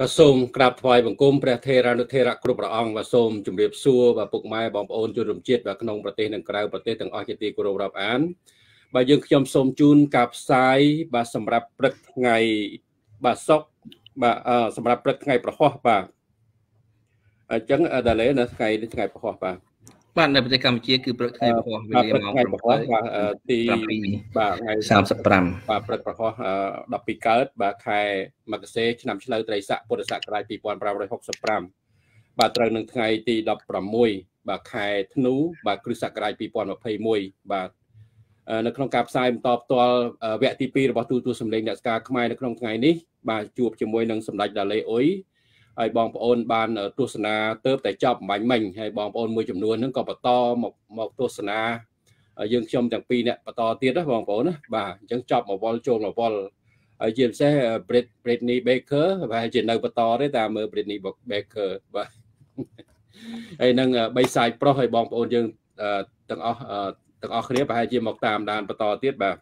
បាទសូមក្រាបថ្វាយបង្គំព្រះថេរានុថេរៈគ្រប់ព្រះអង្គបាទសូមជម្រាបសួរបាទពុកម៉ែបងប្អូនជនរួមជាតិបាទក្នុងប្រទេសនិងក្រៅប្រទេសទាំងអស់ជាទីគោរពរាប់អាន បាទយើងខ្ញុំសូមជូនការផ្សាយបាទសម្រាប់ព្រឹកថ្ងៃបាទសុកបាទសម្រាប់ព្រឹកថ្ងៃប្រហោះបាទអញ្ចឹងដាលេនៅថ្ងៃថ្ងៃប្រហោះបាទ បាទនៅប្រទេសកម្ពុជាគឺព្រឹកថ្ងៃប្រហោះវេលាម៉ោង7បាទទីបាទថ្ងៃ35បាទព្រឹកប្រហោះ12កើតបាទខែមករាឆ្នាំឆ្លូវត្រីស័កពុទ្ធសករាជ2565បាទត្រូវនឹងថ្ងៃទី16បាទខែធ្នូបាទគ្រិស្តសករាជ2021បាទនៅក្នុងការផ្សាយបន្តផ្ទាល់វគ្គទី2របស់ទូទួលសម្លេងអ្នកស្ការខ្មែរនៅក្នុងថ្ងៃនេះបាទជួបជាមួយនឹងសម្ដេចដាលេអ៊ុយ ហើយបងប្អូនបានទស្សនាទៅតែចប់បាញ់មិញហើយបងប្អូនមួយចំនួនហ្នឹងក៏បន្តមកមកទស្សនាយើងខ្ញុំទាំងពីរអ្នកបន្តទៀតណាបងប្អូនណាបាទអញ្ចឹងចប់មកវល់ចូលមកវល់ហើយជាពិសេស Brit Britney Baker ប្រហែលជានៅបន្តទេតាមមើល Britney Baker បាទហើយនឹងបីសាយប្រុសហើយបងប្អូនយើងទាំងអស់ទាំងអស់គ្នាប្រហែលជាមកតាមដានបន្តទៀតបាទ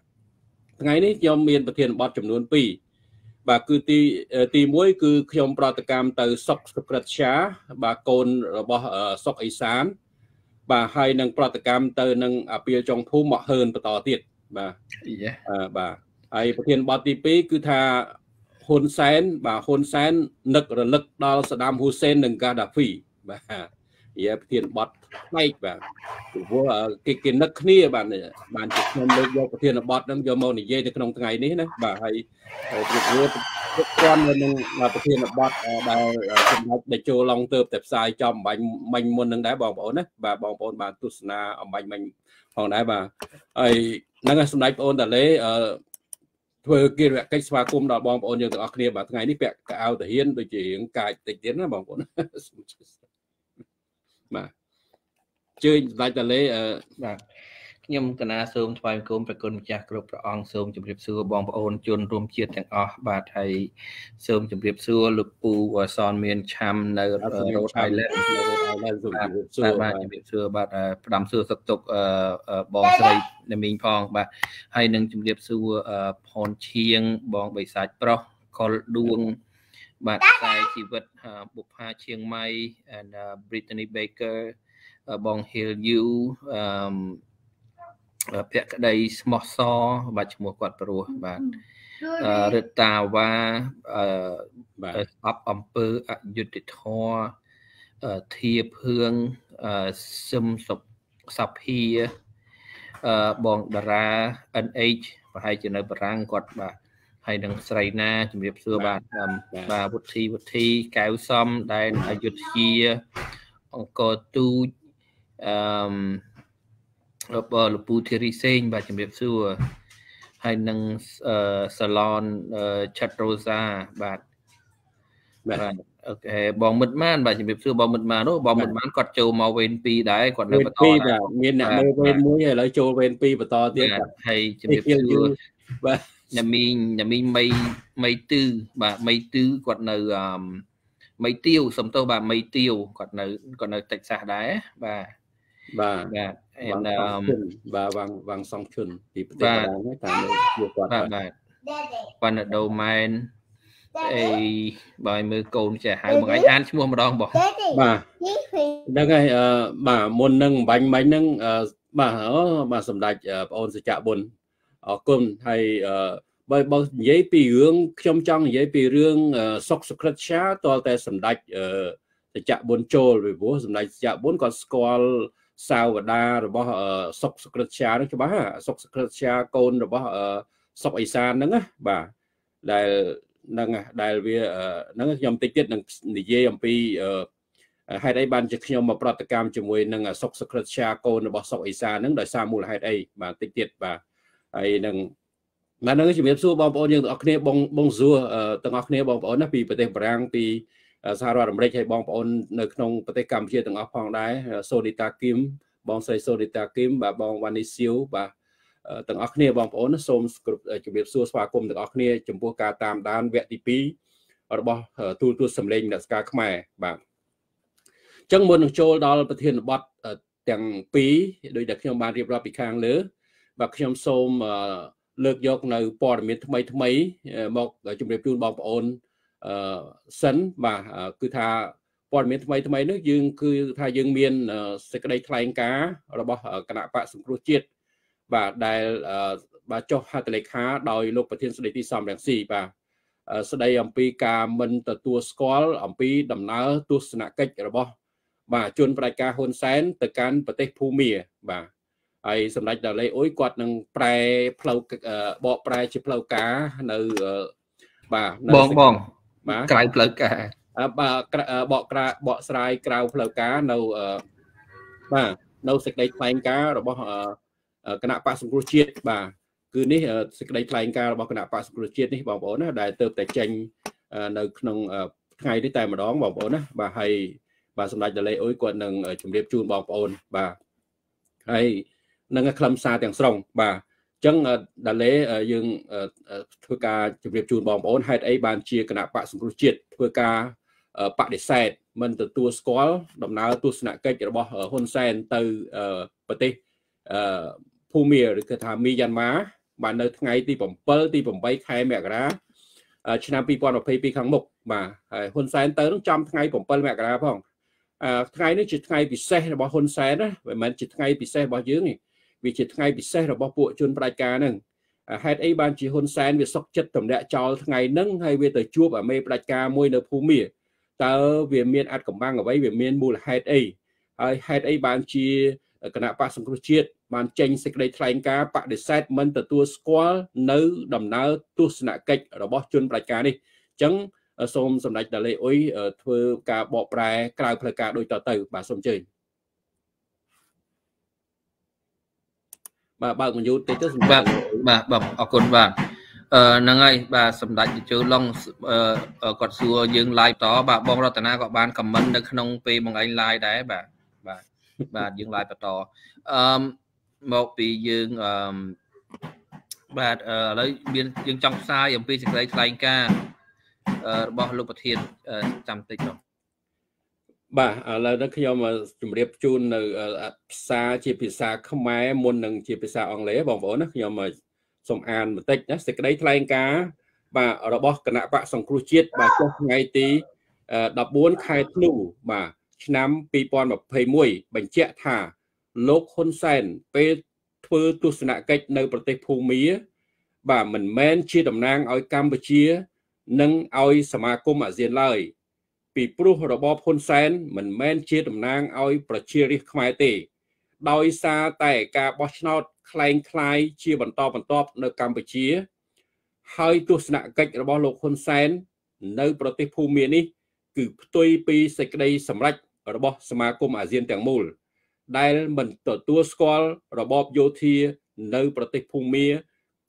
ថ្ងៃនេះខ្ញុំមានប្រធានបទចំនួន2 បាទគឺទីទី1គឺខ្ញុំប្រតិកម្មទៅសុកសុក្រិតជាបាទកូនរបស់សុកអេសាន បាទហើយនឹងប្រតិកម្មទៅនឹងអាពាលចុងភូមិមកហឺនបន្តទៀតបាទបាទហើយប្រធានបទទី2គឺថាហ៊ុនសែនបាទហ៊ុនសែននឹករលឹកដល់សាដាមហ៊ូសេននិងកាដាហ្វីបាទជាប្រធានបទ ផ្នែកបាទព្រោះគេគេនឹកគ្នាបាទបានជាខ្ញុំលើកយកប្រធានបទហ្នឹងយកមកនិយាយនៅក្នុងថ្ងៃនេះណាបាទហើយព្រោះគ្រប់គ្រាន់នៅនឹងប្រធានបទដែលសម្ដេចដែលចូលឡងទៅតែផ្សាយចំអំបញ្ញមិញមុននឹងដែរបងប្អូនណាបាទបងប្អូនបានទស្សនាអំបញ្ញមិញផងដែរបាទហើយហ្នឹងសម្ដេចបងអូនតាឡេអឺធ្វើគិរកិច្ចស្វាគមន៍ដល់បងប្អូនយើងទាំងអស់គ្នាបាទថ្ងៃនេះពាក់កៅអៅតាហ៊ានដូចជារៀងកាចតិចទៀតណាបងប្អូនបាទ ជើញសម្ដេចតាលេបាទខ្ញុំកណាសូមថ្វាយបង្គំព្រះគុណម្ចាស់គ្រប់ព្រះអង្គសូមជម្រាបសួរបងប្អូនជនរួមជាតិទាំងអស់បាទហើយសូមជម្រាបសួរលោកពូអសនមានឆាំនៅរ៉ូតអៃឡែននៅរ៉ូតអៃឡែនសូមជម្រាបសួរបាទជម្រាបសួរបាទផ្ដាំសួរសុខទុក្ខបងស្រីណាមីងផងបាទហើយនឹងជម្រាបសួរផនឈៀងបងបិសាចប្រុសកុលដួងបាទខ្សែជីវិតបុប្ផាឈៀងម៉ៃ and Brittany Baker បង Hill You អឺភក្តីស្មោះសបាទឈ្មោះគាត់ព្រោះបាទរិតាវ៉ាអឺបាទស្អប់អំពើអយុត្តិធម៌ធាភឿងសឹមសុសភាអឺបងតារា NH ប្រហែលជានៅបារាំងគាត់បាទហើយនឹងស្រីណាជំរាបសួរបាទបាទវុធីវុធីកៅសំដែនអយុធ្យាអង្គរទូច អឺបលពូធីរីសេងបាទជំរាបសួរហើយនឹងសាឡនឆាត់រ៉ូសាបាទបាទអូខេបងមិត្តម៉ានបាទជំរាបសួរបងមិត្តម៉ាននោះបងមិត្តម៉ានគាត់ចូលមកវេន2ដែរគាត់នៅបន្តដែរមានអ្នកមើលវេន1ឥឡូវចូលវេន2បន្តទៀតហើយជំរាបសួរបាទញ៉ាមីងញ៉ាមីងមីមីទឺបាទមីទឺគាត់នៅអឺមីទៀវសំទោសបាទមីទៀវគាត់នៅគាត់នៅតិចសាសដែរបាទ បាទបាទអឺបាទវាងវាងសងជុនពីប្រទេសបារាំងតាមជួគាត់បាទបាទប៉ាណាដូម៉ែនអីបើមើលកូនចេះហៅមួយថ្ងៃអានឈ្មោះម្ដងបងបាទហ្នឹងហើយអឺបាទមុននឹងបាញ់មិញហ្នឹងបាទអូបាទសម្ដេចបងអូនសច្ចៈបុនអរគុណហើយអឺបើបើនិយាយពីរឿងខ្ញុំចង់និយាយពីរឿងសុកសុក្រិតឆាតលតែសម្ដេចសច្ចៈបុនចូលពីព្រោះសម្ដេចសច្ចៈបុនគាត់ស្គាល់ សាវតារបស់សុកសុក្រិតឆានោះច្បាស់សុកសុក្រិតឆាកូនរបស់សុកអេសានហ្នឹងណាបាទដែលហ្នឹងដែលវាហ្នឹងខ្ញុំតិចទៀតនឹងនិយាយអំពីហេតុអីបានជាខ្ញុំមកប្រតិកម្មជាមួយនឹងសុកសុក្រិតឆាកូនរបស់សុកអេសានហ្នឹងដោយសារមូលហេតុអីបាទតិចទៀតបាទហើយនឹងបាទនឹងជំរាបសួរបងប្អូនយើងទាំងអស់គ្នាបងបងសួរទាំងអស់គ្នាបងប្អូនណាពីប្រទេសបារាំងពី សហរដ្ឋអាមេរិកហើយបងប្អូននៅក្នុងប្រទេសកម្ពុជាទាំងអស់ផងដែរសូនីតាគឹមបងស្រីសូនីតាគឹមបាទបងវ៉ានីសៀវបាទទាំងអស់គ្នាបងប្អូនសូមជម្រាបសួរស្វាគមន៍ទាំងអស់គ្នាចំពោះការតាមដានវគ្គទី2របស់ទូលទូសម្លេងអ្នកស្ការខ្មែរបាទអញ្ចឹងមុននឹងចូលដល់ប្រធានបទទាំងពីរដោយដែលខ្ញុំបានរៀបរាប់ពីខាងលើបាទខ្ញុំសូមលើកយកនៅព័ត៌មានថ្មីថ្មីមកជម្រាបជូនបងប្អូន អឺសិនបាទគឺថាព័ត៌មានថ្មីថ្មីនេះយើង គឺថាយើងមានសេចក្តីថ្លែងការណ៍របស់គណៈបកសង្គ្រោះជាតិបាទដែលបាទចុះហត្ថលេខាដោយលោកប្រធានស្ដីទីសំរងស៊ីបាទស្ដីអំពីការមិនទទួលស្គាល់អំពីដំណើរទស្សនកិច្ចរបស់ បាទជនផ្ដាច់ការហ៊ុនសែនទៅកាន់ប្រទេសភូមាបាទហើយសម្ដេចដាឡេអ៊ុយគាត់នឹងប្រែផ្លូវបកប្រែជាផ្លូវការនៅបាទបងបង បាទក្រៅផ្លូវការបាទបកក្រាបកស្រាយក្រៅផ្លូវការនៅបាទនៅសេចក្តីថ្លែងការណ៍របស់គណៈបកសង្គ្រោះជាតិបាទគឺនេះសេចក្តីថ្លែងការណ៍របស់គណៈបកសង្គ្រោះជាតិនេះបងប្អូនណាដែលទៅតែចេញនៅក្នុងថ្ងៃនេះតែម្ដងបងប្អូនណាបាទហើយបាទសម្ដេចតលេអ៊ុយគាត់នឹងជម្រាបជូនបងប្អូនបាទហើយនឹងខ្លឹមសារទាំងស្រុងបាទ ចឹងដាលេយើងធ្វើការជម្រាបជូនបងប្អូនហេតុអីបានជាគណៈបកសង្គ្រោះជាតិធ្វើការបដិសេធមិនទទួលស្គាល់ដំណើរទស្សនកិច្ចរបស់ហ៊ុនសែនទៅប្រទេសភូមាឬគឺថាមីយ៉ាន់ម៉ាបាននៅថ្ងៃទី7ទី8ខែមករាឆ្នាំ2022ខាងមុខបាទហើយហ៊ុនសែនទៅនឹងចំថ្ងៃ7មករាផងថ្ងៃនេះជាថ្ងៃពិសេសរបស់ហ៊ុនសែនណាមិនមែនជាថ្ងៃពិសេសរបស់យើងទេ វាជាថ្ងៃពិសេសរបស់ពួកជនផ្ដាច់ការហ្នឹងហេតុអីបានជាហ៊ុនសែនវាសុកចិត្តទម្លាក់ចោលថ្ងៃហ្នឹងហើយវាទៅជួបអាមេផ្ដាច់ការមួយនៅភូមាតើវាមានអត្តកម្បាំងអ្វីវាមានមូលហេតុអីហើយហេតុអីបានជាគណៈបកសង្គ្រោះជាតិបានចេញសេចក្តីថ្លែងការណ៍បដិសេធមិនទទួលស្គាល់នៅដំណើរទស្សនកិច្ចរបស់ជនប្រជាការនេះអញ្ចឹងសូមសម្ដេចដាលេអ៊ុយធ្វើការបកប្រែក្រៅផ្លូវការដូចតទៅបាទសូមអញ្ជើញ បាទបើកបញ្យុតិចទៅសម្រាប់បាទបាទអរគុណបាទអឺហ្នឹងហើយបាទសម្ដេចជើឡុងគាត់សួរយើង live តបាទបងរតនាក៏បាន comment នៅក្នុងពេលបងឯង live ដែរបាទបាទបាទយើង live បន្តអឺមកពីយើងអឺបាទឥឡូវមានយើងចង់ផ្សាយអំពីសេចក្តីថ្លែងការណ៍របស់លោកប្រធានចាំតិចទៅ បាទឥឡូវនេះខ្ញុំជម្រាបជូននៅភាសាជាភាសាខ្មែរមុននឹងជាភាសាអង់គ្លេសបងប្អូនណាខ្ញុំសូមអានបន្តិចណាសេចក្តីថ្លែងការណ៍បាទរបស់គណៈបកសង្គ្រោះជាតិបាទចុះថ្ងៃទី14ខែធ្នូបាទឆ្នាំ2021បញ្ជាក់ថា លោកហ៊ុនសែនពេលធ្វើទស្សនកិច្ចនៅប្រទេសភូមា បាទមិនមែនជាតំណាងឲ្យកម្ពុជា និងឲ្យសមាគមអាស៊ានឡើយ ពីព្រោះរបបហ៊ុនសែនមិនមែនជាតំណាងឲ្យប្រជារាស្ត្រខ្មែរទេ ដោយសារតែការបោះឆ្នោតคล้ายคล้ายជាបន្តបន្ទាប់នៅកម្ពុជា ហើយទស្សនកិច្ចរបស់លោកហ៊ុនសែននៅប្រទេសភូមានេះ គឺផ្ទុយពីសេចក្តីសម្រេចរបស់សមាគមអាស៊ានទាំងមូលដែលមិនទទួលស្គាល់របបយោធានៅប្រទេសភូមា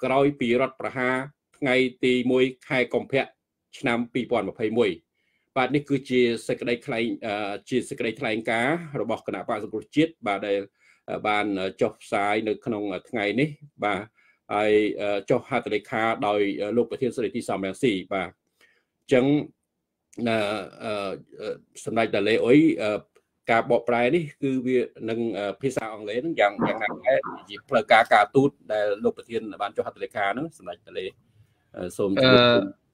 ក្រោយពីរដ្ឋប្រហារថ្ងៃទី1ខែកុម្ភៈឆ្នាំ2021 បាទនេះគឺជាសេចក្តីថ្លែងជាសេចក្តីថ្លែងការណ៍របស់គណៈបក្សសង្គ្រោះជាតិបាទដែលបានចុះផ្សាយនៅក្នុងថ្ងៃនេះបាទហើយចុះហត្ថលេខាដោយលោកប្រធានស្ដីទីសំរងស៊ីបាទអញ្ចឹងសម្ដេចតាលេអ៊ុយការបកប្រែនេះគឺវានឹងភាសាអង់គ្លេសហ្នឹងយ៉ាងយ៉ាងណាដែរជាផ្លូវការការទូតដែលលោកប្រធានបានចុះហត្ថលេខាហ្នឹងសម្ដេចតាលេសូមជម្រាប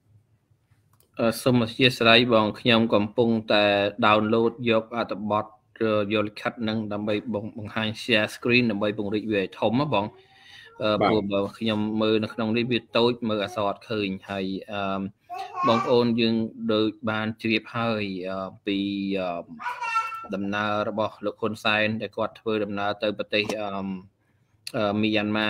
សូមអធិស្ឋានបងខ្ញុំកំពុងតែ download យកអត្ថបទយកលិខិតនឹងដើម្បីបង្ហាញ share screen ដើម្បីពង្រីកវាឲ្យធំបងព្រោះបើខ្ញុំមើលនៅក្នុងនេះវាតូចមើលអក្សរអត់ឃើញហើយអឺបងប្អូនយើងដូចបានជ្រាបហើយពីដំណើររបស់លោកហ៊ុនសែនដែលគាត់ធ្វើដំណើរទៅប្រទេស មីយ៉ាន់ម៉ា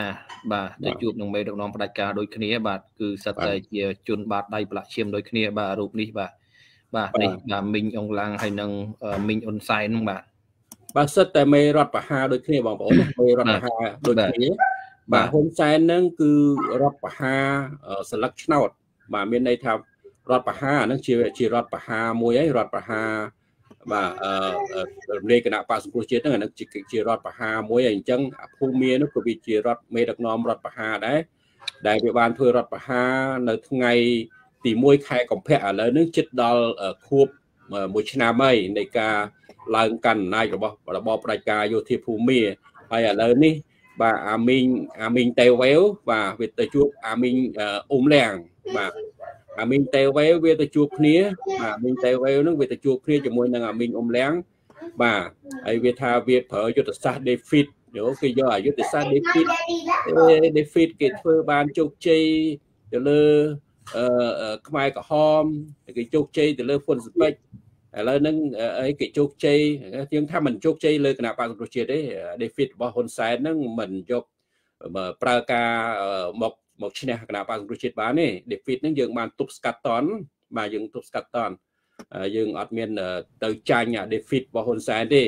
បាទទៅជួបនឹងមេដឹកនាំផ្ដាច់ការដូចគ្នា បាទគឺសិតតែជាជនបាតដៃប្រឡាក់ឈាមដូចគ្នាបាទរូបនេះបាទបាទនេះបាទមីងអងឡាំងហើយនឹងមីងអ៊ុនសែនហ្នឹងបាទបាទសិតតែមេរដ្ឋបហាដូចគ្នាបងប្អូនមេរដ្ឋបហាដូចគ្នាបាទហ៊ុនសែនហ្នឹងគឺរដ្ឋបហាស្លឹកឆ្នោតបាទមានន័យថារដ្ឋបហាហ្នឹងជាជារដ្ឋបហាមួយហើយរដ្ឋបហា បាទអឺរំលាយគណៈបកសង្គ្រោះជាតិហ្នឹងអានឹងជាជារដ្ឋបហាមួយហើយអញ្ចឹងភូមិនោះក៏វាជារដ្ឋមេដឹកនាំរដ្ឋបហាដែរដែលវាបានធ្វើរដ្ឋបហានៅថ្ងៃទី1ខែកុម្ភៈឥឡូវនេះជិតដល់ខួបមួយឆ្នាំហើយនៃការឡើងកាន់អំណាចរបស់របបប្រជាការយោធាភូមិហើយឥឡូវនេះបាទអាមីងអាមីងតេវ៉េវបាទវាទៅជួបអាមីងអ៊ុំលៀងបាទ អាមីងតេវេវាទៅជួបគ្នាបាទអាមីងតេវេហ្នឹងវាទៅជួបគ្នាជាមួយនឹងអាមីងអ៊ុំលៀងបាទហើយវាថាវាប្រើយុទ្ធសាស្ត្រ defeat យោគេយកអាយុទ្ធសាស្ត្រ defeat defeat គេធ្វើបានជោគជ័យទៅលើអឺខ្មែរក្រហមគេជោគជ័យទៅលើហ៊ុនស៊ិបិចឥឡូវហ្នឹងអីគេជោគជ័យយើងថាមិនជោគជ័យលើគណៈបក្សសង្គ្រោះជាតិទេ defeat របស់ហ៊ុនសែនហ្នឹងមិនយកប្រើការមក មកឈ្នះគណៈបក្សសង្គ្រោះជាតិបានទេ defeat ហ្នឹងយើងបានទប់ស្កាត់តន់បាទយើងទប់ស្កាត់តន់យើងអត់មានទៅចាញ់អា defeat របស់ហ៊ុនសែនទេ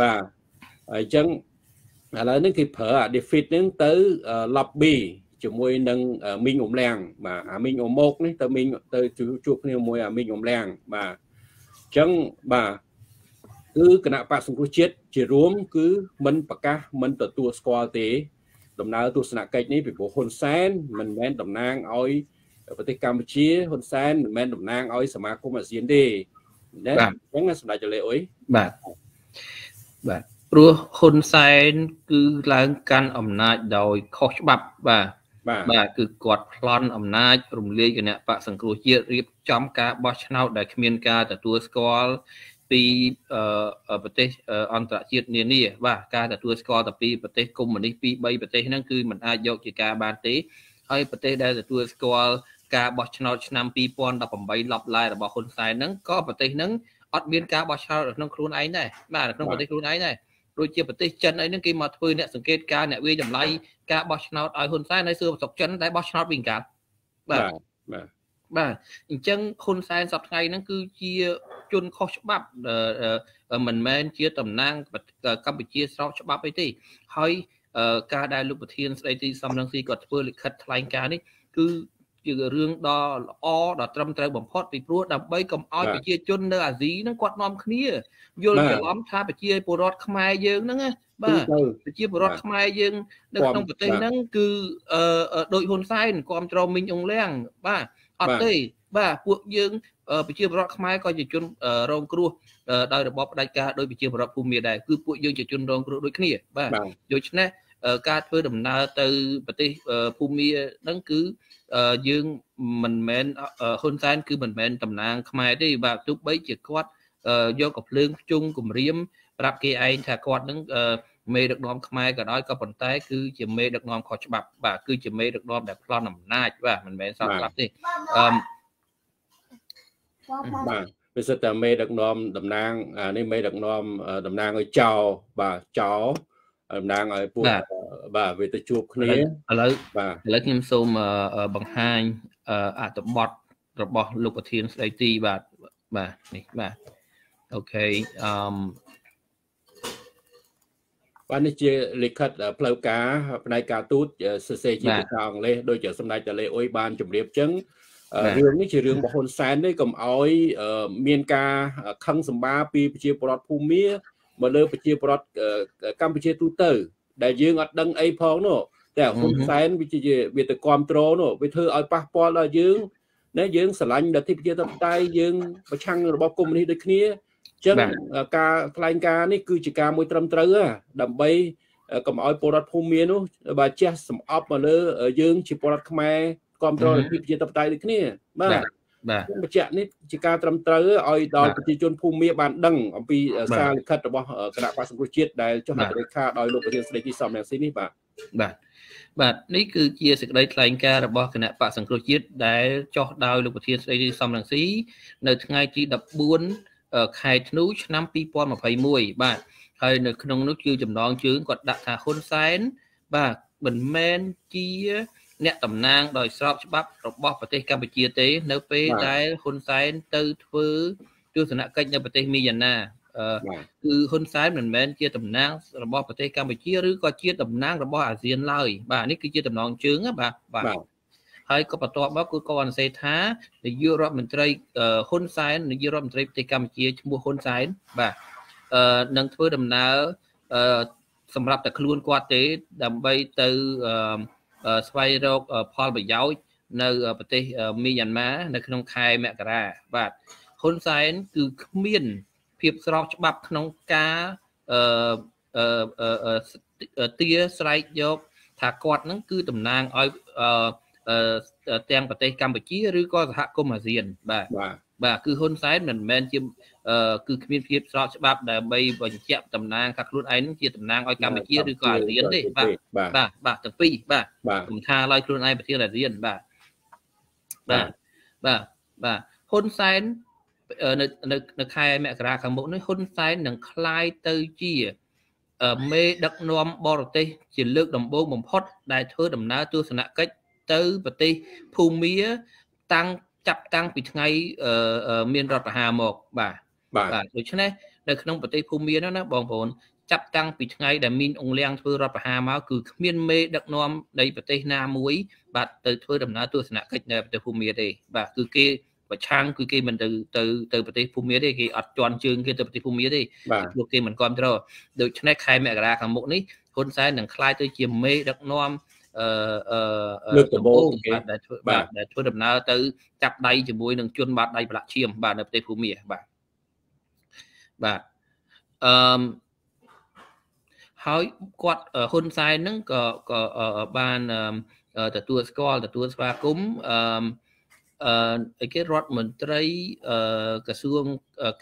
បាទអញ្ចឹងឥឡូវនេះគេប្រើអា defeat ហ្នឹងទៅ lobby ជាមួយនឹងមីងអ៊ុំលៀងបាទអាមីងអ៊ុំមកនេះទៅមីងទៅជួបគ្នាមួយអាមីងអ៊ុំលៀងបាទអញ្ចឹងបាទគឺគណៈបកសង្គ្រោះជាតិជារួម គឺមិនប្រកាសមិនទទួលស្គាល់ទេ ដំណើរទស្សនកិច្ចនេះពីព្រោះហ៊ុនសែនមិនមែនតំណាងឲ្យប្រទេសកម្ពុជាហ៊ុនសែនមិនមែនតំណាងឲ្យសមាគមអាស៊ានទេណាអញ្ចឹងសម្ដេចចលេអុយបាទបាទព្រោះហ៊ុនសែនគឺឡើងកាន់អំណាចដោយខុសច្បាប់បាទបាទបាទគឺគាត់ប្លន់អំណាចរំលាយគណៈបកសង្គ្រោះជាតិរៀបចំការបោះឆ្នោតដែលគ្មានការទទួលស្គាល់ ពីប្រទេសអន្តរជាតិនានាបាទការទទួលស្គាល់ទៅពីប្រទេសកុម្មុយនីសពី3ប្រទេសហ្នឹងគឺมันអាចយកជាការបានទេហើយប្រទេសដែលទទួលស្គាល់ការបោះឆ្នោតឆ្នាំ2018ឡប់ឡាយរបស់ហ៊ុនសែនហ្នឹងក៏ប្រទេសហ្នឹងអត់មានការបោះឆ្នោតក្នុងខ្លួនឯងដែរបាទក្នុងប្រទេសខ្លួនឯងដែរដូចជាប្រទេសចិនអីហ្នឹងគេមកធ្វើអ្នកសង្កេតការអ្នកវិចម្លៃការបោះឆ្នោតឲ្យហ៊ុនសែនហើយសួរប្រសពចិនតែបោះឆ្នោតវិញកាត់បាទបាទបាទអញ្ចឹងហ៊ុនសែនសប្តាហ៍ហ្នឹងគឺជា ជនខុសច្បាប់មិនមែនជាតំណាងកម្ពុជាស្របច្បាប់អីទេហើយការដែលលោកប្រធានស្ដីទីសំរងស៊ីគាត់ធ្វើលិខិតថ្លែងការណ៍នេះគឺជារឿងដ៏ល្អដ៏ត្រឹមត្រូវបំផុតពីព្រោះដើម្បីកុំឲ្យប្រជាជននៅអាស៊ីហ្នឹងគាត់នាំគ្នាយល់ច្រឡំថាប្រជាពលរដ្ឋខ្មែរយើងហ្នឹងណាបាទប្រជាពលរដ្ឋខ្មែរយើងនៅក្នុងប្រទេសហ្នឹងគឺដោយហ៊ុនសែនគ្រប់គ្រងមីងអងលៀងបាទអត់ទេ បាទពួកយើងប្រជាពលរដ្ឋខ្មែរក៏ជាជនរងគ្រោះដោយរបបផ្ដាច់ការដោយប្រជាពលរដ្ឋភូមិដែរគឺពួកយើងជាជនរងគ្រោះដូចគ្នាបាទដូច្នេះការធ្វើដំណើរទៅប្រទេសភូមាហ្នឹងគឺយើងមិនមែនហ៊ុនសែនគឺមិនមែនតំណាងខ្មែរទេបាទទោះបីជាគាត់យកកំភ្លើងជុងគម្រាមប្រាប់គេឯងថាគាត់នឹងមេដឹកនាំខ្មែរក៏ដោយក៏ប៉ុន្តែគឺជាមេដឹកនាំខុសច្បាប់បាទគឺជាមេដឹកនាំដែលប្លន់អំណាចបាទមិនមែនសោះស្លាប់ទេអឺ បាទវាសិតតែមេដឹកនាំតំណាងនេះមេដឹកនាំតំណាងឲ្យចោបាទចោតំណាងឲ្យពួកបាទវាទៅជួបគ្នាឥឡូវបាទឥឡូវខ្ញុំសូមបង្ហាញអត្ថបទរបស់លោកប្រធានស្ដីទីបាទបាទនេះបាទអូខេអឺបាទនេះជាលិខិតផ្លូវការផ្នែកការទូតសរសេរជាភាសាអង់គ្លេសដោយសម្ដេចតលេអ៊ុយបានជម្រាបចឹង រឿងនេះជារឿងរបស់ហ៊ុនសែនទេកុំអោយមានការខឹងសម្បាពីប្រជាពលរដ្ឋភូមាមកលើប្រជាពលរដ្ឋកម្ពុជាទូទៅ ដែលយើងអត់ដឹងអីផងនោះតែហ៊ុនសែនវាជាវាទៅគ្រប់គ្រងនោះវាធ្វើឲ្យប៉ះពាល់ដល់យើងណាយើងស្រឡាញ់លទ្ធិប្រជាធិបតេយ្យយើងប្រឆាំងរបបកុម្មុយនីសដូចគ្នាចឹងការថ្លែងការនេះគឺជាការមួយត្រឹមត្រូវដើម្បីកុំឲ្យពលរដ្ឋភូមិមាននោះបើចេះសំអប់មកលើយើងជាពលរដ្ឋខ្មែរ គ្រប់គ្រងលទ្ធិប្រជាធិបតេយ្យដូចគ្នាបាទបាទបញ្ជាក់នេះជាការត្រឹមត្រូវឲ្យដល់ប្រជាជនភូមិបានដឹងអំពីសារលិខិតរបស់គណៈបក្សសង្គ្រោះជាតិដែលចុះហត្ថលេខាដោយលោកប្រធានស្ដីទីសំរងស៊ីនេះបាទបាទបាទនេះគឺជាសេចក្តីថ្លែងការណ៍របស់គណៈបក្សសង្គ្រោះជាតិដែលចុះដោយលោកប្រធានស្ដីទីសំរងស៊ីនៅថ្ងៃទី14ខែធ្នូឆ្នាំ2021បាទហើយនៅក្នុងនោះគឺចំណងជើងគាត់ដាក់ថាហ៊ុនសែនបាទមិនមែនជា អ្នកតំណាងដោយស្របច្បាប់របស់ប្រទេសកម្ពុជាទេ នៅពេលដែលហ៊ុនសែនទៅធ្វើទស្សនកិច្ចនៅប្រទេសមីយ៉ាន់ណាគឺហ៊ុនសែនមិនមែនជាតំណាងរបស់ប្រទេសកម្ពុជាឬក៏ជាតំណាងរបស់អាស៊ានឡើយបាទនេះគឺជាតំណងជើងបាទបាទហើយក៏បន្ទាប់មកគឺក៏អនុសេថានាយករដ្ឋមន្ត្រីហ៊ុនសែននាយករដ្ឋមន្ត្រីប្រទេសកម្ពុជាឈ្មោះហ៊ុនសែនបាទអឺនឹងធ្វើដំណើរអឺសម្រាប់តែខ្លួនគាត់ទេដើម្បីទៅ ស្វែងរកផលប្រយោជន៍នៅប្រទេសមីយ៉ាន់ម៉ានៅក្នុងខែមករាបាទហ៊ុនសែនគឺគ្មាន ភាពស្របច្បាប់ក្នុងការអឺទាស្រែកយកថាគាត់នឹងគឺតំណាងឲ្យទាំងប្រទេសកម្ពុជាឬក៏សហគមន៍អាស៊ានបាទបាទបាទគឺហ៊ុនសែនមិនមែនជា គឺគ្មានភាពស្របច្បាប់ដើម្បីបញ្ជាក់តំណាងថាខ្លួនឯងជាតំណាងឲ្យកម្ពុជាឬក៏អាស៊ានទេបាទបាទបាទទាំងពីរបាទខ្ញុំថាឡើយខ្លួនឯងប្រធានអាស៊ានបាទបាទបាទបាទហ៊ុនសែននៅនៅនៅខែមករាខាងមុខនេះហ៊ុនសែននឹងคลายទៅជាមេដឹកនាំបរទេសជាលើកដំបូងបំផុត ដែលធ្វើដំណើរទស្សនកិច្ចទៅប្រទេសភូមាតាំងចាប់តាំងពីថ្ងៃមានរដ្ឋប្រហារមកបាទ បាទដូច្នេះនៅក្នុងប្រទេសភូមានោះណាបងប្អូនចាប់តាំងពីថ្ងៃដែលមានអង្គលៀងធ្វើរដ្ឋប្រហារមកគឺគ្មានមេដឹកនាំនៃប្រទេសណាមួយ បាទទៅធ្វើដំណើរទស្សនកិច្ចនៅប្រទេសភូមាទេបាទគឺគេប្រឆាំងគឺគេមិនទៅទៅទៅប្រទេសភូមាទេគេអត់ជន់ជើងគេទៅប្រទេសភូមាទេពួកគេមិនគ្រប់គ្រងដូច្នេះខែមករាខាងមុខនេះហ៊ុនសែននឹងក្លាយទៅជាមេដឹកនាំអឺអឺលើកដំបូងបាទដែលធ្វើបាទដែលធ្វើដំណើរទៅចាប់ដៃជាមួយនឹងជនបាត់ដៃប្រឡាក់ឈាមបាទនៅប្រទេសភូមាបាទ បាទអឺហើយគាត់ហ៊ុនសែនហ្នឹងក៏ក៏បានទទួលស្គាល់ទទួលស្វាគមន៍អឺអឺគេរដ្ឋមន្ត្រីក្រសួង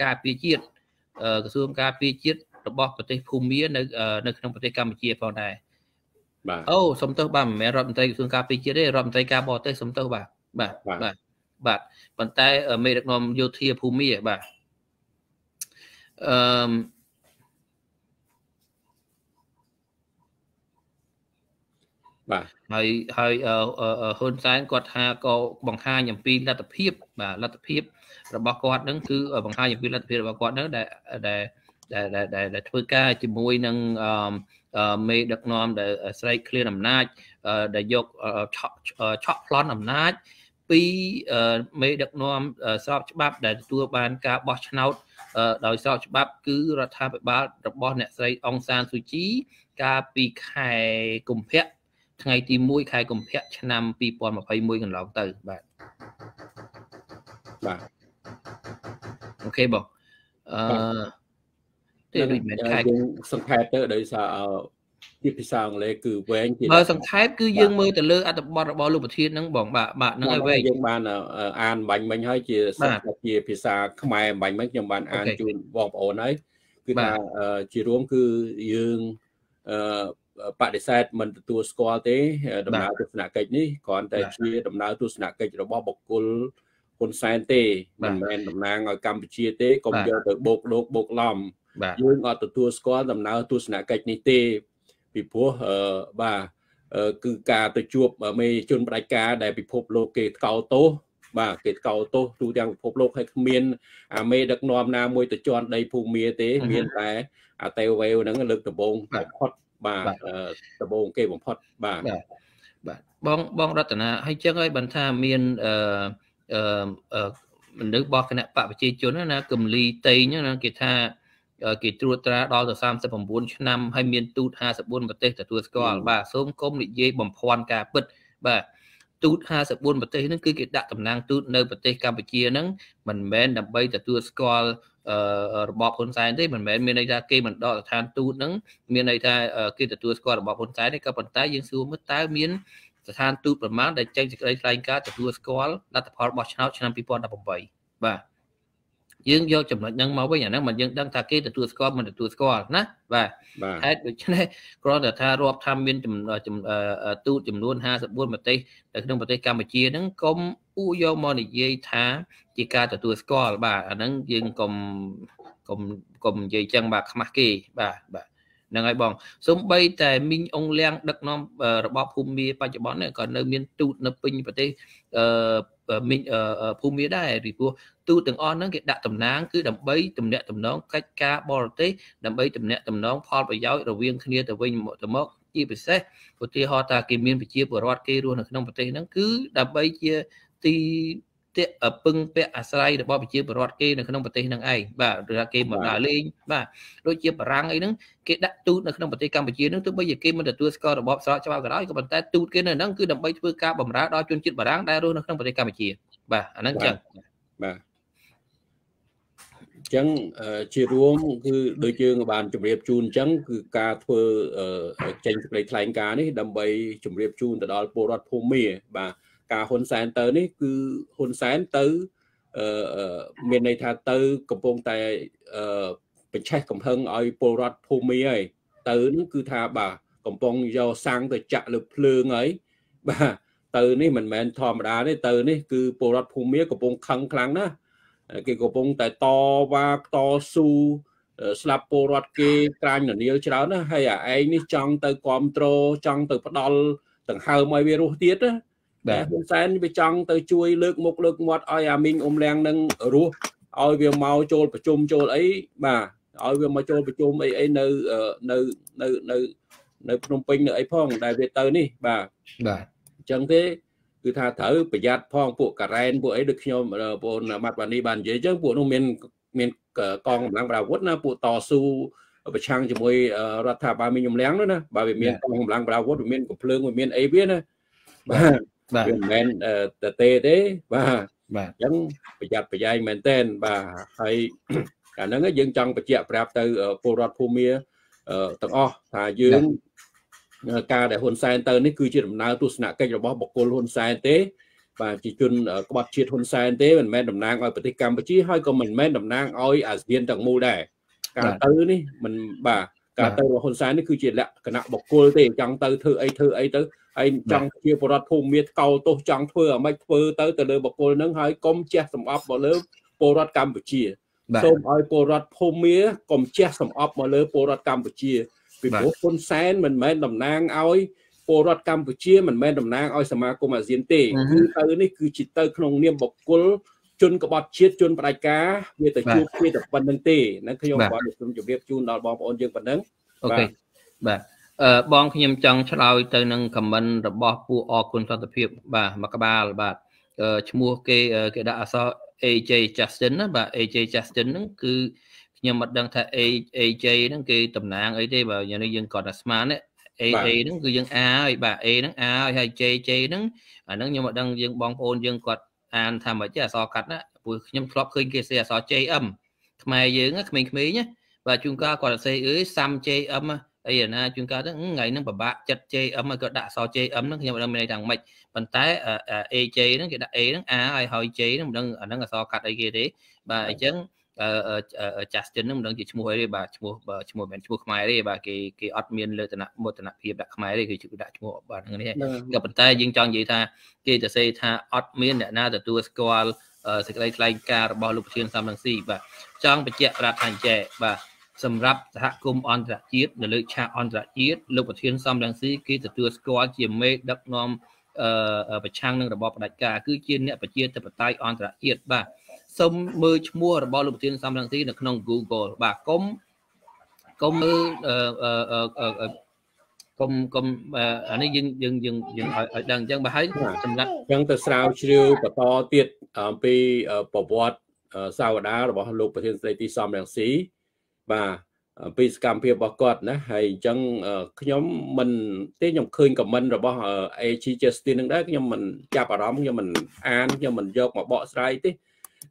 ការពារជាតិក្រសួងការពារជាតិរបស់ប្រទេសភូមានៅនៅក្នុងប្រទេសកម្ពុជាផងដែរបាទអូសំទោសបាទមិនមែនរដ្ឋមន្ត្រីក្រសួងការពារជាតិទេរដ្ឋមន្ត្រីការបរទេសសំទោសបាទបាទបាទបាទប៉ុន្តែមេដឹកនាំយោធាភូមាបាទ អឺបាទហើយហើយហ៊ុនសែនគាត់ថាក៏បង្ហាញអំពីលទ្ធភាពបាទលទ្ធភាពរបស់គាត់នឹងគឺបង្ហាញអំពីលទ្ធភាពរបស់គាត់នឹងដែលដែលដែលដែលធ្វើការជាមួយនឹងមេដឹកនាំដែលស្រែកឃ្លានអំណាចដែលយកឆក់ឆក់ប្លន់អំណាចពីមេដឹកនាំស្របច្បាប់ដែលទទួលបានការបោះឆ្នោត ដោយស្របច្បាប់គឺរដ្ឋាភិបាលរបស់អ្នកស្រីអង្សានស៊ូជីកាលពីខែកុម្ភៈថ្ងៃទី1ខែកុម្ភៈឆ្នាំ2021កន្លងទៅបាទបាទអូខេបងអឺទេដូចមិនខែសង្ខេបទៅដោយសារ ជាភាសាអង់គ្លេសគឺវែងជាបើសង្ខេបគឺយើងមើលទៅលើអត្ថបទរបស់លោកប្រធានហ្នឹងបងបាទបាទហ្នឹងហើយវែងយើងបានអានបាញ់មិញហើយជាសង្ខេបជាភាសាខ្មែរបាញ់មិញខ្ញុំបានអានជូនបងប្អូនហើយគឺថាជារួមគឺយើងអឺបដិសេធមិនទទួលស្គាល់ទេដំណើរទស្សនកិច្ចនេះគ្រាន់តែជាដំណើរទស្សនកិច្ចរបស់បុគ្គលហ៊ុនសែនទេមិនមែនតំណាងឲ្យកម្ពុជាទេកុំយកទៅបោកដោកបោកឡំយើងអត់ទទួលស្គាល់ដំណើរទស្សនកិច្ចនេះទេ ពីព្រោះអឺបាទគឺការទៅជួបមេជនផ្ដាច់ការដែលពិភពលោកគេថ្កោលទោសបាទគេថ្កោលទោសទូទាំងពិភពលោកហើយគ្មានអាមេដឹកនាំណាមួយទៅជន់ដីភូមិមាទេ មានតែអាតេវេវហ្នឹងលើកដំបូងបំផុតបាទដំបូងគេបំផុតបាទបាទបងបងរតនាហើយចឹងហើយបានថាមានអឺអឺមនុស្សរបស់គណៈបកប្រជាជនណាកំលីតេងណាគេថា គេត្រួតត្រាដល់ទៅ39ឆ្នាំហើយមានទូត54ប្រទេសទទួលស្គាល់បាទសូមគុំនិយាយបំភាន់ការពិតបាទទូត54ប្រទេសហ្នឹងគឺគេដាក់តំណាងទូតនៅប្រទេសកម្ពុជាហ្នឹងមិនមែនដើម្បីទទួលស្គាល់របបហ៊ុនសែនទេមិនមែនមានន័យថាគេមិនដកស្ថានទូតហ្នឹងមានន័យថាគេទទួលស្គាល់របបហ៊ុនសែនទេក៏ប៉ុន្តែយើងសួរមើលតើមានស្ថានទូតប្រមាណដែលចេញសេចក្តីថ្លែងការណ៍ទទួលស្គាល់លទ្ធផលរបស់ឆ្នោតឆ្នាំ2018បាទ យើងយកចំណុចហ្នឹងមកវិញអាហ្នឹងមិនយើងដឹងថាគេទទួលស្គាល់មិនទទួលស្គាល់ណាបាទហេតុដូច្នេះគ្រាន់តែថារាប់ថាមានទូតចំនួន54ប្រទេសនៅក្នុងប្រទេសកម្ពុជាហ្នឹងកុំអ៊ូយកមកនិយាយថាជាការទទួលស្គាល់បាទអាហ្នឹងយើងកុំកុំកុំនិយាយចឹងបាទខ្មាស់គេបាទបាទ ហ្នឹងហើយបងសំបីតែមីងអងលៀងដឹកនាំរបបភូមិមាបច្ចុប្បន្ននេះក៏នៅមានទូតនៅពេញប្រទេសអឺមីងភូមិមាដែរពីព្រោះទូតទាំងអស់ហ្នឹងគេដាក់តំណាងគឺដើម្បីទំនាក់ទំនងកិច្ចការបរទេសដើម្បីទំនាក់ទំនងផលប្រយោជន៍រវាងគ្នាទៅវិញទៅមកជាពិសេសឧទាហរណ៍ថាគេមានប្រជាពលរដ្ឋគេរស់នៅក្នុងប្រទេសហ្នឹងគឺដើម្បីជាទី ទាក់ពឹងពាក់អាស្រ័យរបស់ប្រជាពលរដ្ឋគេនៅក្នុងប្រទេសហ្នឹងឯងបាទឬថាគេមកដើរលេងបាទដូចជាបារាំងអីហ្នឹងគេដាក់ទូតនៅក្នុងប្រទេសកម្ពុជាហ្នឹងទោះបីជាគេមិនទទួលស្គាល់របបស្រោចច្បាប់ក៏ដោយក៏ប៉ុន្តែទូតគេនៅហ្នឹងគឺដើម្បីធ្វើការបម្រើដល់ជនជាតិបារាំងដែលរស់នៅក្នុងប្រទេសកម្ពុជាបាទអាហ្នឹងចឹងបាទចឹងជារួមគឺដូចយើងបានជម្រាបជូនចឹងគឺការធ្វើចេញសេចក្តីថ្លែងការណ៍នេះដើម្បីជម្រាបជូនទៅដល់ពលរដ្ឋភូមិមាបាទ ការហ៊ុនសែនទៅនេះគឺហ៊ុនសែនទៅអឺមានន័យថាទៅ កំពុងតែអឺបញ្ឆេះកំហឹងឲ្យពលរដ្ឋភូមិហើយទៅនឹងគឺថាបាទកំពុងយកសាំងទៅចាក់លើភ្លើងហើយបាទទៅនេះមិនមែនធម្មតាទេទៅនេះគឺពលរដ្ឋភូមិកំពុងខឹងខ្លាំងណាស់គេកំពុងតែតវ៉ាតស៊ូស្លាប់ពលរដ្ឋគេក្រាញនានាច្រើនណាហើយអាឯងនេះចង់ទៅគ្រប់គ្រងចង់ទៅផ្ដាល់ដង្ហើមឲ្យវារស់ទៀតណា បាទហ៊ុនសែនវាចង់ទៅជួយលើកមុខលើកមាត់ឲ្យអាមីងអ៊ុំលៀងនឹងរស់ឲ្យវាមកចូលប្រជុំចូលអីបាទឲ្យវាមកចូលប្រជុំអីអីនៅនៅនៅនៅនៅភ្នំពេញនៅអីផងដែលវាទៅនេះបាទបាទអញ្ចឹងទេគឺថាត្រូវប្រយ័ត្នផងពួកការ៉ែនពួកអីដូចខ្ញុំបងម៉ាត់វ៉ានីបាននិយាយអញ្ចឹងពួកនោះមានមានកងកម្លាំងប្រអាវុធណាពួកតស៊ូប្រឆាំងជាមួយរដ្ឋាភិបាលមីញំលៀងនោះណាបើវាមានកងកម្លាំងប្រអាវុធវាមានកំភ្លើងវាមានអីវាណាបាទ បាទវាមិនមែនតទេទេបាទបាទអញ្ចឹងប្រយ័ត្នប្រយែងមែនតែនបាទហើយអាហ្នឹងយើងចង់បញ្ជាក់ប្រាប់ទៅពលរដ្ឋភូមិទាំងអស់ថាយើងការដែលហ៊ុនសែនទៅនេះគឺជាដំណើរទស្សនកិច្ចរបស់បុគ្គលហ៊ុនសែនទេ បាទជាជនក្បត់ជាតិហ៊ុនសែនទេមិនមែនតំណាងឲ្យប្រទេសកម្ពុជាហើយក៏មិនមែនតំណាងឲ្យអាស៊ានទាំងមូលដែរការទៅនេះមិនបាទការទៅរបស់ហ៊ុនសែននេះគឺជាលក្ខណៈបុគ្គលទេចង់ទៅធ្វើអីធ្វើអីទៅ ហើយចង់ជាបរដ្ឋភូមិមាកោទោសចង់ធ្វើអាម៉េចធ្វើទៅទៅលើបុគ្គលនឹងហើយកុំជះសម្អប់មកលើពលរដ្ឋកម្ពុជាសូមឲ្យពលរដ្ឋភូមិមាកុំជះសម្អប់មកលើពលរដ្ឋកម្ពុជាពីព្រោះហ៊ុនសែនមិនមែនតំណាងឲ្យពលរដ្ឋកម្ពុជាមិនមែនតំណាងឲ្យសមាគមអាស៊ានទេគឺទៅនេះគឺជាទៅក្នុងនាមបុគ្គលជនក្បត់ជាតិជនផ្ដាច់ការវាទៅជួបគ្នាតែប៉ុណ្្នឹងទេហ្នឹងខ្ញុំបាទសូមជម្រាបជូនដល់បងប្អូនយើងប៉ុណ្្នឹងអូខេបាទអឺ បងខ្ញុំចង់ឆ្លើយទៅនឹងខមមិនរបស់ពួកអគុណសន្តិភាពបាទមកក្បាលបាទឈ្មោះគេគេដាក់អក្សរ AJ Justin ណាបាទ AJ Justin ហ្នឹងគឺខ្ញុំមិនដឹងថា AJ ហ្នឹងគេតំណាងអីទេបើយ៉ាងនេះយើងគាត់តែស្មាន A A ហ្នឹងគឺយើង A ហើយបាទ A ហ្នឹង A ហើយហើយ J J ហ្នឹងអាហ្នឹងខ្ញុំមិនដឹងយើងបងប្អូនយើងគាត់អានថាមិនទេអក្សរកាត់ណាព្រោះខ្ញុំធ្លាប់ឃើញគេសេអក្សរ JM ខ្មែរយើងក្មេងៗណាបាទជួនកាលគាត់សេអើយសាំ JM អីណាជួនកាលទៅថ្ងៃហ្នឹងពិបាកចិត្ត JM ក៏ដាក់អក្សរ JM ហ្នឹងខ្ញុំមិនដឹងមានន័យថាម៉េចប៉ុន្តែ AJ ហ្នឹងគេដាក់ A ហ្នឹង A ហើយហើយ J ហ្នឹងមិនដឹងអាហ្នឹងអក្សរកាត់អីគេទេបាទអញ្ចឹង Justin នឹងមិនដឹងជាឈ្មោះអីទេបាទឈ្មោះឈ្មោះមិនឈ្មោះខ្មែរទេបាទគេគេអត់មានលើតនៈមោទនភាពដាក់ខ្មែរទេគឺដាក់ឈ្មោះបាទហ្នឹងនេះក៏ប៉ុន្តែយើងចង់និយាយថាគេទៅសេថាអត់មានអ្នកណាទទួលស្គាល់សេចក្តីថ្លែងការណ៍របស់លោកប្រធានសំរងស៊ីបាទចង់បញ្ជាក់ប្រាប់ថាអញ្ចេះបាទ សម្រាប់សហគមន៍អន្តរជាតិនៅលើឆាកអន្តរជាតិលោកប្រធានសំរងស៊ីគេទទួលស្គាល់ជាមេដឹកនាំអឺប្រឆាំងនឹងរបបផ្ដាច់ការគឺជាអ្នកប្រជាធិបតេយ្យអន្តរជាតិបាទសូមមើលឈ្មោះរបស់លោកប្រធានសំរងស៊ីនៅក្នុង Google បាទកុំកុំមើលអឺកុំកុំអានេះយើងយើងយើងយើងឲ្យដឹងអញ្ចឹងបើហើយសម្រាប់អញ្ចឹងទៅស្រាវជ្រាវបន្តទៀតអំពីប្រវត្តិសាវតារបស់លោកប្រធានស្ដីទីសំរងស៊ី បាទពីសកម្មភាពរបស់គាត់ណាហើយអញ្ចឹងខ្ញុំមិនទេខ្ញុំឃើញខមមិនរបស់ AG Justin នឹងដែរខ្ញុំមិនចាប់អារម្មណ៍ខ្ញុំមិនអានខ្ញុំមិនយកមកបកស្រាយទេ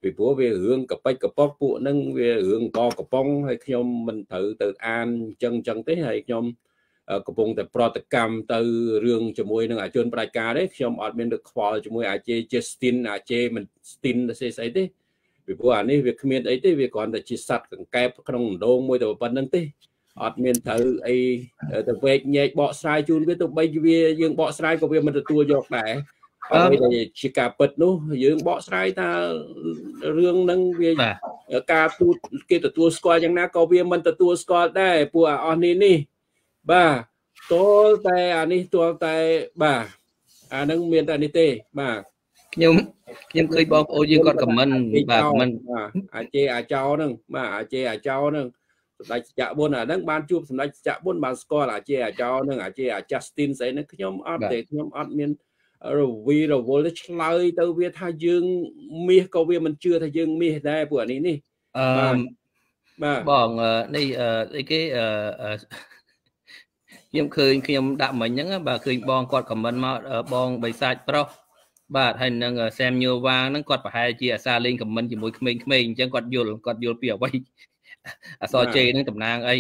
ពីព្រោះវារឿងកប៉ិចកប៉ុកពួកហ្នឹងវារឿងកកំប៉ុងហើយខ្ញុំមិនត្រូវទៅអានអញ្ចឹងអញ្ចឹងទេហើយខ្ញុំកំពុងតែប្រតិកម្មទៅរឿងជាមួយនឹងអាជនផ្ដាច់ការទេខ្ញុំអត់មានទឹកខ្វល់ជាមួយអាជេ Justin អាជេមិន Stin ស្អីស្អីទេ ពីព្រោះអានេះវាគ្មានអីទេវាគ្រាន់តែជាសត្វកង្កែបក្នុងដងមួយតែប៉ុណ្្នឹងទេអត់មានត្រូវអីទៅវែកញែកបកស្រាយជូនវាទៅបីវាយើងបកស្រាយក៏វាមិនទទួលយកដែរអ្វីដែលជាការពិតនោះយើងបកស្រាយថារឿងហ្នឹងវាការទូតគេទទួលស្គាល់យ៉ាងណាក៏វាមិនទទួលស្គាល់ដែរពួកអស់នេះនេះបាទតលតែអានេះតលតែបាទអានឹងមានតែនេះទេបាទ ខ្ញុំខ្ញុំឃើញបងប្អូនយើងគាត់ខមមិនបាទខមមិនអាចេអាចោហ្នឹងបាទអាចេអាចោហ្នឹងសម្ដេចសច្ចៈបុនអាហ្នឹងបានជួបសម្ដេចសច្ចៈបុនបានស្គាល់អាចេអាចោហ្នឹងអាចេអា Justin ស្អីហ្នឹងខ្ញុំអត់ទេខ្ញុំអត់មានរវីរវល់ទៅឆ្លើយទៅវាថាយើងមាសក៏វាមិនជឿថាយើងមាសដែរពួកអានេះនេះអឺបាទបងនេះអីគេអឺខ្ញុំឃើញខ្ញុំដាក់មិញហ្នឹងបាទឃើញបងគាត់ខមមិនមកបងបិសាចប្រុស បាទហើយនឹងសែមញូវ៉ាហ្នឹងគាត់ប្រហែលជាអាសាលេងខមមិនជាមួយក្មេងៗអញ្ចឹងគាត់យល់គាត់យល់ពីអ្វីអសជេហ្នឹងតំណាងអី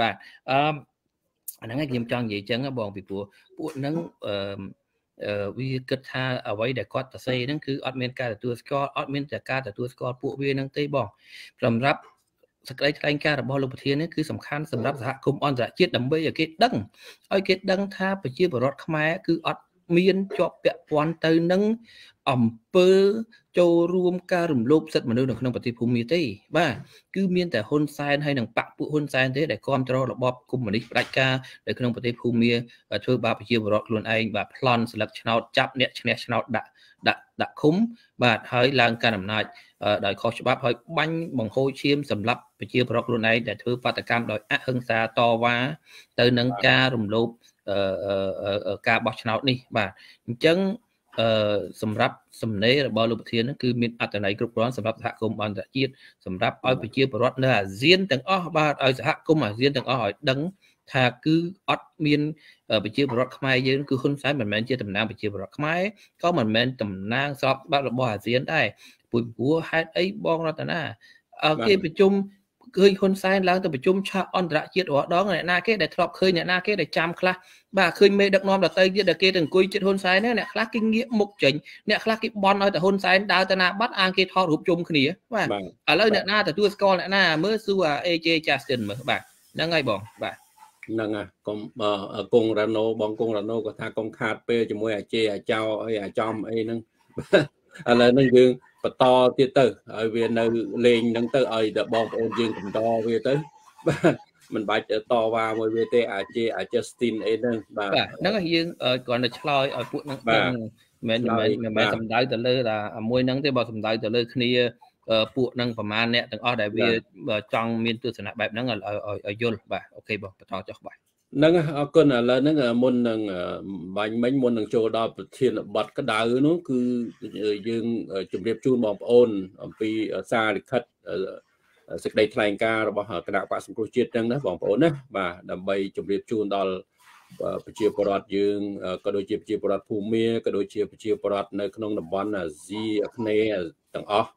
បាទអឺអាហ្នឹងខ្ញុំចង់និយាយអញ្ចឹងបងពីព្រោះពួកហ្នឹងអឺវាគិតថាអ្វីដែលគាត់សរសេរហ្នឹងគឺអត់មានការទទួលស្គាល់អត់មានតែការទទួលស្គាល់ពួកវាហ្នឹងទេបងសម្រាប់សក្តីថ្លែងការណ៍របស់លោកប្រធាននេះគឺសំខាន់សម្រាប់សហគមន៍អន្តរជាតិដើម្បីឲ្យគេដឹងឲ្យគេដឹងថាប្រជាពលរដ្ឋខ្មែរគឺអត់ មានជាប់ពាក់ព័ន្ធទៅនឹងអំពើចូលរួមការរំលោភសិទ្ធិមនុស្សនៅក្នុងប្រទេសភូមាទេបាទគឺមានតែហ៊ុនសែនហើយនឹងបកពួកហ៊ុនសែនទេដែលគ្រប់គ្រងរបបកុម្មុយនីសផ្ដាច់ការនៅក្នុងប្រទេសភូមាធ្វើបាបប្រជាពលរដ្ឋខ្លួនឯងបាទប្លន់ស្លឹកឆ្នោតចាប់អ្នកឈ្នះឆ្នោតដាក់ដាក់ដាក់ឃុំបាទហើយឡើងការអំណាចដោយខុសច្បាប់ហើយបាញ់បង្ហូរឈាមសម្រាប់ប្រជាពលរដ្ឋខ្លួនឯងដែលធ្វើបាតកម្មដោយអហិង្សាតវ៉ាទៅនឹងការរំលោភ ការបោះឆ្នោតនេះបាទអញ្ចឹងអឺសម្រាប់សំណេររបស់លោកប្រធានគឺមានអត្ថន័យគ្រប់គ្រាន់សម្រាប់សហគមន៍អន្តរជាតិសម្រាប់ឲ្យប្រជាពលរដ្ឋនៅអាស៊ានទាំងអស់បាទឲ្យសហគមន៍អាស៊ានទាំងអស់ឲ្យដឹងថាគឺអត់មានប្រជាពលរដ្ឋខ្មែរយើងគឺហ៊ុនសែនមិនមែនជាតំណាងប្រជាពលរដ្ឋខ្មែរក៏មិនមែនតំណាងស្របច្បាប់របស់អាស៊ានដែរពុយព្រោះហេតុអីបងរតនាគេប្រជុំ ឃើញហ៊ុនសែនឡើងទៅប្រជុំឆាកអន្តរជាតិរាល់ដងអ្នកណាគេដែលធ្លាប់ឃើញអ្នកណាគេដែលចាំខ្លះបាទឃើញមេដឹកនាំដតីទៀតដែលគេទៅអង្គុយចិត្តហ៊ុនសែនអ្នកខ្លះគេងាកមុខចេញអ្នកខ្លះគេបន់ឲ្យតែហ៊ុនសែនដើរទៅណាបាត់អាងគេថតរូបជុំគ្នាបាទឥឡូវអ្នកណាទទួលស្គាល់អ្នកណាមើលសួរ AJ Justin មើលបាទហ្នឹងហើយបងបាទហ្នឹងហើយកុំកងរ៉ាណូបងកងរ៉ាណូក៏ថាកុំខាតពេលជាមួយអាជេអាចោអីអាចចំអីហ្នឹង ឥឡូវហ្នឹងយើងបន្តទៀតទៅឲ្យវានៅលេងហ្នឹងទៅឲ្យតែបងប្អូនយើងបន្តវាទៅបាទមិនបាច់តវ៉ាមួយវាទេអាចជាអាច Justin អីហ្នឹងបាទហ្នឹងហើយយើងគ្រាន់តែឆ្លើយឲ្យពួកហ្នឹងមិនមែនមិនមែនសំដៅទៅលើថាមួយហ្នឹងទេបើសំដៅទៅលើគ្នាពួកនឹងប្រមាណអ្នកទាំងអស់ដែលវាចង់មានទស្សនៈបែបហ្នឹងឲ្យយល់បាទអូខេបងបន្តចុះបាទហ្នឹងអរគុណឥឡូវហ្នឹងមុននឹងបាញ់មិញមុននឹងចូលដល់ប្រធានបទក្តៅនោះគឺយើងជម្រាបជូនបងប្អូន អំពីសារលិខិតសេចក្តីថ្លែងការណ៍របស់គណៈបកសង្គ្រោះជាតិហ្នឹងណាបងប្អូនណាបាទដើម្បីជម្រាបជូនដល់ប្រជាពលរដ្ឋយើងក៏ដូចជាប្រជាពលរដ្ឋភូមាក៏ដូចជាប្រជាពលរដ្ឋនៅក្នុងតំបន់អាស៊ីអាគ្នេយ៍ទាំងអស់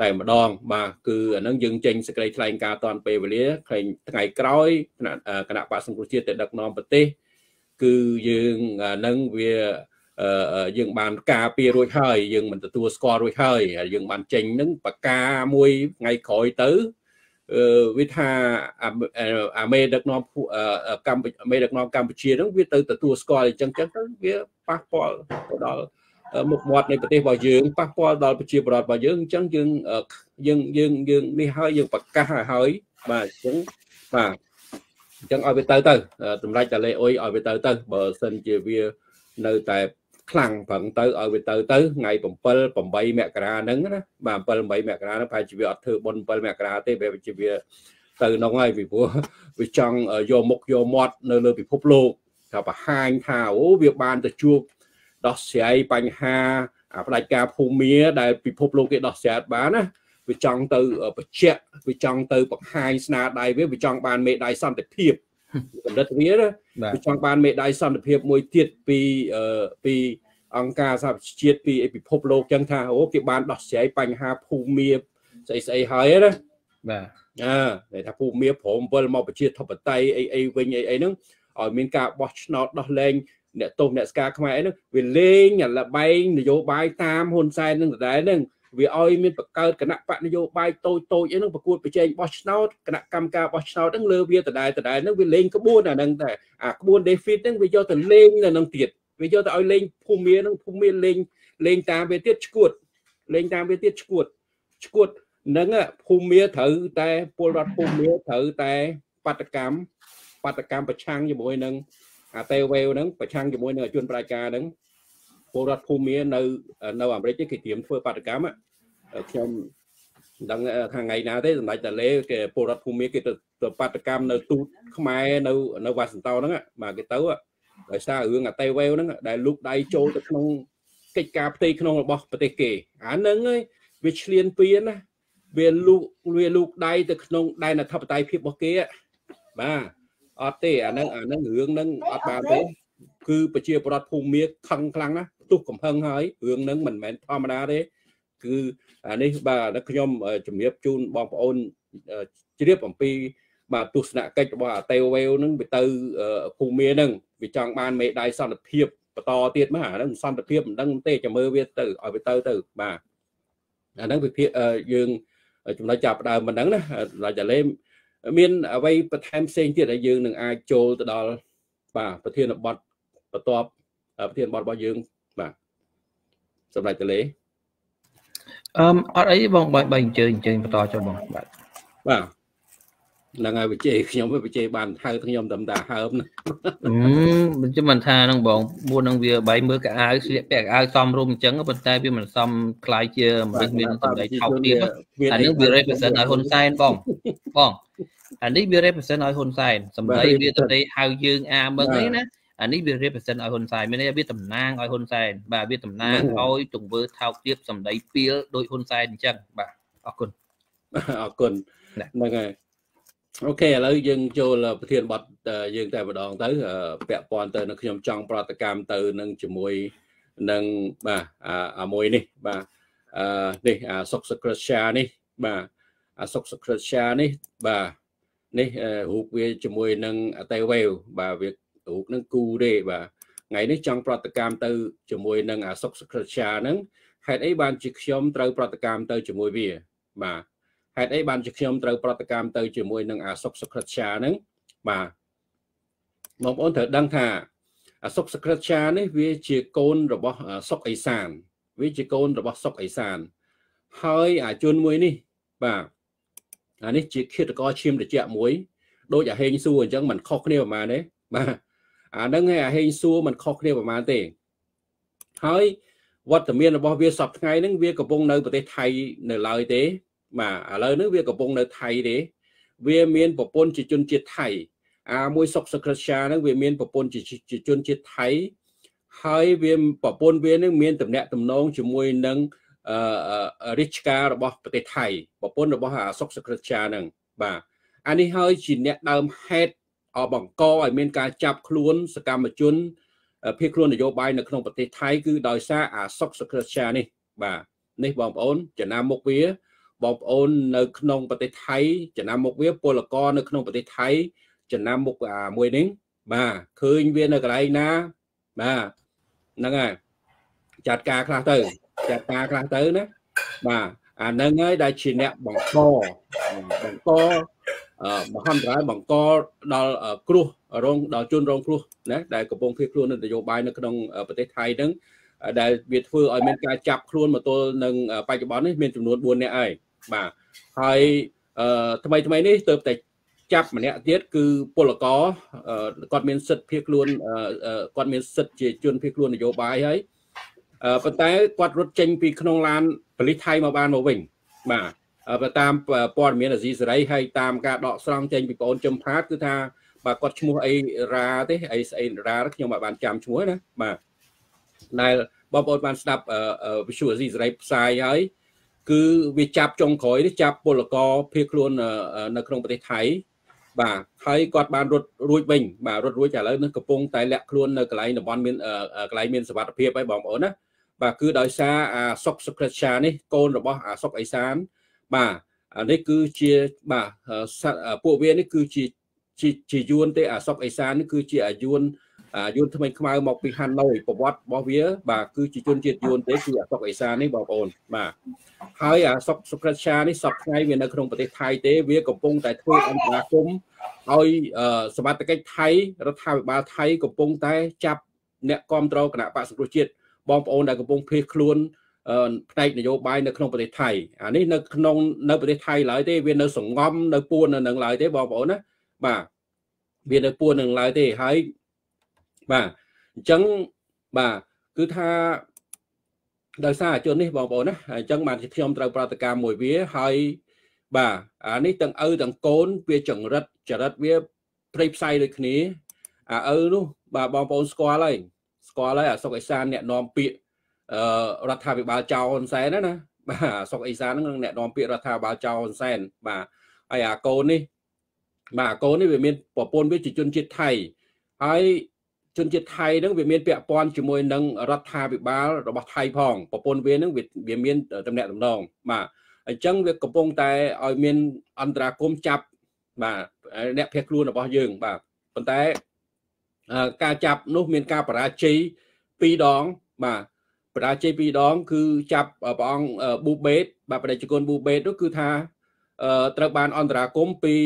តែម្ដង បាទគឺអានឹងយើងចេញសេចក្តីថ្លែងការណ៍តាន់ពេលវេលាថ្ងៃថ្ងៃក្រោយគណៈគណៈបកសង្គ្រោះជាតិទៅដឹកនាំប្រទេសគឺយើងនឹងវាយើងបានការពាររួចហើយយើងមិនទទួលស្គាល់រួចហើយយើងបានចេញនឹងបកាមួយថ្ងៃក្រោយទៅវាថាអាមេដឹកនាំកម្ពុជាមេដឹកនាំកម្ពុជាហ្នឹងវាទៅទទួលស្គាល់អញ្ចឹងចឹងទៅវាប៉ះពាល់ទៅដល់ មុខមាត់នៃប្រទេសរបស់យើងប៉ះពាល់ដល់ប្រជាពលរដ្ឋរបស់យើងអញ្ចឹងយើងយើងយើងយើងនេះហើយយើងប្រកាសឲ្យហើយបាទអញ្ចឹងបាទអញ្ចឹងឲ្យវាទៅទៅតម្រាច់តាលេអុយឲ្យវាទៅទៅបើសិនជាវានៅតែខ្លាំងប្រឹងទៅឲ្យវាទៅទៅថ្ងៃ7 8មករាហ្នឹងណាបាទ7 8មករាហ្នឹងប្រហែលជាវាអត់ធ្វើបុណ្យ7មករាទេប្រហែលជាវាទៅនោះហើយពីព្រោះវាចង់យកមុខយកមាត់នៅលើពិភពលោកថាបង្ហាញថាអូវាបានទៅជួប ដោះស្រាយបញ្ហាអាផ្ដាច់ការភូមិដែលពិភពលោកគេដោះស្រាយបានណាវាចង់ទៅបញ្ជាក់វាចង់ទៅបង្ហាញស្នាដៃវាវាចង់បានមេដាយសន្តិភាពកម្រិតវាណាវាចង់បានមេដាយសន្តិភាពមួយទៀតពីពីអង្គការសហប្រជាជាតិពីពិភពលោកចឹងថាអូគេបានដោះស្រាយបញ្ហាភូមិស្អីស្អីហើយណាបាទអើតែថាភូមិព្រមវិលមកប្រជាធិបតេយ្យអីអីវិញអីអីហ្នឹងឲ្យមានការបោះឆ្នោតដោះលែង អ្នកទោសអ្នកស្ការខ្មែរហ្នឹងវាលេងលបែងនយោបាយតាមហ៊ុនសែននឹងដដែលហ្នឹងវាឲ្យមានបង្កើតគណៈបកនយោបាយតូចតូចអីហ្នឹងប្រកួតប្រជែងបោះឆ្នោតគណៈកម្មការបោះឆ្នោតហ្នឹងលើវាដដែលដដែលហ្នឹងវាលេងក្បួនអាហ្នឹងតែអាក្បួន David ហ្នឹងវាយកទៅលេងនៅហ្នឹងទៀតវាយកទៅឲ្យលេងភូមិហ្នឹងភូមិលេងលេងតាមវាទៀតឈួតលេងតាមវាទៀតឈួតឈួតហ្នឹងភូមិត្រូវតែពលរដ្ឋភូមិត្រូវតែបដកម្មបដកម្មប្រឆាំងជាមួយនឹង អាតេវេវហ្នឹងប្រឆាំងជាមួយនឹងជនប្រជាការហ្នឹងពលរដ្ឋភូមិនៅនៅអាមេរិកគេត្រៀមធ្វើបាតកម្មខ្ញុំដឹងខាងថ្ងៃណាទេសម្ដេចតាលេគេពលរដ្ឋភូមិគេទៅទៅបាតកម្មនៅទូតខ្មែរនៅនៅវ៉ាស៊ីនតោនហ្នឹងបាទគេទៅដោយសាររឿងអាតេវេវហ្នឹងដែលលូកដៃចូលទៅក្នុងកិច្ចការផ្ទៃក្នុងរបស់ប្រទេសគេអាហ្នឹងឯងវាឆ្លៀនពៀនណាវាលូកវាលូកដៃទៅក្នុងដែនអធិបតេយ្យភាពរបស់គេបាទ អត់ទេអាហ្នឹងអាហ្នឹងរឿងហ្នឹងអត់បានទេគឺប្រជាប្រដ្ឋភូមិខឹងខ្លាំងណាស់ទុះកំហឹងហើយរឿងហ្នឹងមិនមែនធម្មតាទេគឺអានេះបាទខ្ញុំជំរាបជូនបងប្អូនជ្រាបអំពីបាទទស្សនកិច្ចរបស់អាតេវវេវហ្នឹងវាទៅភូមិហ្នឹងវាចង់បានមេដាយសន្តិភាពបន្តទៀតមកអាហ្នឹងសន្តិភាពមិនដឹងទេចាំមើលវាទៅឲ្យវាទៅទៅបាទអាហ្នឹងវិភាគយើងចំណុចចាប់ដើមមិនហ្នឹងណាដល់តែលេ មានអ្វីបន្ថែមផ្សេងទៀតដែលយើងនឹងអាចចូលទៅដល់បាទប្រធានបទបន្ទាប់ប្រធានបទរបស់យើងបាទសម្រាប់តលេអឺអត់អីបងបើអញ្ជើញអញ្ជើញបន្តចុះបងបាទបាទ ឡើងហើយបច្ចេខ្ញុំបច្ចេបានហៅខ្ញុំតាមតាហើមមិនចាំមិនថានឹងបងមុននឹងវាបៃមើលកៅអៅស្លៀកពាក់កៅអៅសំរុំអញ្ចឹងប៉ុន្តែវាមិនសមខ្លាយជាមិនមានតម្លៃថោកទៀតអានេះវា represent ឲ្យហ៊ុនសែនបងបងអានេះវា represent ឲ្យហ៊ុនសែនសម្ដីវាទៅទេហៅយើងអាមឹងនេះណាអានេះវា represent ឲ្យហ៊ុនសែនមានន័យថាវាតំណាងឲ្យហ៊ុនសែនបាទវាតំណាងឲ្យទង្វើថោកទាបសម្ដីពីលដោយហ៊ុនសែនអញ្ចឹងបាទអរគុណអរគុណហ្នឹងហើយ អូខេឥឡូវយើងចូលប្រធានបទយើងតែម្ដងទៅពាក់ព័ន្ធទៅនឹងខ្ញុំចង់ប្រតិកម្មទៅនឹងជាមួយនឹងបាទអាមួយនេះបាទអឺនេះអាសុកសក្រិតជានេះបាទអាសុកសក្រិតជានេះបាទនេះរូបវាជាមួយនឹងអតេវេវបាទវារូបនឹងគូរេបាទថ្ងៃនេះចង់ប្រតិកម្មទៅជាមួយនឹងអាសុកសក្រិតជាហ្នឹងហេតុអីបានជាខ្ញុំត្រូវប្រតិកម្មទៅជាមួយវាបាទ ហេតុអីបានជាខ្ញុំត្រូវប្រតិកម្មទៅជាមួយនឹងអាសុកសក្រិតជាហ្នឹងបាទបងប្អូនត្រូវដឹងថាអាសុកសក្រិតជានេះវាជាកូនរបស់សុកអេសាន វាជាកូនរបស់សុកអេសាន ហើយអាជនមួយនេះបាទអានេះជាឃាតករឈាមត្រជាក់មួយដូចអាហេងសួរអញ្ចឹងมันខុសគ្នាប្រហែលទេបាទអាហ្នឹងឯងអាហេងសួរมันខុសគ្នាប្រហែលទេហើយវត្តមានរបស់វាសពថ្ងៃហ្នឹងវាកំពុងនៅប្រទេសថៃនៅឡើយទេ បាទឥឡូវនេះវាកំពុងនៅថៃទេវាមានប្រពន្ធជាជនជាតិថៃអាមួយសុកសក្រិតជាហ្នឹងវាមានប្រពន្ធជាជនជាតិថៃហើយវាប្រពន្ធវានឹងមានតំណែងតំណងជាមួយនឹងអឺរាជការរបស់ប្រទេសថៃប្រពន្ធរបស់អាសុកសក្រិតជាហ្នឹងបាទអានេះហើយជាអ្នកដើមហេតុអបង្កឲ្យមានការចាប់ខ្លួនសកម្មជនភៀសខ្លួននយោបាយនៅក្នុងប្រទេសថៃគឺដោយសារអាសុកសក្រិតជានេះបាទនេះបងប្អូនចំណាំមុខវា បងប្អូននៅក្នុងប្រទេសថៃចំណាំមុខវាពលករនៅក្នុងប្រទេសថៃចំណាំមុខអាមួយនេះបាទឃើញវានៅកន្លែងណាបាទហ្នឹងហើយចាត់ការខ្លះទៅចាត់ការខ្លះទៅណាបាទអាហ្នឹងហើយដែលជាអ្នកបង្កបង្កមហន្តរាយបង្កដល់គ្រោះរងដល់ជនរងគ្រោះណាដែលកំពុងភៀសខ្លួននៅនយោបាយនៅក្នុងប្រទេសថៃហ្នឹងដែលវាធ្វើឲ្យមានការចាប់ខ្លួនមកទល់នឹងបច្ចុប្បន្ននេះមានចំនួន4នាក់ហើយ បាទហើយអឺថ្មីថ្មីនេះទៅតែចាប់ម្នាក់ទៀតគឺពលករគាត់មានសិទ្ធិភៀសខ្លួនគាត់មានសិទ្ធិជាជនភៀសខ្លួននយោបាយហើយប៉ុន្តែគាត់រត់ចេញពីក្នុងឡានប៉ូលីសថៃមកបានមកវិញបាទតាមព័ត៌មានអាស៊ីសេរីហើយតាមការដកស្រង់ចេញពីបងអូនចំផាតគឺថាបាទគាត់ឈ្មោះអីរ៉ាទេអីស្អីរ៉ាខ្ញុំមិនបានចាំឈ្មោះណាបាទដែលបងប្អូនបានស្ដាប់វិសុអាស៊ីសេរីផ្សាយហើយ គឺវាចាប់ចុងក្រោយនេះចាប់ពលករភៀសខ្លួននៅក្នុងប្រទេសថៃបាទហើយគាត់បានរត់រួចវិញបាទរត់រួចឥឡូវនេះកំពុងតែលាក់ខ្លួននៅកន្លែងតំបន់មានកន្លែងមានសុវត្ថិភាពហើយបងប្អូនណាបាទគឺដោយសារអាសុកសុក្រិតឆានេះកូនរបស់អាសុកអេសាន បាទអានេះគឺជាបាទពួកវានេះគឺជាជាយួនទេអាសុកអេសាននេះគឺជាអាយួន យួនថ្មីខ្មៅមកពីហាណូយប្រវត្តិរបស់វា បាទគឺជាជនជាតិយួនទេគឺអាសុកអេសាននេះបងប្អូនបាទហើយអាសុកសុក្រិតឆានេះសពថ្ងៃវានៅក្នុងប្រទេសថៃទេវាកំពុងតែធ្វើអន្តរាគមឲ្យសមត្ថកិច្ចថៃរដ្ឋាភិបាលថៃកំពុងតែចាប់អ្នកគ្រប់គ្រងគណៈបកសង្គ្រោះជាតិបងប្អូនដែលកំពុងភៀសខ្លួនផ្នែកនយោបាយនៅក្នុងប្រទេសថៃអានេះនៅក្នុងនៅប្រទេសថៃឡើយទេវានៅសងំនៅពួននៅនឹងឡើយទេបងប្អូនណាបាទវានៅពួននឹងឡើយទេហើយ បាទអញ្ចឹងបាទគឺថាដោយសារជននេះបងប្អូនណាអញ្ចឹងបានជាខ្ញុំត្រូវប្រតិកម្មមួយវាហើយបាទអានេះទាំងឪទាំងកូនវាចង្រិតចរិតវាព្រៃផ្សៃដូចគ្នាអាឪនោះបាទបងប្អូនស្គាល់ហើយស្គាល់ហើយអាសុកអេសានអ្នកនាំពាក្យអឺរដ្ឋាភិបាលចៅហ៊ុនសែនណាណាបាទអាសុកអេសានហ្នឹងអ្នកនាំពាក្យរដ្ឋាភិបាលចៅហ៊ុនសែនបាទហើយអាកូននេះបាទអាកូននេះវាមានប្រពន្ធវាជាជនជាតិថៃហើយ ជនជាតិថៃហ្នឹងវាមានពាក់ព័ន្ធជាមួយនឹងរដ្ឋាភិបាលរបស់ថៃផងប្រពន្ធវាហ្នឹងវាមានតំណែងតំណងបាទអញ្ចឹងវាកំពុងតែឲ្យមានអន្តរាគមចាប់បាទអ្នកភៀសខ្លួនរបស់យើងបាទប៉ុន្តែការចាប់នោះមានការបរាជ័យ2ដងបាទបរាជ័យ2ដង គឺចាប់ព្រះអង្គប៊ូបេតបាទបដិជគុណប៊ូបេតនោះគឺថាត្រូវបានអន្តរាគមពី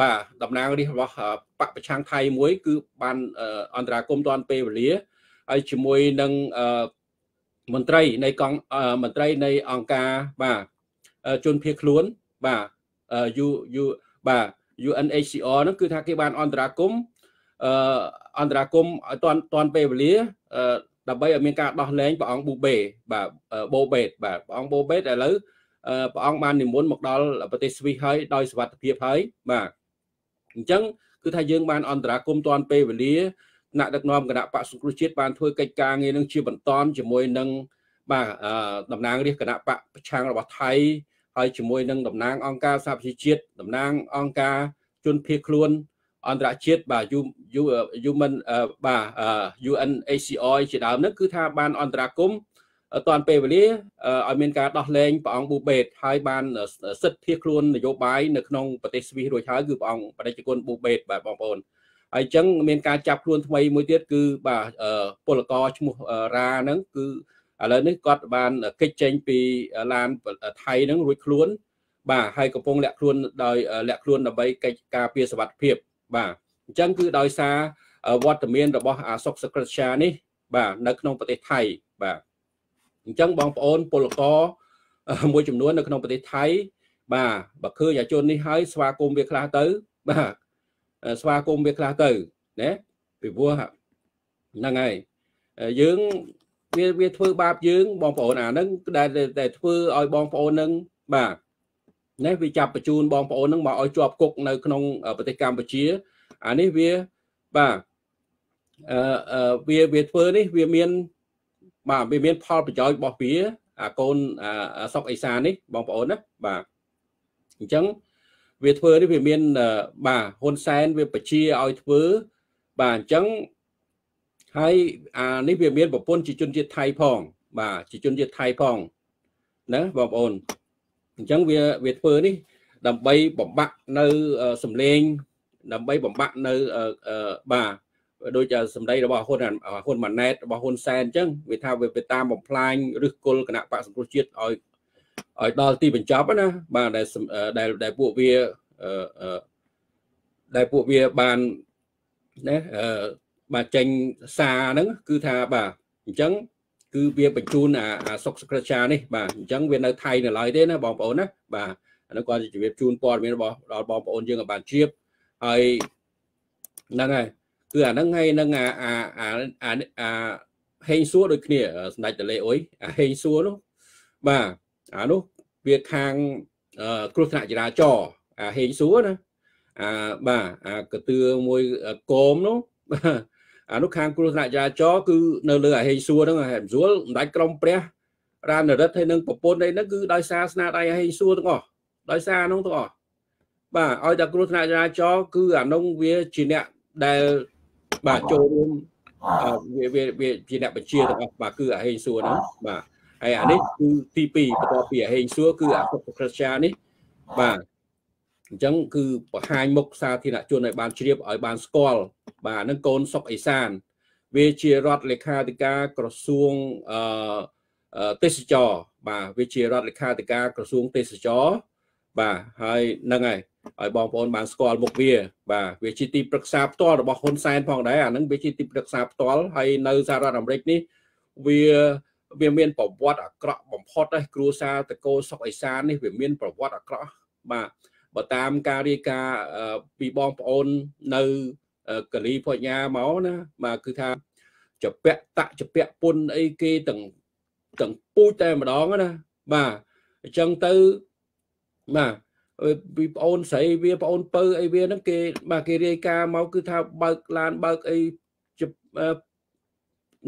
បាទតំណាងរាស្ត្ររបស់បកប្រឆាំងថៃមួយ គឺបានអន្តរាគមទាន់ពេលវេលាហើយជាមួយនឹងមន្ត្រីនៃកងមន្ត្រីនៃអង្គការបាទជនភៀសខ្លួនបាទយូយូបាទ UNHCR ហ្នឹងគឺថាគេបានអន្តរាគមអឺអន្តរាគមឲ្យតាន់តាន់ពេលវេលាដើម្បីឲ្យមានការដោះលែងព្រះអង្គប៊ូបេបាទបូបេតបាទព្រះអង្គបូបេតឥឡូវព្រះអង្គបាននិមន្តមកដល់ប្រទេសស្វីសហើយដោយសុវត្ថិភាពហើយបាទ អញ្ចឹងគឺថាយើងបានអន្តរាគមតាន់ពេលវេលាថ្នាក់ដឹកនាំគណៈបកសង្គ្រោះជាតិបានធ្វើកិច្ចការងារនឹងជាបន្តជាមួយនឹងបាទតំណាងរាជគណៈបកប្រឆាំងរបស់ថៃហើយជាមួយនឹងតំណាងអង្គការសហប្រជាជាតិតំណាងអង្គការជនភៀសខ្លួនអន្តរជាតិបាទ human បាទ UNHCR ជាដើមហ្នឹងគឺថាបានអន្តរាគម តាន់ពេលវេលាឲ្យមានការដោះលែងព្រះអង្គប៊ូបេតហើយបានសិទ្ធិភៀសខ្លួននយោបាយនៅក្នុងប្រទេសស្វីសរួចហើយគឺព្រះអង្គបដិជគុណប៊ូបេតបាទបងប្អូនហើយអញ្ចឹងមានការចាប់ខ្លួនថ្មីមួយទៀតគឺបាទពលករឈ្មោះរ៉ាហ្នឹងគឺឥឡូវនេះគាត់បានគេចចេញពីឡានថៃហ្នឹងរួចខ្លួន បាទហើយកំពុងលាក់ខ្លួនដោយលាក់ខ្លួនដើម្បីកិច្ចការពារសុវត្ថិភាពបាទអញ្ចឹងគឺដោយសារវត្តមានរបស់អាសុកសក្រិតជានេះបាទនៅក្នុងប្រទេសថៃបាទ អញ្ចឹងបងប្អូនពលករមួយចំនួននៅក្នុងប្រទេសថៃបាទបើឃើញអាជននេះហើយស្វាគមន៍វាខ្លះទៅបាទស្វាគមន៍វាខ្លះទៅណាពីព្រោះហ្នឹងហើយយើងវាវាធ្វើបាបយើងបងប្អូនអាហ្នឹងដែលតែធ្វើឲ្យបងប្អូនហ្នឹងបាទណាវាចាប់បញ្ជូនបងប្អូនហ្នឹងមកឲ្យជាប់គុកនៅក្នុងប្រទេសកម្ពុជា អានេះវាបាទអឺវាវាធ្វើនេះវាមាន បាទវាមានផលប្រយោជន៍របស់វាអាកូនសុកអេសានេះបងប្អូនណាបាទអញ្ចឹងវាធ្វើនេះវាមានបាទហ៊ុនសែនវាបជាឲ្យធ្វើបាទអញ្ចឹងហើយអានេះវាមានប្រពន្ធជាជនជាតិថៃផង បាទជាជនជាតិថៃផងណាបងប្អូនអញ្ចឹងវាវាធ្វើនេះ ដើម្បីបំបាក់នៅសម្លេងដើម្បីបំបាក់នៅបាទ ដូចសម្ដីរបស់ហ៊ុនហ៊ុនម៉ាណែតរបស់ហ៊ុនសែនអញ្ចឹងវាថាវាតាមបំផ្លាញឫសគល់គណៈបកសង្គ្រោះជាតិឲ្យឲ្យដល់ទីបញ្ចប់ណាបាទដែលដែលដែលពួកវាដែលពួកវាបានណាបាទចេញសារហ្នឹងគឺថាបាទអញ្ចឹងគឺវាបញ្ជូនអាសុកសក្រិតចានេះបាទអញ្ចឹងវានៅថៃនៅឡើយទេណាបងប្អូនណាបាទអានោះគាត់ជម្រាបជូនព័ត៌មានរបស់ដល់បងប្អូនយើងឲ្យបានជ្រាបហើយហ្នឹងហើយ គឺអាហ្នឹងហើយនឹងអាអាអាអាហេងសួរដូចគ្នាសម្ដេចតលេអុយអាហេងសួរនោះបាទអានោះវាខាងគ្រោះថ្នាក់ចរាចរណ៍អាហេងសួរណាអាបាទអាកតឿមួយកោមនោះអានោះខាងគ្រោះថ្នាក់ចរាចរណ៍គឺនៅលើអាហេងសួរហ្នឹងហេមស្រួលមិនដាច់ក្រុមព្រះរានរិទ្ធហើយនឹងប្រពន្ធអីហ្នឹងគឺដោយសារស្នាដៃអាហេងសួរទាំងអស់ដោយសារហ្នឹងទាំងអស់បាទឲ្យតែគ្រោះថ្នាក់ចរាចរណ៍គឺអានោះវាជាអ្នកដែល បាទចូលរួមវាវាវាជាអ្នកបញ្ជាទាំងអស់បាទគឺអាហេងសួរហ្នឹងបាទហើយអានេះគឺទី2បន្ទាប់ពីអាហេងសួរគឺអាពុទ្ធក្រិស្ចានេះបាទអញ្ចឹងគឺបង្ហាញមុខសាធារណជនឲ្យបានជ្រាបឲ្យបានស្គាល់បាទហ្នឹងកូនសុកអេសាន វាជារដ្ឋលេខាធិការក្រសួងអឺទេសចរបាទវាជារដ្ឋលេខាធិការក្រសួងទេសចរបាទហើយហ្នឹងហើយ ឲ្យបងប្អូនបានស្គាល់មុខវាបាទវាជាទីប្រឹក្សាផ្ទាល់របស់ហ៊ុនសែនផងដែរអាហ្នឹងវាជាទីប្រឹក្សាផ្ទាល់ហើយនៅសហរដ្ឋអាមេរិកនេះវាវាមានប្រវត្តិអាក្រក់បំផុតដែរគ្រួសារតកោសុកអេសាននេះវាមានប្រវត្តិអាក្រក់បាទបើតាមការរាយការណ៍ពីបងប្អូននៅកលីភញ្ញាមកណាបាទគឺថាចពាក់តាក់ចពាក់ពុនអីគេទាំងទាំងពូជតែម្ដងណាបាទអញ្ចឹងទៅបាទ ពីប្អូនស្រីវាប្អូនពៅអីវាហ្នឹងគេបាទគេរាយការណ៍មកគឺថាបើកឡានបើកអី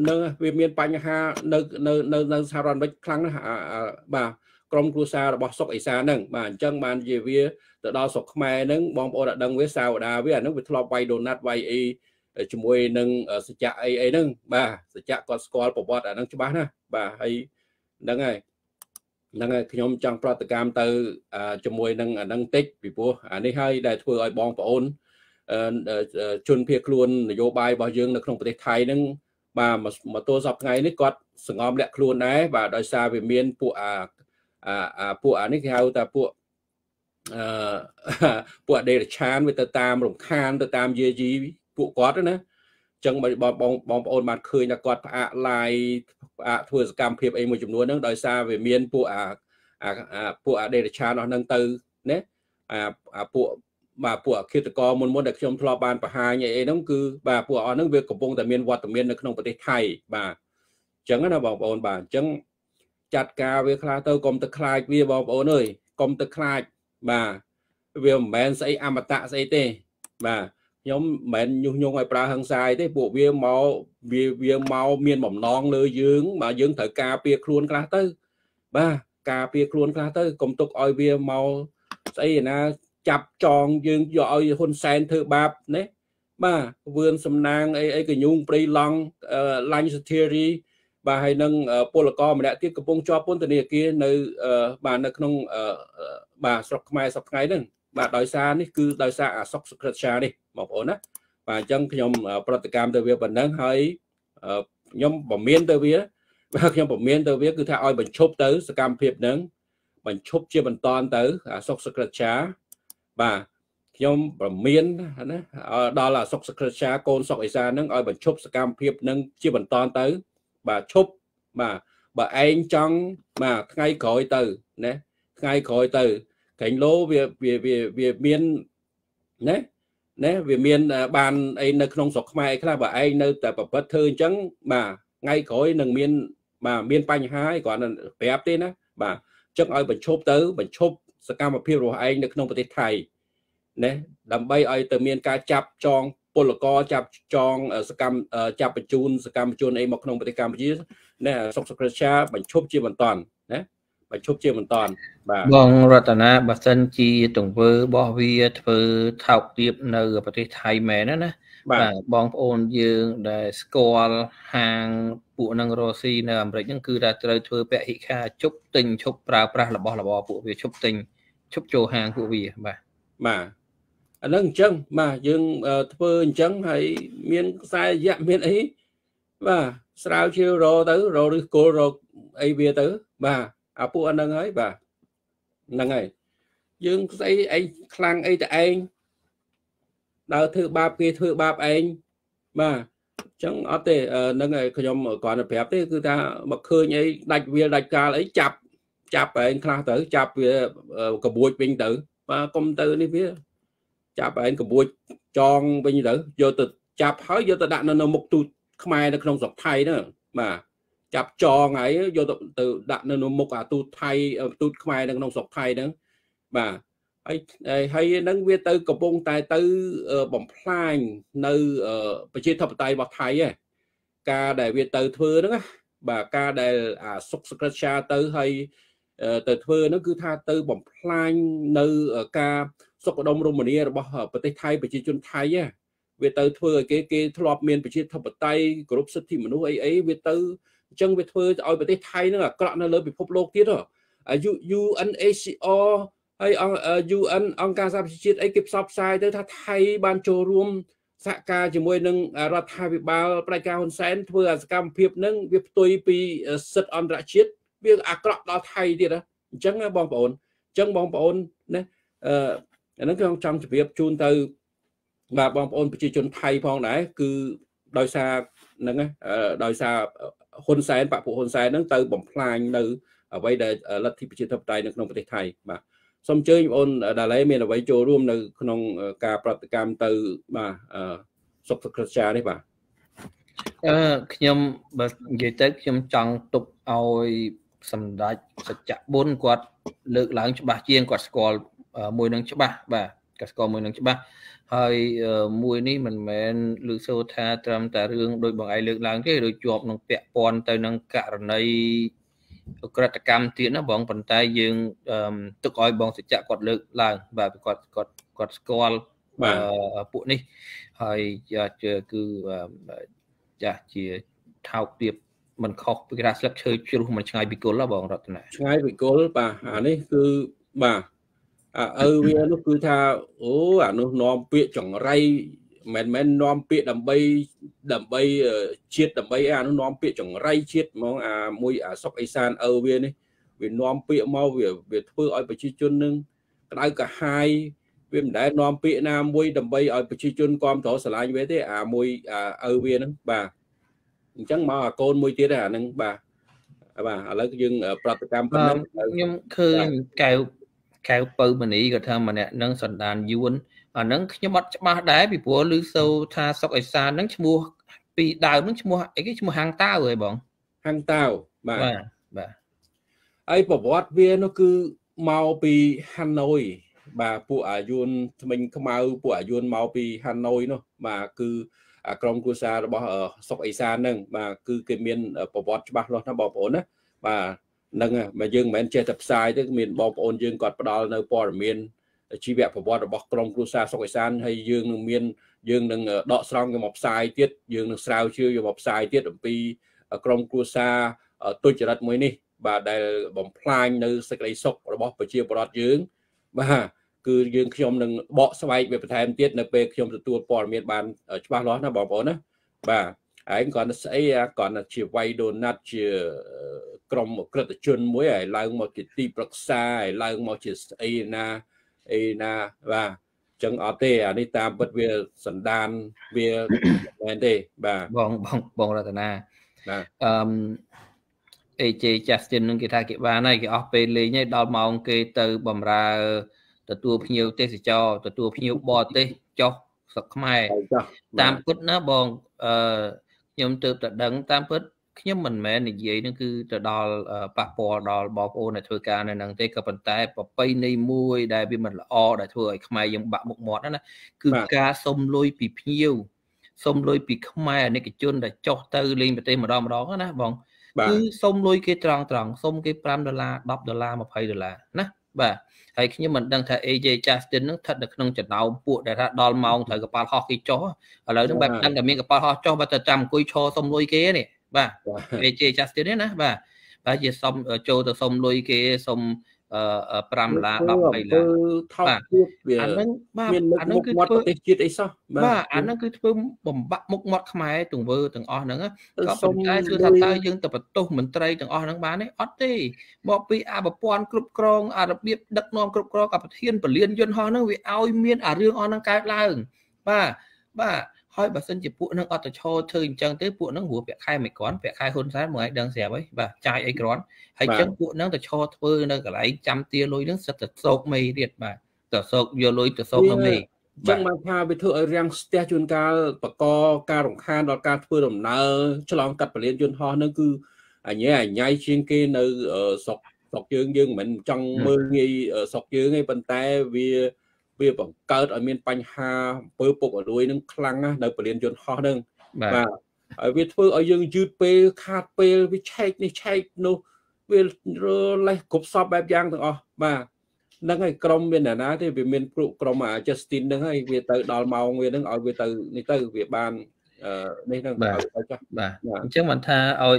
នឹងវាមានបញ្ហានៅនៅនៅនៅសហរដ្ឋអាមេរិកខ្លាំងណាស់បាទក្រុមគ្រួសាររបស់សុកអេសាហ្នឹងបាទអញ្ចឹងបានជាវាទៅដល់ស្រុកខ្មែរហ្នឹងបងប្អូនអត់ដឹងវាសាវតាវាអាហ្នឹងវាធ្លាប់វាយដូណាត់វាយអីជាមួយនឹងសច្ចៈអីអីហ្នឹងបាទសច្ចៈគាត់ស្គាល់ប្រវត្តិអាហ្នឹងច្បាស់ណាបាទហើយហ្នឹងហើយ ហ្នឹងហើយខ្ញុំចង់ប្រតិកម្មទៅជាមួយនឹងអាហ្នឹងតិចពីព្រោះអានេះហើយដែលធ្វើឲ្យបងប្អូនជនភៀសខ្លួននយោបាយរបស់យើងនៅក្នុងប្រទេសថៃហ្នឹងបាទមកទល់សពថ្ងៃនេះគាត់សង្ងំលាក់ខ្លួនដែរបាទដោយសារវាមានពួកអាអាពួកអានេះគេហៅថាពួកអឺពួកដេរឆានវាទៅតាមរំខានទៅតាមយាយីពួកគាត់ណា ចឹងបងបងបងប្អូនបានឃើញថាគាត់ផ្អាកឡាយផ្អាកធ្វើសកម្មភាពអីមួយចំនួនហ្នឹងដោយសារវាមានពួកអាអាពួកអាដេរឆានអស់ហ្នឹងទៅណាអាពួកបាទពួកអគិតកមុនមុនដែលខ្ញុំធ្លាប់បានបង្ហាញអីហ្នឹងគឺបាទពួកអស់ហ្នឹងវាកំពុងតែមានវត្តមាននៅក្នុងប្រទេសថៃបាទអញ្ចឹងណាបងប្អូនបាទអញ្ចឹងចាត់ការវាខ្លះទៅកុំទៅខ្លាចវាបងប្អូនអើយកុំទៅខ្លាចបាទវាមិនមែនស្អីអមតៈស្អីទេបាទ ខ្ញុំមិនមែនញុះញង់ឲ្យប្រើហិង្សាទេពួកវាមកវាវាមកមានបំណងលើយើងបាទយើងត្រូវការពារខ្លួនខ្លះទៅ បាទការពារខ្លួនខ្លះទៅកុំទុកឲ្យវាមកស្អីណាចាប់ចងយើងយកឲ្យហ៊ុនសែនធ្វើបាបណាបាទវឿនសំណាងអីអីកញូងព្រៃឡង់ឡាញ់សធារីបាទហើយនឹងពលករម្នាក់ទៀតកំពុងជាប់ពន្ធនាគារនៅបាទនៅក្នុងបាទស្រុកខ្មែរសប្តាហ៍ហ្នឹង បាទដោយសារនេះគឺដោយសារអាសុកសុក្រិតឆានេះបងប្អូនណាបាទអញ្ចឹងខ្ញុំប្រតិកម្មទៅវាប៉ុណ្ណឹងហើយខ្ញុំពមៀនទៅវាបាទខ្ញុំពមៀនទៅវាគឺថាឲ្យបញ្ឈប់ទៅសកម្មភាពហ្នឹងបញ្ឈប់ជាបន្តទៅអាសុកសុក្រិតឆាបាទខ្ញុំប្រមានណាដល់អាសុកសក្រិជាកូនសុកអេសានឹងឲ្យបញ្ឈប់សកម្មភាពនឹងជាបន្តទៅ បាទឈប់បាទបើឯងចង់បាទថ្ងៃក្រោយទៅណាថ្ងៃក្រោយទៅ ក្រែងលោវាវាវាវាមានណាណាវាមានបានអីនៅក្នុងស្រុកខ្មែរខ្លះបើឯងនៅតែប្រព្រឹត្តធ្វើអញ្ចឹងបាទថ្ងៃក្រោយនឹងមានបាទមានបញ្ហាឯងគ្រាន់តែប្រាប់ទេណាបាទអញ្ចឹងឲ្យបញ្ឈប់ទៅបញ្ឈប់សកម្មភាពរបស់ឯងនៅក្នុងប្រទេសថៃណាដើម្បីឲ្យទៅមានការចាប់ចងពលករចាប់ចងសកម្មចាប់បញ្ជូនសកម្មជនអីមកក្នុងប្រទេសកម្ពុជាណាសុកសុក្រិជាបញ្ឈប់ជាបន្តណា បញ្ឈប់ជាបន្តបាទបងរតនាបើសិនជាទង្វើរបស់វាធ្វើថោកទាបនៅប្រទេសថៃមែនណាបាទបងប្អូនយើងដែលស្គាល់ហាងពួកនឹងរ៉ូស៊ីនៅអាមេរិកហ្នឹងគឺថាត្រូវធ្វើពហិខាជប់ទិញឈប់ប្រើប្រាស់របស់របរពួកវាឈប់ទិញឈប់ចូលហាងពួកវាបាទបាទអានឹងអញ្ចឹងបាទយើងធ្វើអញ្ចឹងហើយមានខ្សែរយៈមានអីបាទស្រាវជ្រាវរទៅរឬគល់រអីវាទៅបាទ អាពួកអានឹងហើយបាទហ្នឹងហើយយើងស្អីឯងខ្លាំងអីតែឯងដើរធ្វើបាបគេធ្វើបាបឯងបាទចឹងអត់ទេហ្នឹងហើយខ្ញុំគ្រាន់តែប្រាប់ទេគឺថាមកឃើញអីដាច់វាលដាច់កាលអីចាប់ចាប់ឯងខ្លះទៅចាប់វាកបួចវិញទៅបាទកុំទៅនេះវាចាប់ឯងកបួចចងវិញទៅយកទៅចាប់ហើយយកទៅដាក់នៅមុខទូតខ្មែរនៅក្នុងស្រុកថៃហ្នឹងបាទ ចាប់ចងហើយយកទៅដាក់នៅមុខអាទូតថៃទូតខ្មែរនៅក្នុងស្រុកថៃហ្នឹងបាទហើយហើយហ្នឹងវាទៅកំពុងតែទៅបំផ្លាញនៅប្រជាធិបតេយ្យរបស់ថៃឯងការដែលវាទៅធ្វើហ្នឹងបាទការដែលអាសុកសក្រិតឆាទៅហើយទៅធ្វើហ្នឹងគឺថាទៅបំផ្លាញនៅការសុខដុមរមនារបស់ប្រទេសថៃប្រជាជនថៃវាទៅធ្វើឲ្យគេគេធ្លាប់មានប្រជាធិបតេយ្យគ្រប់សិទ្ធិមនុស្សអីអីវាទៅ អញ្ចឹងវាធ្វើឲ្យប្រទេសថៃនឹងអាក្រក់នៅលើពិភពលោកទៀតហ៎ UNHCR ហើយ UN អង្គការសហប្រជាជាតិអីគេផ្សព្វផ្សាយទៅថាថៃបានចូលរួមសហការជាមួយនឹងរដ្ឋាភិបាលប្រជាការហ៊ុនសែនធ្វើអាសកម្មភាពនឹងវាផ្ទុយពីសិទ្ធិអន្តរជាតិវាអាក្រក់ដល់ថៃទៀតអញ្ចឹងបងប្អូនអញ្ចឹងបងប្អូនណាអឺអានឹងខ្ញុំចង់ជម្រាបជូនទៅបាទបងប្អូនប្រជាជនថៃផងដែរគឺដោយសារហ្នឹងដោយសារ ហ៊ុនសែនបពុហ៊ុនសែនហ្នឹងទៅបំផ្លាញនៅអ្វីដែលលទ្ធិប្រជាធិបតេយ្យនៅក្នុងប្រទេសថៃបាទសូមអញ្ជើញបងអូនដាឡេមានអ្វីចូលរួមនៅក្នុងការប្រតិកម្មទៅបាទសុខសុខចានេះបាទអឺខ្ញុំបើនិយាយទៅខ្ញុំចង់ទុកឲ្យសម្ដេចសច្ចៈបុនគាត់លើកឡើងច្បាស់ជាងគាត់ស្គាល់មួយនឹងច្បាស់បាទគាត់ស្គាល់មួយនឹងច្បាស់ ហើយមួយនេះមិនមែនលើកសូថាត្រឹមតែរឿងដោយបងឯងលើកឡើងទេដូចជាប់នឹងពាក់ព័ន្ធទៅនឹងករណីក្រិតកម្មទៀតណាបងប៉ុន្តែយើងទុកឲ្យបងសច្ចៈគាត់លើកឡើងបាទគាត់គាត់គាត់ស្គាល់ពួកនេះហើយគឺចាស់ជាថោកទាបមិនខុសពីគេថាស្លឹកឈើជ្រុះមិនឆ្ងាយពីគល់ហ៎បងរតនាឆ្ងាយពីគល់បាទអានេះគឺបាទអា ឪវានោះគឺថាអូអានោះនាំពាក្យចង្រៃមិនមែននាំពាក្យដើម្បីដើម្បីជាតិដើម្បីអានោះនាំពាក្យចង្រៃជាតិហ្មងអាមួយអាសុកអេសានអើវានេះវានាំពាក្យមកវាវាធ្វើឲ្យប្រជាជននឹងក្តៅកាហាយវាមិនដែលនាំពាក្យណាមួយដើម្បីឲ្យប្រជាជនគ្រប់គ្រងស្រឡាញ់វាទេអាមួយអើវាហ្នឹងបាទអញ្ចឹងមកអាកូនមួយទៀតអាហ្នឹងបាទបាទឥឡូវយើងប្រតិកម្មប៉ុណ្ណឹងខ្ញុំឃើញកែវ កែវពៅមនីក៏ថាម្នាក់នឹងសន្តានយួនអាហ្នឹងខ្ញុំអត់ច្បាស់ដែរពីព្រោះឮសូថាសុកអេសានហ្នឹងឈ្មោះពីដើមហ្នឹងឈ្មោះអីគេឈ្មោះហាងតាវហ៎បងហាងតាវបាទបាទហើយប្រវត្តិវានោះគឺមកពីហាណូយបាទពួកអាយុនថ្មិញខ្មៅពួកអាយុនមកពីហាណូយនោះបាទគឺក្រុមគ្រួសាររបស់សុកអេសានហ្នឹងបាទគឺគេមានប្រវត្តិច្បាស់លាស់ណាបងប្អូនណាបាទហ្នឹងមកយើងមិនមែនចេះតែផ្សាយទេមានបងប្អូនយើងគាត់ផ្ដល់នៅព័ត៌មានជីវប្រវត្តិរបស់ក្រុមគ្រួសារសុកអេសានហើយយើងនឹងមានយើងនឹងដកស្រង់យកមកផ្សាយទៀតយើងនឹងស្រាវជ្រាវយកមកផ្សាយទៀតអំពីក្រុមគ្រួសារទុច្ចរិតមួយនេះបាទដែលបំផ្លាញនៅសេចក្តីសុខរបស់ប្រជាពលរដ្ឋយើងបាទគឺយើងខ្ញុំនឹងបកស្វែកវាបន្ថែមទៀតនៅពេលខ្ញុំទទួលព័ត៌មានបានច្បាស់លាស់ណាបងប្អូនណាបាទ ឯងគាត់ស្អីគាត់ជាវាយដូណាត់ជាក្រុមក្រិតជនមួយហើយឡើងមកជាទីប្រឹក្សាហើយឡើងមកជាស្អីណាអីណាបាទចឹងអត់ទេអានេះតាមពិតវាសន្តានវាមែនទេបាទបងបងបងរតនាបាទអឺ AJ Justin នឹងគេថាគេបានហើយគេអស់ពេលលេងហើយដល់ម៉ោងគេទៅបំរើទទួលភ្ញៀវទេសចរទទួលភ្ញៀវបរទេសចុះស្រុកខ្មែរតាមពិតណាបងអឺ ខ្ញុំទើបតែដឹងតាមពិតខ្ញុំមិនមែននិយាយនឹងគឺទៅដល់ប៉ះពាល់ដល់បងប្អូនដែលធ្វើការនៅនឹងទេក៏ប៉ុន្តែប្របីនៃមួយដែលវាមិនល្អដែលធ្វើឲ្យខ្មែរយើងបាក់មុខមាត់ណាគឺការសុំលុយពីភ្ញៀវសុំលុយពីខ្មែរអនិកជនដែលចុះទៅលេងប្រទេសម្ដងម្ដងណាបងគឺសុំលុយគេត្រង់ត្រង់សុំគេ5ដុល្លារ10ដុល្លារ20ដុល្លារណា បាទហើយខ្ញុំមិនដឹងថា AJ Justin នឹងស្ថិតនៅក្នុងចំណោមពួកដែលថាដល់ម៉ោងត្រូវកប៉ាល់ហោះគេចុះឥឡូវហ្នឹងបែបដឹងតែមានកប៉ាល់ហោះចុះបើតែចាំអង្គុយឈរសុំលុយគេនេះបាទ AJ Justin នេះណាបាទបាទជាសុំចូលទៅសុំលុយគេសុំ 5ដុល្លារ10 20ដុល្លារថោកទៀតវាអាហ្នឹងបាទអាហ្នឹងគឺធ្វើប្រទេសជាតិអីសោះបាទអាហ្នឹងគឺធ្វើបំបាក់មុខមាត់ខ្មែរទង្វើទាំងអស់ហ្នឹងក៏ប៉ុន្តែគឺថាតើយើងទៅបន្ទោសមន្ត្រីទាំងអស់ហ្នឹងបានទេអត់ទេមកពីអាប្រព័ន្ធគ្រប់គ្រងអារបៀបដឹកនាំគ្រប់គ្រងអាប្រធានពលានយន្តហោះហ្នឹងវាឲ្យមានអារឿងអស់ហ្នឹងកើតឡើងបាទបាទ ហើយបើសិនជាពួកនឹងអត់ទៅឈរធ្វើអញ្ចឹងទេពួកនឹងព្រោះពាក់ខែមិនគ្រាន់ពាក់ខែហ៊ុនសែនមកឲ្យដឹងស្រាប់ហើយបាទចាយអីគ្រាន់ហើយអញ្ចឹងពួកនឹងទៅឈរធ្វើនៅកន្លែងចាំទាលុយនឹងសិតទៅសោកមេទៀតបាទទៅសោកយកលុយទៅសោកនៅមេចឹងបានថាវាធ្វើឲ្យរាំងស្ទះជួនកាលបកការរំខានដល់ការធ្វើដំណើរឆ្លងកាត់ពលានយន្តហោះនឹងគឺអញ្ញែអញ្ញៃជាងគេនៅស្រុកស្រុកយើងយើងមិនចង់មើលងាយស្រុកយើងទេប៉ុន្តែវា វាបង្កើតឲ្យមានបញ្ហាអំពើពុករលួយនឹងខ្លាំងណាស់នៅពលានយន្តហោះនឹងបាទហើយវាធ្វើឲ្យយើងយឺតពេលខាតពេលវាឆែកនេះឆែកនោះវាលេះគ្រប់សពបែបយ៉ាងទាំងអស់បាទហ្នឹងហើយក្រុមមានអ្នកណាទេវាមានព្រោះក្រុមអា Justin ហ្នឹងហើយវាទៅដល់ម៉ោងវាហ្នឹងឲ្យវាទៅនេះទៅវាបាន នេះហ្នឹងបាទបាទអញ្ចឹងមិនថាឲ្យ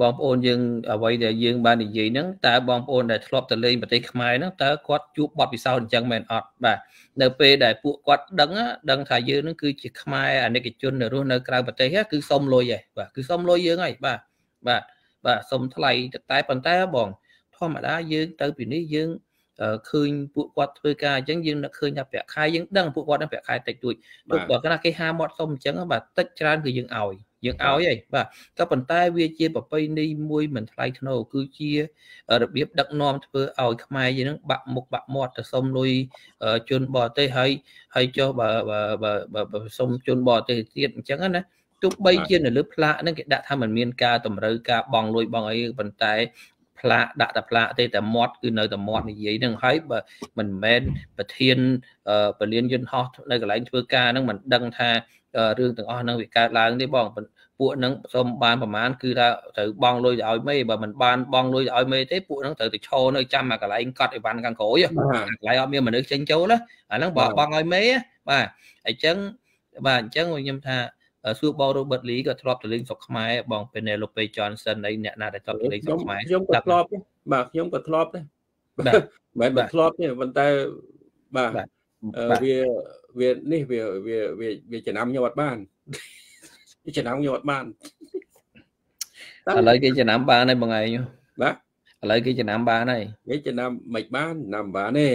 បងប្អូនយើងអ្វីដែលយើងបាននិយាយហ្នឹងតើបងប្អូនដែលធ្លាប់ទៅលេងប្រទេសខ្មែរហ្នឹងតើគាត់ជួបបទពិសោធន៍អញ្ចឹងមែនអត់បាទនៅពេលដែលពួកគាត់ដឹងដឹងថាយើងហ្នឹងគឺជាខ្មែរអានិកជននៅរស់នៅក្រៅប្រទេសគឺសុំលុយហ៎បាទគឺសុំលុយយើងហើយបាទបាទបាទសុំថ្លៃតែប៉ុន្តែបងធម្មតាយើងទៅពីនេះយើង ឃើញពួកគាត់ធ្វើការអញ្ចឹងយើងនឹកឃើញថាប្រាក់ខែយើងដឹងពួកគាត់នឹងប្រាក់ខែតិចតួចដូចបើគាត់ថាគេហាមាត់សុំអញ្ចឹងបាទតិចច្រើនគឺយើងឲ្យយើងឲ្យហីបាទក៏ប៉ុន្តែវាជាប្រពៃណីមួយមិនថ្លៃថ្នូរគឺជារបៀបដឹកនាំធ្វើឲ្យខ្មែរយើងនឹងបាក់មុខបាក់មាត់ទៅសុំលុយជនបរទេសហើយហើយចុះបើបើសុំជនបរទេសទៀតអញ្ចឹងណាទោះបីជានៅលើផ្លាកហ្នឹងគេដាក់ថាมันមានការតម្រូវការបងលុយបងអីប៉ុន្តែ ផ្លាកដាក់តែផ្លាកទេតែមាត់គឺនៅតែមាត់និយាយហ្នឹងហើយបើមិនមែនប្រធានពលានយន្តហោះនៅកន្លែងធ្វើការហ្នឹងមិនដឹងថារឿងទាំងអស់ហ្នឹងវាកើតឡើងទេបងពួកហ្នឹងសុំបានប្រមាណគឺថាត្រូវបងលុយទៅឲ្យមេបើមិនបានបងលុយទៅឲ្យមេទេពួកហ្នឹងត្រូវទៅឈរនៅចាំអាកន្លែងកត់អីវ៉ាន់ខាងក្រោយកន្លែងអត់មានមនុស្សចេញចូលណាអាហ្នឹងបងបងឲ្យមេបាទអញ្ចឹងបាទអញ្ចឹងខ្ញុំថា សួរបង Robert Lee ក៏ធ្លាប់ទៅលេងស្រុកខ្មែរបង Penelope Johnson អីអ្នកណាដែលធ្លាប់ទៅលេងស្រុកខ្មែរខ្ញុំក៏ធ្លាប់បាទខ្ញុំក៏ធ្លាប់ដែរបាទមិនមែនធ្លាប់ទេប៉ុន្តែបាទវាវានេះវាវាវាចំណាំខ្ញុំអត់បានវាចំណាំខ្ញុំអត់បានឥឡូវគេចំណាំបានហើយបងឯងបាទឥឡូវគេចំណាំបានហើយគេចំណាំមិនបានចំណាំបានទេ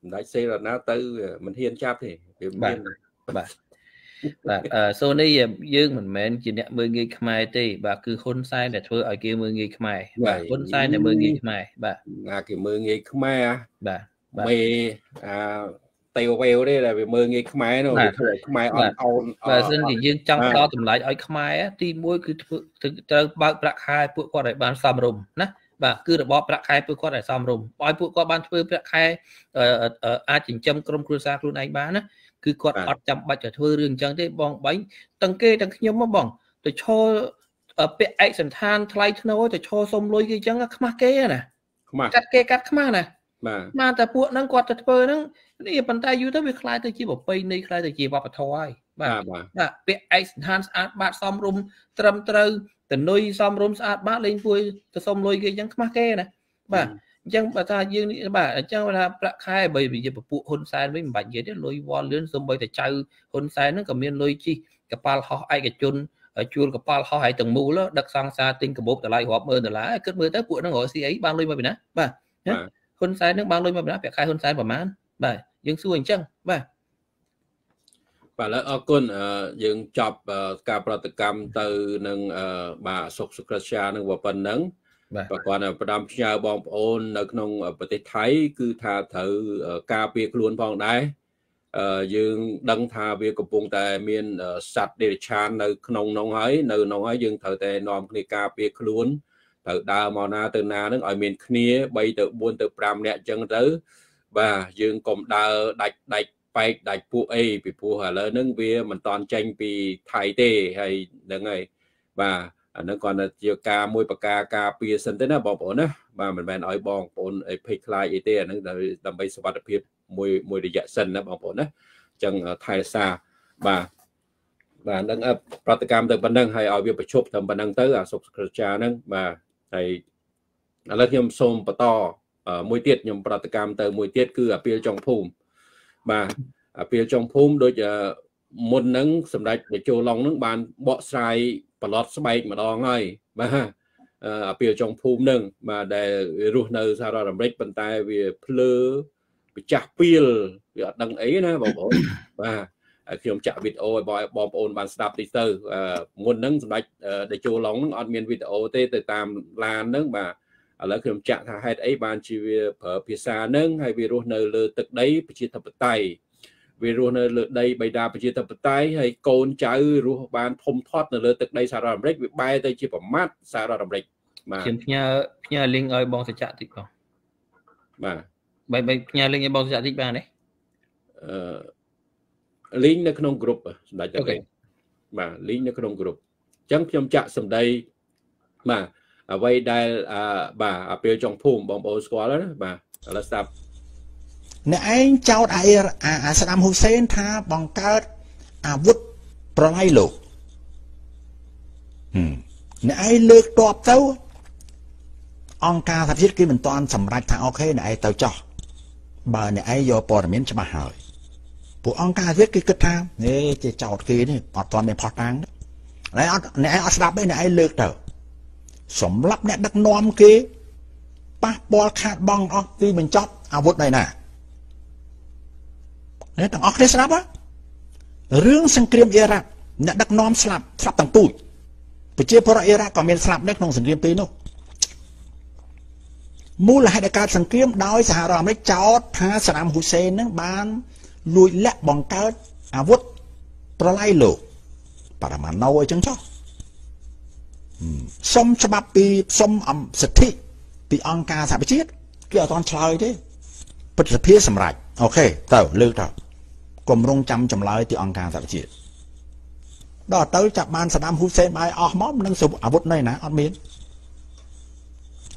សម្ដេចសេរណាទៅមិនហ៊ានចាប់ទេវាមានបាទ បាទអឺសូនេះយើងមិនមែនជាអ្នកមើលងាយខ្មែរទេ បាទគឺហ៊ុនសែនដែលធ្វើឲ្យគេមើលងាយខ្មែរបាទហ៊ុនសែនដែលមើលងាយខ្មែរបាទណាគេមើលងាយខ្មែរបាទមេអាតេវវេវទេដែលវាមើលងាយខ្មែរនោះវាធ្វើឲ្យខ្មែរអត់អោនបើសិនជាយើងចង់ផ្ដល់តម្លៃឲ្យខ្មែរទី1គឺធ្វើត្រូវបើកប្រាក់ខែពួកគាត់ឲ្យបានសមរម្យណាបាទគឺរបបប្រាក់ខែពួកគាត់ឲ្យសមរម្យឲ្យពួកគាត់បានធ្វើប្រាក់ខែអាចចិញ្ចឹមក្រុមគ្រួសារខ្លួនឯងបានណា គឺគាត់អត់ចាំបាច់ទៅធ្វើរឿងអញ្ចឹងទេបងបាញ់ទាំងគេទាំងខ្ញុំមកបងទៅឈរពាក់ឯកសន្តានថ្លៃធ្នូទៅឈរសុំលុយគេអញ្ចឹងខ្មាស់គេណាខ្មាស់កាត់គេកាត់ខ្មាស់ណាបាទបានតែពួកហ្នឹងគាត់ទៅធ្វើហ្នឹងនេះប៉ុន្តែយូរទៅវាคล้ายទៅជាប្រពៃណីคล้ายទៅជាវប្បធម៌ហើយបាទបាទពាក់ឯកសន្តានស្អាតបាតសមរម្យត្រឹមត្រូវតនុយសមរម្យស្អាតបាតលេងពួយទៅសុំលុយគេអញ្ចឹងខ្មាស់គេណាបាទ អញ្ចឹងបើថាយើងបាទអញ្ចឹងថាប្រាក់ខែបើនិយាយពពួកហ៊ុនសែនវិញមិនបាច់និយាយទេលុយវល់លឿនសូម្បីតែចៅហ៊ុនសែនហ្នឹងក៏មានលុយជីកប៉ាល់ហោះឯកជនជួលកប៉ាល់ហោះឲ្យទាំងមូលដឹកសង្សារទិញកាបូបតម្លៃរាប់ម៉ឺនដុល្លារគិតមើលទៅពួកហ្នឹងរកស៊ីអីបានលុយមកពីណាបាទហ៊ុនសែននឹងបានលុយមកពីណាប្រាក់ខែហ៊ុនសែនប្រហែលបាទយើងសួរអញ្ចឹងបាទបាទឥឡូវអរគុណយើងចប់ការប្រតិកម្មទៅនឹងបាទសុខសុក្រិតជានឹងប៉ុណ្ណឹង បាទគាត់ផ្ដាំផ្ញើបងប្អូននៅក្នុងប្រទេសថៃ គឺថាត្រូវការពារខ្លួនផងដែរយើងដឹងថាវាកំពុងតែមានសត្វដេរឆាននៅក្នុងនោះហើយនៅនោះហើយយើងត្រូវតែនាំគ្នាការពារខ្លួនត្រូវដើរមកណាទៅណានឹងឲ្យមានគ្នា3ទៅ4ទៅ5នាក់អញ្ចឹងទៅបាទយើងកុំដើរដាច់ដាច់បែកដាច់ពួកអីពីព្រោះឥឡូវហ្នឹងវាមិនតន់ចេញពីថៃទេហើយហ្នឹងហើយបាទ អាហ្នឹងគាត់ជាការមួយប្រការការពារសិនទេណាបងប្អូនណាបាទមិនមែនឲ្យបងប្អូនអីភ័យខ្លាចអីទេអាហ្នឹងដើម្បីសុខភាពមួយមួយរយៈសិនណាបងប្អូនណាអញ្ចឹងថែរក្សាបាទបាទនឹងប្រតិកម្មទៅប៉ុណ្ណឹងហើយឲ្យវាប្រជប់ទៅប៉ុណ្ណឹងទៅអាសុខក្រចាហ្នឹងបាទហើយឥឡូវខ្ញុំសូមបន្តមួយទៀតខ្ញុំប្រតិកម្មទៅមួយទៀតគឺអាពីលចុងភូមិបាទអាពីលចុងភូមិដូចមុនហ្នឹងសម្ដេចតេជោឡុងហ្នឹងបានបកស្រាយ ប្លត់ស្បែកម្ដងហើយបាទអាពីលចុងភូមិហ្នឹងបាទដែលរស់នៅសហរដ្ឋអាមេរិកប៉ុន្តែវាភ្លើម្ចាស់ពីលវាអត់ដឹងអីណាបងប្អូនបាទខ្ញុំចាក់វីដេអូឲ្យបងប្អូនបានស្ដាប់តិចទៅមុនហ្នឹងសម្ដេចតេជោឡុងហ្នឹងអត់មានវីដេអូទេទៅតាមឡានហ្នឹងបាទឥឡូវខ្ញុំចាក់ថាហេតុអីបានជាវាប្រើភាសាហ្នឹងហើយវារស់នៅលើទឹកដីប្រជាធិបតេយ្យ វារស់នៅលើដីបៃតាប្រជាធិបតេយ្យហើយកូនចៅរស់បានធំធាត់នៅលើទឹកដីសហរដ្ឋអាមេរិកវាបែរទៅជាប្រមាថសហរដ្ឋអាមេរិកបាទខ្ញុំផ្ញើផ្ញើ link ឲ្យបងសច្ចៈតិចបងបាទបែបផ្ញើ link ឲ្យបងសច្ចៈតិចបានទេអឺ link នៅក្នុង group សម្ដេចអូខេបាទ link នៅក្នុង group អញ្ចឹងខ្ញុំចាក់សម្ដីបាទអ្វីដែលបាទអាពេលចុងភូមិបងប្អូនស្គាល់ណាបាទឥឡូវស្ដាប់ អ្នកឯងចោតអាអាស្ដាមហ៊ូសេនថាបង្កើតអាវុធប្រឡាយលោកអ្នកឯងលើកតបទៅ អង្គការសហជាតិគេមិនទាន់សម្រេចថាអូខេអ្នកឯងទៅចោះបើអ្នកឯងយកព័ត៌មានច្បាស់ហើយពួកអង្គការសហជាតិគេគិតថានេះជាចោតគេនេះអត់ទាន់មានផុសតាំងអ្នកអត់អ្នកឯងអត់ស្ដាប់ទេអ្នកឯងលើកទៅសម្រាប់អ្នកដឹកនាំគេប៉ះពាល់ខាតបង់អស់ពីបញ្ចប់អាវុធដែរណានេះ ទាំងអស់គ្នាស្ដាប់រឿងសង្គ្រាមអ៊ីរ៉ាក់អ្នកដឹកនាំស្លាប់ស្លាប់ទាំងពូជប្រជាពលរដ្ឋអ៊ីរ៉ាក់ក៏មានស្លាប់ដែរក្នុងសង្គ្រាមពេលនោះមូលហេតុនៃការសង្គ្រាមដោយសហរដ្ឋអាមេរិកចោទថាសាដាមហ៊ូសេននឹងបានលួចលាក់បង្កើតអាវុធប្រឡាយលោកបរមាណូអីចឹងចុះសុំច្បាប់ពីសុំអំសិទ្ធិពីអង្គការសហប្រជាជាតិគេអត់ទាន់ឆ្លើយទេព្រឹទ្ធសភាសម្រាប់អូខេទៅលើកទៅគម្រងចាំចម្លើយទីអង្គការសហប្រជាជាតិដល់ទៅចាប់បានសាដាមហ៊ូសេនបាយអស់មកនឹងអាវុធនៅណាអត់មាន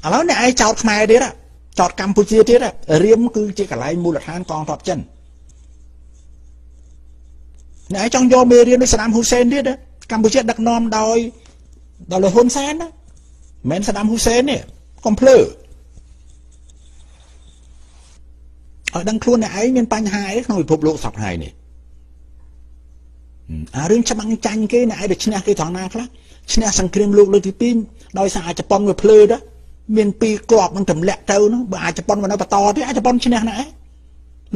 ឥឡូវអ្នកឯងចោតខ្មែរទៀតចោតកម្ពុជាទៀតរៀមគឺជាកន្លែងមូលដ្ឋានកងទ័ពចិនអ្នកឯងចង់យកមេរៀនដូចសាដាមហ៊ូសេនទៀតកម្ពុជាដឹកនាំដោយដល់លហ៊ុនសែនណាមិនសាដាមហ៊ូសេននេះកុំភ្លើ ឲ្យដឹងខ្លួនអ្នកឯងមានបញ្ហាអីក្នុងពិភពលោកសពហើយនេះអារឿងច្បាំងចាញ់គេអ្នកឯងទៅឈ្នះគេត្រង់ណាខ្លះឈ្នះសង្គ្រាមលោកលើកទី2ដោយសារអាចជប៉ុនវាភ្លើទៅមានពីរគ្រាប់នឹងទម្លាក់ទៅនោះបើអាចជប៉ុនវានៅបន្តទេអាចជប៉ុនឈ្នះណាឯង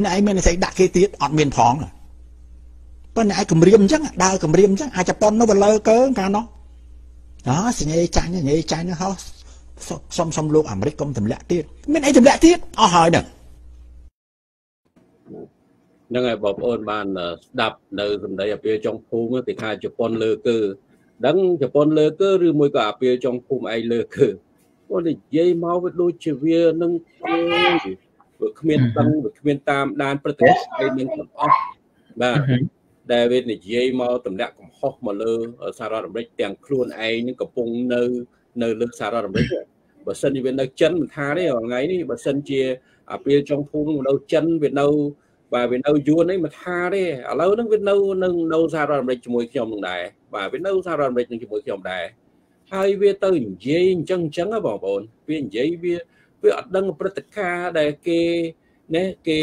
អ្នកឯងមាននិស័យដាក់គេទៀតអត់មានផងប៉ុន្តែឯងគម្រាមអញ្ចឹងដើរគម្រាមអញ្ចឹងអាចជប៉ុននោះវាលើកើកាលនោះអើសញ្ញាចាញ់សញ្ញាចាញ់នោះហោសុំសុំលោកអាមេរិកកុំទម្លាក់ទៀតមានអីទម្លាក់ទៀតអស់ហើយហ្នឹង ហ្នឹងហើយបងប្អូនបានស្ដាប់នៅសម្ដីអាពាចុងភូមិគេថាជប៉ុនលើគឺដឹងជប៉ុនលើគឺឬមួយក៏អាពាចុងភូមិឯងលើគឺគាត់និយាយមកវាដូចជាវានឹងវាគ្មានដឹងវាគ្មានតាមដានព្រឹត្តិការណ៍ឯនឹងទាំងអស់បាទដែលវានិយាយមកទម្លាក់កំហុសមកលើសហរដ្ឋអាមេរិកទាំងខ្លួនឯងនឹងកំពុងនៅនៅលើសហរដ្ឋអាមេរិកបើសិនជាវានៅចិនមិនថាទេថ្ងៃនេះបើសិនជាអាពេលចុងភូមិនៅចិនវានៅ បាទវានៅយួននេះមិនថាទេឥឡូវហ្នឹងវានៅនឹងនៅសហរដ្ឋអាមេរិកជាមួយខ្ញុំនឹងដែរបាទវានៅសហរដ្ឋអាមេរិកនឹងជាមួយខ្ញុំដែរហើយវាទៅនិយាយអញ្ចឹងអញ្ចឹងបងប្អូនវានិយាយវាវាអត់ដឹងព្រឹត្តិការណ៍ដែលគេណាគេ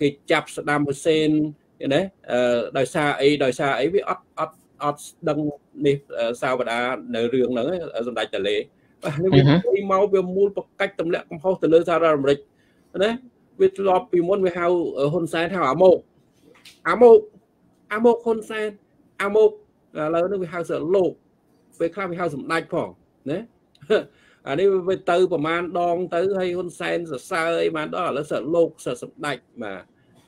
គេចាប់ស្ដាមហ៊ូសេនណាដោយសារអីដោយសារអីវាអត់អត់អត់ដឹងនេះសាវតានៅរឿងហ្នឹងសម្ដេចតលេបាទនេះវាមកវាមូលបកាច់ទម្លាក់កំហុសទៅលើសហរដ្ឋអាមេរិកណា វាធ្លាប់ពីមុនវាហៅហ៊ុនសែនថាអាម៉ុកអាម៉ុកអាម៉ុកហ៊ុនសែនអាម៉ុកឥឡូវនេះវាហៅសលោកពេលខ្លះវាហៅសម្ដេចផងណាអានេះវាទៅប្រហែលដងទៅហើយហ៊ុនសែនសរសើរអីបានដល់ឥឡូវសលោកសសម្ដេចបាទ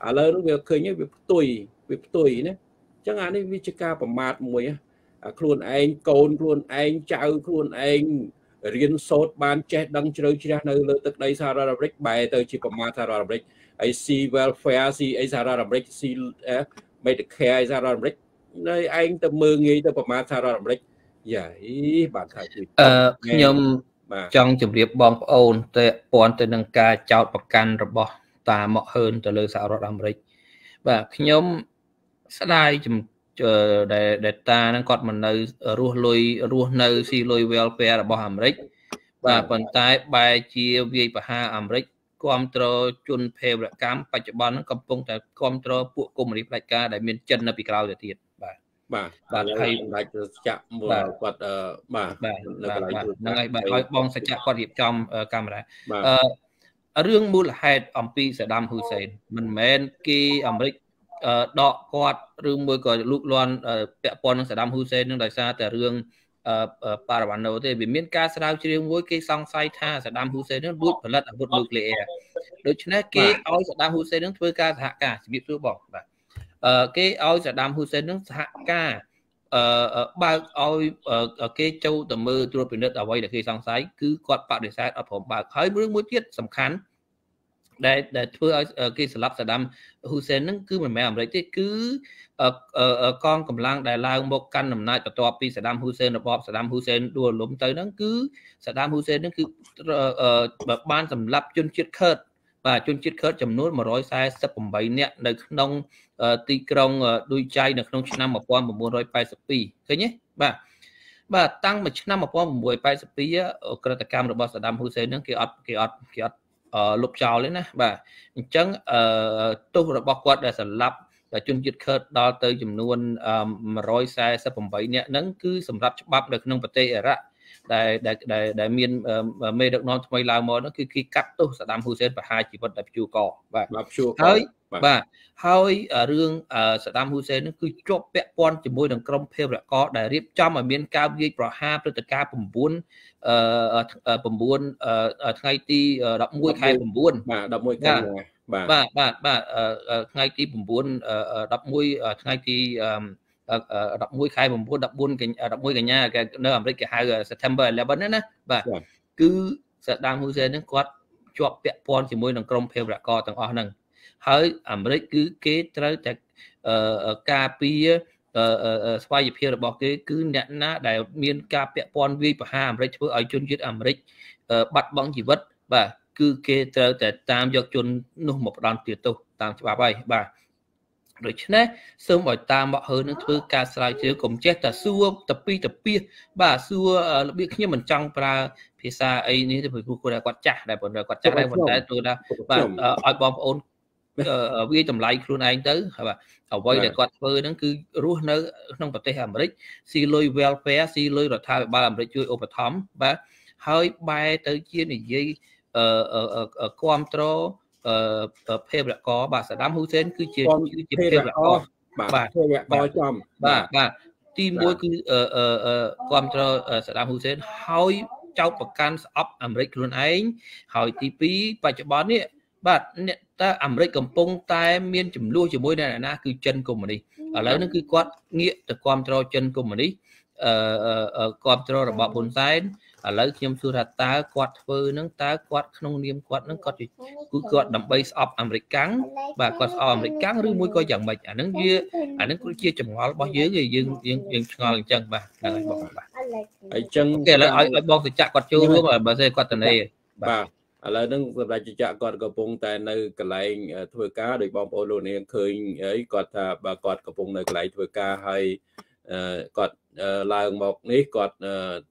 ឥឡូវនេះវាឃើញវាផ្ទុយវាផ្ទុយណាអញ្ចឹងអានេះវាជាការប្រមាថមួយខ្លួនឯងកូនខ្លួនឯងចៅខ្លួនឯង រៀនសូត្របានចេះដឹងជ្រៅជ្រះនៅលើទឹកដីសហរដ្ឋអាមេរិកបែរទៅជាប្រមាថសហរដ្ឋអាមេរិកហើយ see welfare see អីសហរដ្ឋអាមេរិក see Medicare អីសហរដ្ឋអាមេរិកនៅឯងទៅមើងងាយទៅប្រមាថសហរដ្ឋអាមេរិកយ៉ាអីបាទថាគឺអឺខ្ញុំចង់ជម្រាបបងប្អូនទៅពាន់ទៅនឹងការចោតប្រកាន់របស់តាមកហឺនទៅលើសហរដ្ឋអាមេរិកបាទខ្ញុំស្ដាយ ដែលដែលតាហ្នឹងគាត់មកនៅរស់លុយរស់នៅស៊ីលុយ welfare របស់អាមេរិកបាទប៉ុន្តែបែរជាវាយប្រហារអាមេរិកគ្រប់គ្រងជនភេរវកម្មបច្ចុប្បន្នកំពុងតែគ្រប់គ្រងពួកកុម្មុយនីសផ្ដាច់ការដែលមានចិននៅពីក្រោយទៅទៀតបាទបាទបាទហើយសម្ដេចសច្ចៈមួយគាត់បាទនៅកន្លែងហ្នឹងហើយបាទឲ្យបងសច្ចៈគាត់រៀបចំកាមេរ៉ាអឺរឿងមូលហេតុអំពីសាដាមហ៊ូសេនមិនមែនគេអាមេរិក ដកគាត់ឬមួយក៏លូកលាន់ពាក់ព័ន្ធនឹងសាដាមហ៊ូសេននឹងដោយសារតែរឿងប៉ារ៉ាវ៉ាណូទេវាមានការស្រាវជ្រាវមួយគេសង្ស័យថាសាដាមហ៊ូសេននឹងលួចផលិតអាវុធនុយក្លេអ៊ែរដូច្នេះគេឲ្យសាដាមហ៊ូសេននឹងធ្វើការសហការជំរាបសួរបងបាទអឺគេឲ្យសាដាមហ៊ូសេននឹងសហការអឺបើកឲ្យគេចូលទៅមើលត្រួតពិនិត្យអ្វីដែលគេសង្ស័យគឺគាត់បដិសេធអត់ព្រមបើកហើយរឿងមួយទៀតសំខាន់ ដែលដែលធ្វើឲ្យគេស្លាប់សាដាមហ៊ូសេនហ្នឹងគឺមិនមែនអាមេរិកទេគឺកងកម្លាំងដែលឡើងមកកាន់អំណាចបន្ទាប់ពីសាដាមហ៊ូសេនរបបសាដាមហ៊ូសេនដួលរលំទៅហ្នឹងគឺសាដាមហ៊ូសេនហ្នឹងគឺបានសម្លាប់ជនជាតិខឺតបាទជនជាតិខឺតចំនួន148នាក់នៅក្នុងទីក្រុងឌុយចៃនៅក្នុងឆ្នាំ1982ឃើញទេបាទបាទតាំងពីឆ្នាំ1982ក្រតកម្មរបស់សាដាមហ៊ូសេនហ្នឹងគេអត់គេអត់គេអត់ លុបចោលទេណាបាទអញ្ចឹងទោសរបស់គាត់ដែលសម្លាប់ជនជាតិខឺតដល់ទៅចំនួន148នាក់ហ្នឹងគឺសម្រាប់ច្បាប់នៅក្នុងប្រទេសអ៊ីរ៉ាក់ ដែលដែលដែលមានមេដឹកនាំថ្មីឡើងមកនោះគឺគេកាត់ទោសសាដាមហ៊ូសេនប្រហារជីវិតដោយព្យួរកបាទព្យួរកហើយបាទហើយរឿងសាដាមហ៊ូសេននេះគឺជាប់ពាក់ព័ន្ធជាមួយនឹងក្រុមភេរវកដែលរៀបចំឲ្យមានការវាយប្រហារព្រឹត្តិការណ៍9អឺ9ថ្ងៃទី11ខែ9បាទ11ខែបាទបាទបាទបាទថ្ងៃទី9 11ថ្ងៃទី 11ខែ9 14 11កញ្ញានៅអាមេរិកគេហៅ September 11ណាណាបាទគឺសាដាមហ៊ូសេននឹងគាត់ជាប់ពាក់ព័ន្ធជាមួយនឹងក្រុមភេរវកទាំងអស់ហ្នឹងហើយអាមេរិកគឺគេត្រូវតែការពារស្វ័យភាពរបស់គេគឺអ្នកណាដែលមានការពាក់ព័ន្ធវាយប្រហារអាមេរិកធ្វើឲ្យជនជាតិអាមេរិកបាត់បង់ជីវិតបាទគឺគេត្រូវតែតាមយកជននោះមកផ្ដន់ទាទោសតាមច្បាប់ហើយបាទ ដូច្នេះសូមឲ្យតាមមកហើនឹងធ្វើការស្រាវជ្រាវកុំចេះតែសួរតពីតពីបាទសួររបៀបខ្ញុំមិនចង់ប្រើភាសាអីនេះទេព្រោះគាត់គាត់ចាស់ដែរប៉ុន្តែគាត់ចាស់ដែរប៉ុន្តែទូថាបាទឲ្យបងប្អូនវាតម្លៃខ្លួនឯងទៅហើយបាទអ្វីដែលគាត់ធ្វើហ្នឹងគឺរស់នៅក្នុងប្រទេសអាមេរិកស៊ីលុយ welfare ស៊ីលុយរដ្ឋាភិបាលអាមេរិកជួយឧបត្ថម្ភបាទហើយបែរទៅជានិយាយអឺគ្រប់គ្រងអឺ ភេរវកបាទសាដាមហ៊ូសេនគឺជាជាភេរវកបាទភេរវកចំបាទបាទទី1គឺអឺអឺគ្រប់គ្រងសាដាមហ៊ូសេនហើយចោតប្រកាន់ស្អប់អាមេរិកខ្លួនឯងហើយទី2បច្ចុប្បន្ននេះបាទអ្នកតើអាមេរិកកំពុងតែមានចំនួនជាមួយនៅណាគឺចិនកុម្មុយនីសឥឡូវនេះគឺគាត់ងាកទៅគ្រប់គ្រងចិនកុម្មុយនីសអឺគ្រប់គ្រងរបបហ៊ុនសែន ឥឡូវខ្ញុំសួរថាតើគាត់ធ្វើនឹងតើគាត់ក្នុងនាមគាត់នឹងគាត់គឺគាត់ដើម្បីស្អប់អាមេរិកកាំងបាទគាត់ស្អប់អាមេរិកកាំងឬមួយក៏យ៉ាងម៉េចអានឹងវាអានឹងគឺជាចម្ងល់របស់យើងយើងយើងយើងឆ្ងល់អញ្ចឹងបាទហ្នឹងហើយបងបាទអញ្ចឹងគេឥឡូវឲ្យឲ្យបងសច្ចៈគាត់ចូលរួមបើស្អីគាត់តនេបាទឥឡូវហ្នឹងសម្រាប់ចច្ចៈគាត់កំពុងតែនៅកន្លែងធ្វើការដោយបងប្អូនលោកនាងឃើញអីគាត់ថាបើគាត់កំពុងនៅកន្លែងធ្វើការហើយគាត់ ឡើងមកនេះគាត់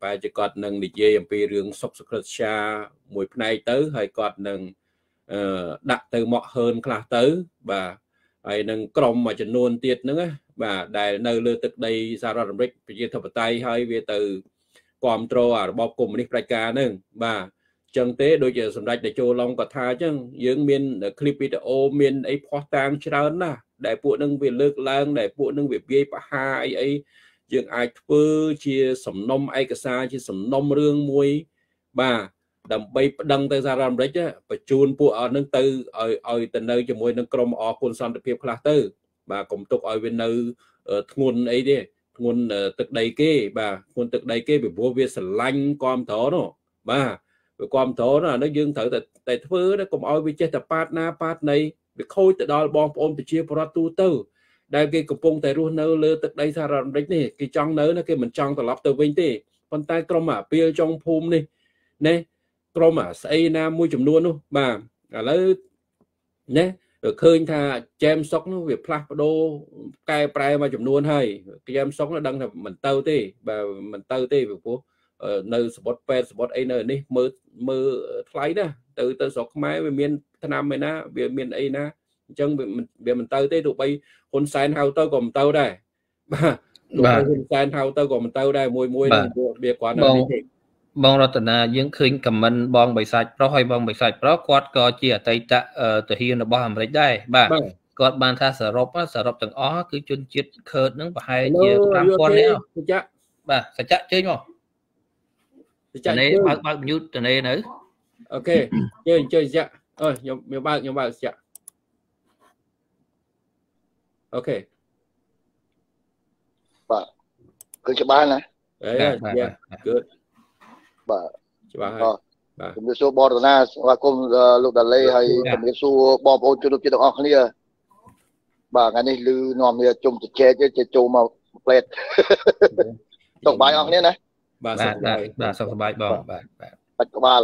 ប្រហែលជាគាត់នឹងនិយាយអំពីរឿងសុខសុក្រិតសាមួយផ្នែកទៅហើយគាត់នឹងដាក់ទៅមកហឺនខ្លះទៅបាទហើយនឹងក្រុមមួយចំនួនទៀតហ្នឹងបាទដែលនៅលើទឹកដីសហរដ្ឋអាមេរិកប្រជាធិបតេយ្យហើយវាទៅគ្រប់គ្រងរបបកុម្មុយនីសផ្ដាច់ការហ្នឹងបាទចឹងទេដូចជាសម្ដេចតេជោឡុងក៏ថាចឹងយើងមានคลิปវីដេអូមានអីផោះតាងច្រើនណាស់ដែលពួកនឹងវាលើកឡើងដែលពួកនឹងវាវាយបហាអីអី យើងអាចធ្វើជាសំណុំឯកសារជាសំណុំរឿងមួយបាទដើម្បីប្តឹងទៅសហរដ្ឋអាមេរិកបញ្ជូនពួកអស់នឹងទៅឲ្យឲ្យទៅនៅជាមួយនឹងក្រមអគុណសន្តិភាពខ្លះទៅ បាទកុំទុកឲ្យវានៅធ្ងន់អីទេធ្ងន់ទឹកដីគេ បាទធ្ងន់ទឹកដីគេពីព្រោះវាស្រឡាញ់គាំទ្រនោះបាទវាគាំទ្រនោះអានេះយើងត្រូវតែតែធ្វើកុំឲ្យវាចេះតែប៉ាតណាប៉ាតណីវាខូចទៅដល់បងប្អូនប្រជាពលរដ្ឋទូទៅ ដែលគេកំពុងតែរស់នៅលើទឹកដីសហរដ្ឋអាមេរិកនេះគេចង់នៅគេមិនចង់ត្រឡប់ទៅវិញទេប៉ុន្តែក្រុមអាពីលចុងភូមិនេះណាក្រុមអាស្អីណាមួយចំនួននោះបាទឥឡូវណាឃើញថាចែមសុកនោះវាផ្លាស់ប្ដូរកែប្រែមួយចំនួនហើយចែមសុកនោះដឹងថាមិនទៅទេបាទមិនទៅទេពីព្រោះនៅសបុតពេទ្យសបុតអីនៅនេះមើលមើលថ្លៃណាទៅទៅស្រុកខ្មែរវាមានឆ្នាំឯណាវាមានអីណា អញ្ចឹងវាមិនទៅទេទោះបីហ៊ុនសែនហៅទៅក៏មិនទៅដែរបាទទោះបីហ៊ុនសែនហៅទៅក៏មិនទៅដែរមួយមួយនឹងវាគ្រាន់តែនេះទេបងរតនាយើងឃើញខមមិនបងបិសាច់ប្រុសហើយបងបិសាច់ប្រុសគាត់ក៏ជាអតីតទាហានរបស់អាមេរិកដែរបាទគាត់បានថាសរុបសរុបទាំងអស់គឺជនជាតិខឺតនឹងប្រហែលជា5000នាក់សច្ចៈបាទសច្ចៈជើញមកសច្ចៈនេះបើកបើកញូតតនេនៅអូខេជើញជើញសច្ចៈអើខ្ញុំខ្ញុំបើកខ្ញុំបើកសច្ចៈ អូខេបាទគឺច្បាស់ណាអេយ៉ា good បាទច្បាស់ហើយបាទជំរាបសួរបរណាស្វាគមន៍លោកដាឡេហើយជំរាបសួរបងប្អូនជនជាតិទាំងអស់គ្នាបាទថ្ងៃនេះឮនាំគ្នាជុំជជែកចេះចូលមកផ្លេតសុខបាយអស់គ្នាណាបាទសុខបាយបាទសុខសប្បាយបងបាទបាទបាច់ក្បាល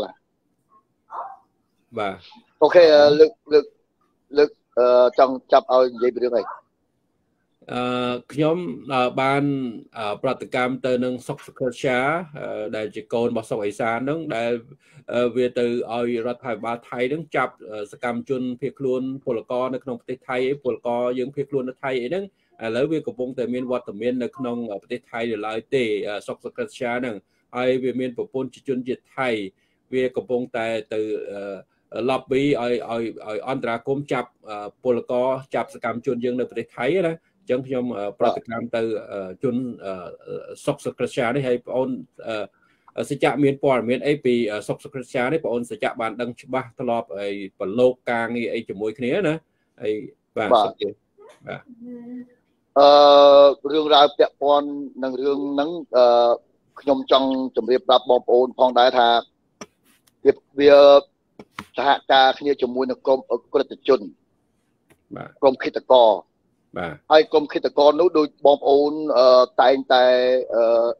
បាទអូខេលើកលើកលើកចង់ចាប់ឲ្យនិយាយពីរឿងអី អឺខ្ញុំបានប្រតិកម្មទៅនឹងសុកសកលជាដែលជាកូនរបស់សុកអេសាននឹងដែលវាទៅឲ្យរដ្ឋាភិបាលថៃនឹងចាប់សកម្មជនភៀសខ្លួនពលករនៅក្នុងប្រទេសថៃឯពលករយើងភៀសខ្លួននៅថៃអីហ្នឹងឥឡូវវាកំពុងតែមានវត្តមាននៅក្នុងប្រទេសថៃនៅឡើយទេសុកសកលជាហ្នឹងហើយវាមានប្រពន្ធជាជនជាតិថៃវាកំពុងតែទៅ lobby ឲ្យឲ្យឲ្យអន្តរាគមចាប់ពលករចាប់សកម្មជនយើងនៅប្រទេសថៃណាអញ្ចឹងខ្ញុំប្រតិកម្មទៅជនសុកសក្រិស្យានេះហើយបងអូនសច្ចៈមានព័ត៌មានអីពីសុកសក្រិស្យានេះបងអូនសច្ចៈបានដឹងច្បាស់ធ្លាប់ហើយប្រឡូកការងារអីជាមួយគ្នាណាហើយបាទសុខទេបាទអឺរឿងរ៉ាវពាក់ព័ន្ធនឹងរឿងហ្នឹងអឺខ្ញុំចង់ជម្រាបប្រាប់បងប្អូនផងដែរថាវាវាសហការគ្នាជាមួយនឹងក្រមក្រិតជនបាទក្រមគិតកោ បាទហើយក្រមគិតកោនោះដូចបងប្អូនតែងតែ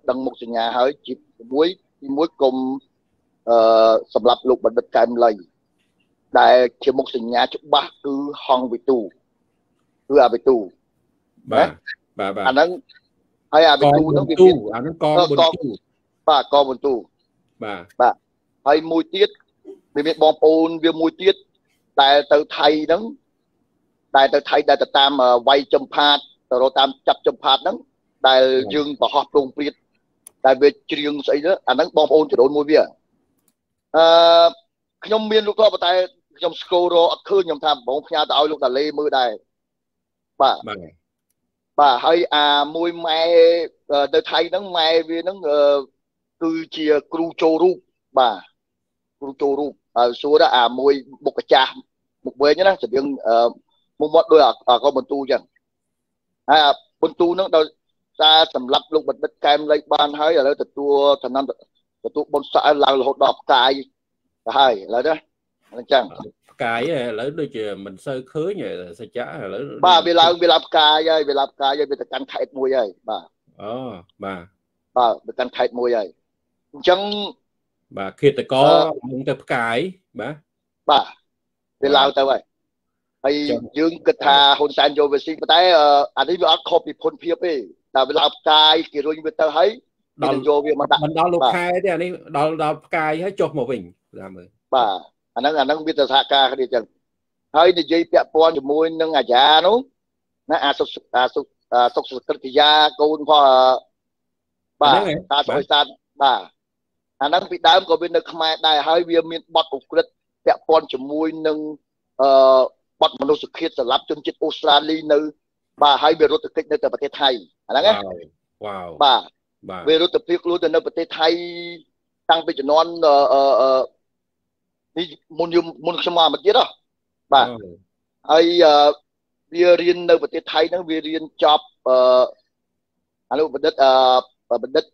ដឹងមុខសញ្ញាហើយជាមួយទីមួយក្រមអឺសម្រាប់លោកបណ្ឌិតកែមលីដែលជាមុខសញ្ញាច្បាស់គឺហងវិទូគឺអាវិទូបាទបាទបាទអាហ្នឹងហើយអាវិទូហ្នឹងវាមានអាហ្នឹងកងបន្ទូបាទកងបន្ទូបាទបាទហើយមួយទៀតវាមានបងប្អូនវាមួយទៀតដែលទៅថៃហ្នឹង ដែលទៅថៃដែលទៅតាមវាយចំផាតទៅរកតាមចាប់ចំផាតហ្នឹងដែលយើងប្រហោះប្រងព្រាតដែលវាច្រៀងស្អីទៅអាហ្នឹងបងប្អូនចរូនមួយវាអឺខ្ញុំមានលោកធ្លាប់តែខ្ញុំស្គូរអត់ឃើញខ្ញុំថាបងផ្ញើទៅឲ្យលោកតាលេមើលដែរបាទបាទបាទហើយអាមួយម៉ែទៅថៃហ្នឹងម៉ែវាហ្នឹងគឺជាគ្រូចូលរូបបាទគ្រូចូលរូបហើយសួរថាអាមួយមុខចាស់មុខវែងណាស្តៀង មុខមាត់ដោយអាកុំបន្ទូអញ្ចឹងហើយអាបន្ទូហ្នឹងដោយសារសម្រាប់លោកបណ្ឌិតកែមលៃបានហើយឥឡូវទទួលឋានៈទទួលបុណ្យស័ក្តិឡើងរហូតដល់ផ្កាយទៅហើយឥឡូវណាអញ្ចឹងផ្កាយឥឡូវដូចជាមិនសូវឃើញសច្ចៈឥឡូវបាទវាឡើងវាឡើងផ្កាយហើយវាឡើងផ្កាយហើយវាទៅកាន់ខេតមួយហើយបាទអូបាទបាទទៅកាន់ខេតមួយហើយអញ្ចឹងបាទឃាតកនឹងទៅផ្កាយបាទបាទវាឡើងទៅហើយ ហើយយើងគិតថាហ៊ុនសែនយកវាស៊ីប៉ុន្តែអានេះវាអត់ខុសពីពុនភាពទេតែវាឡើងផ្កាយគេរុញវាទៅហើយដល់យកវាមកដាក់មិនដល់លោកខែទេអានេះដល់ដល់ផ្កាយហើយចុះមកវិញតាមមើលបាទអាហ្នឹងអាហ្នឹងវាទៅសហការគ្នាចឹងហើយនិយាយពាក់ព័ន្ធជាមួយនឹងអាយ៉ានោះណាអាសុខអាសុខអាសុខសុក្រិយាកូនផងបាទតាសុខសាទបាទអាហ្នឹងពីដើមក៏វានៅខ្មែរដែរហើយវាមានបទឧក្រិដ្ឋពាក់ព័ន្ធជាមួយនឹងអឺ បទមនុស្សឃាតសម្រាប់ជនជាតិអូស្ត្រាលីនៅ បាទហើយវារត់ទៅកិច្ចនៅតែប្រទេសថៃអាហ្នឹងណាវ៉ាវបាទវារត់ទៅភៀសខ្លួនទៅនៅប្រទេសថៃតាំងពីជំនាន់អឺអឺនេះមុនយមមុនខ្ញុំមកមកទៀតហ៎បាទហើយវារៀននៅប្រទេសថៃហ្នឹងវារៀនចប់អឺអានោះបណ្ឌិតអឺបណ្ឌិត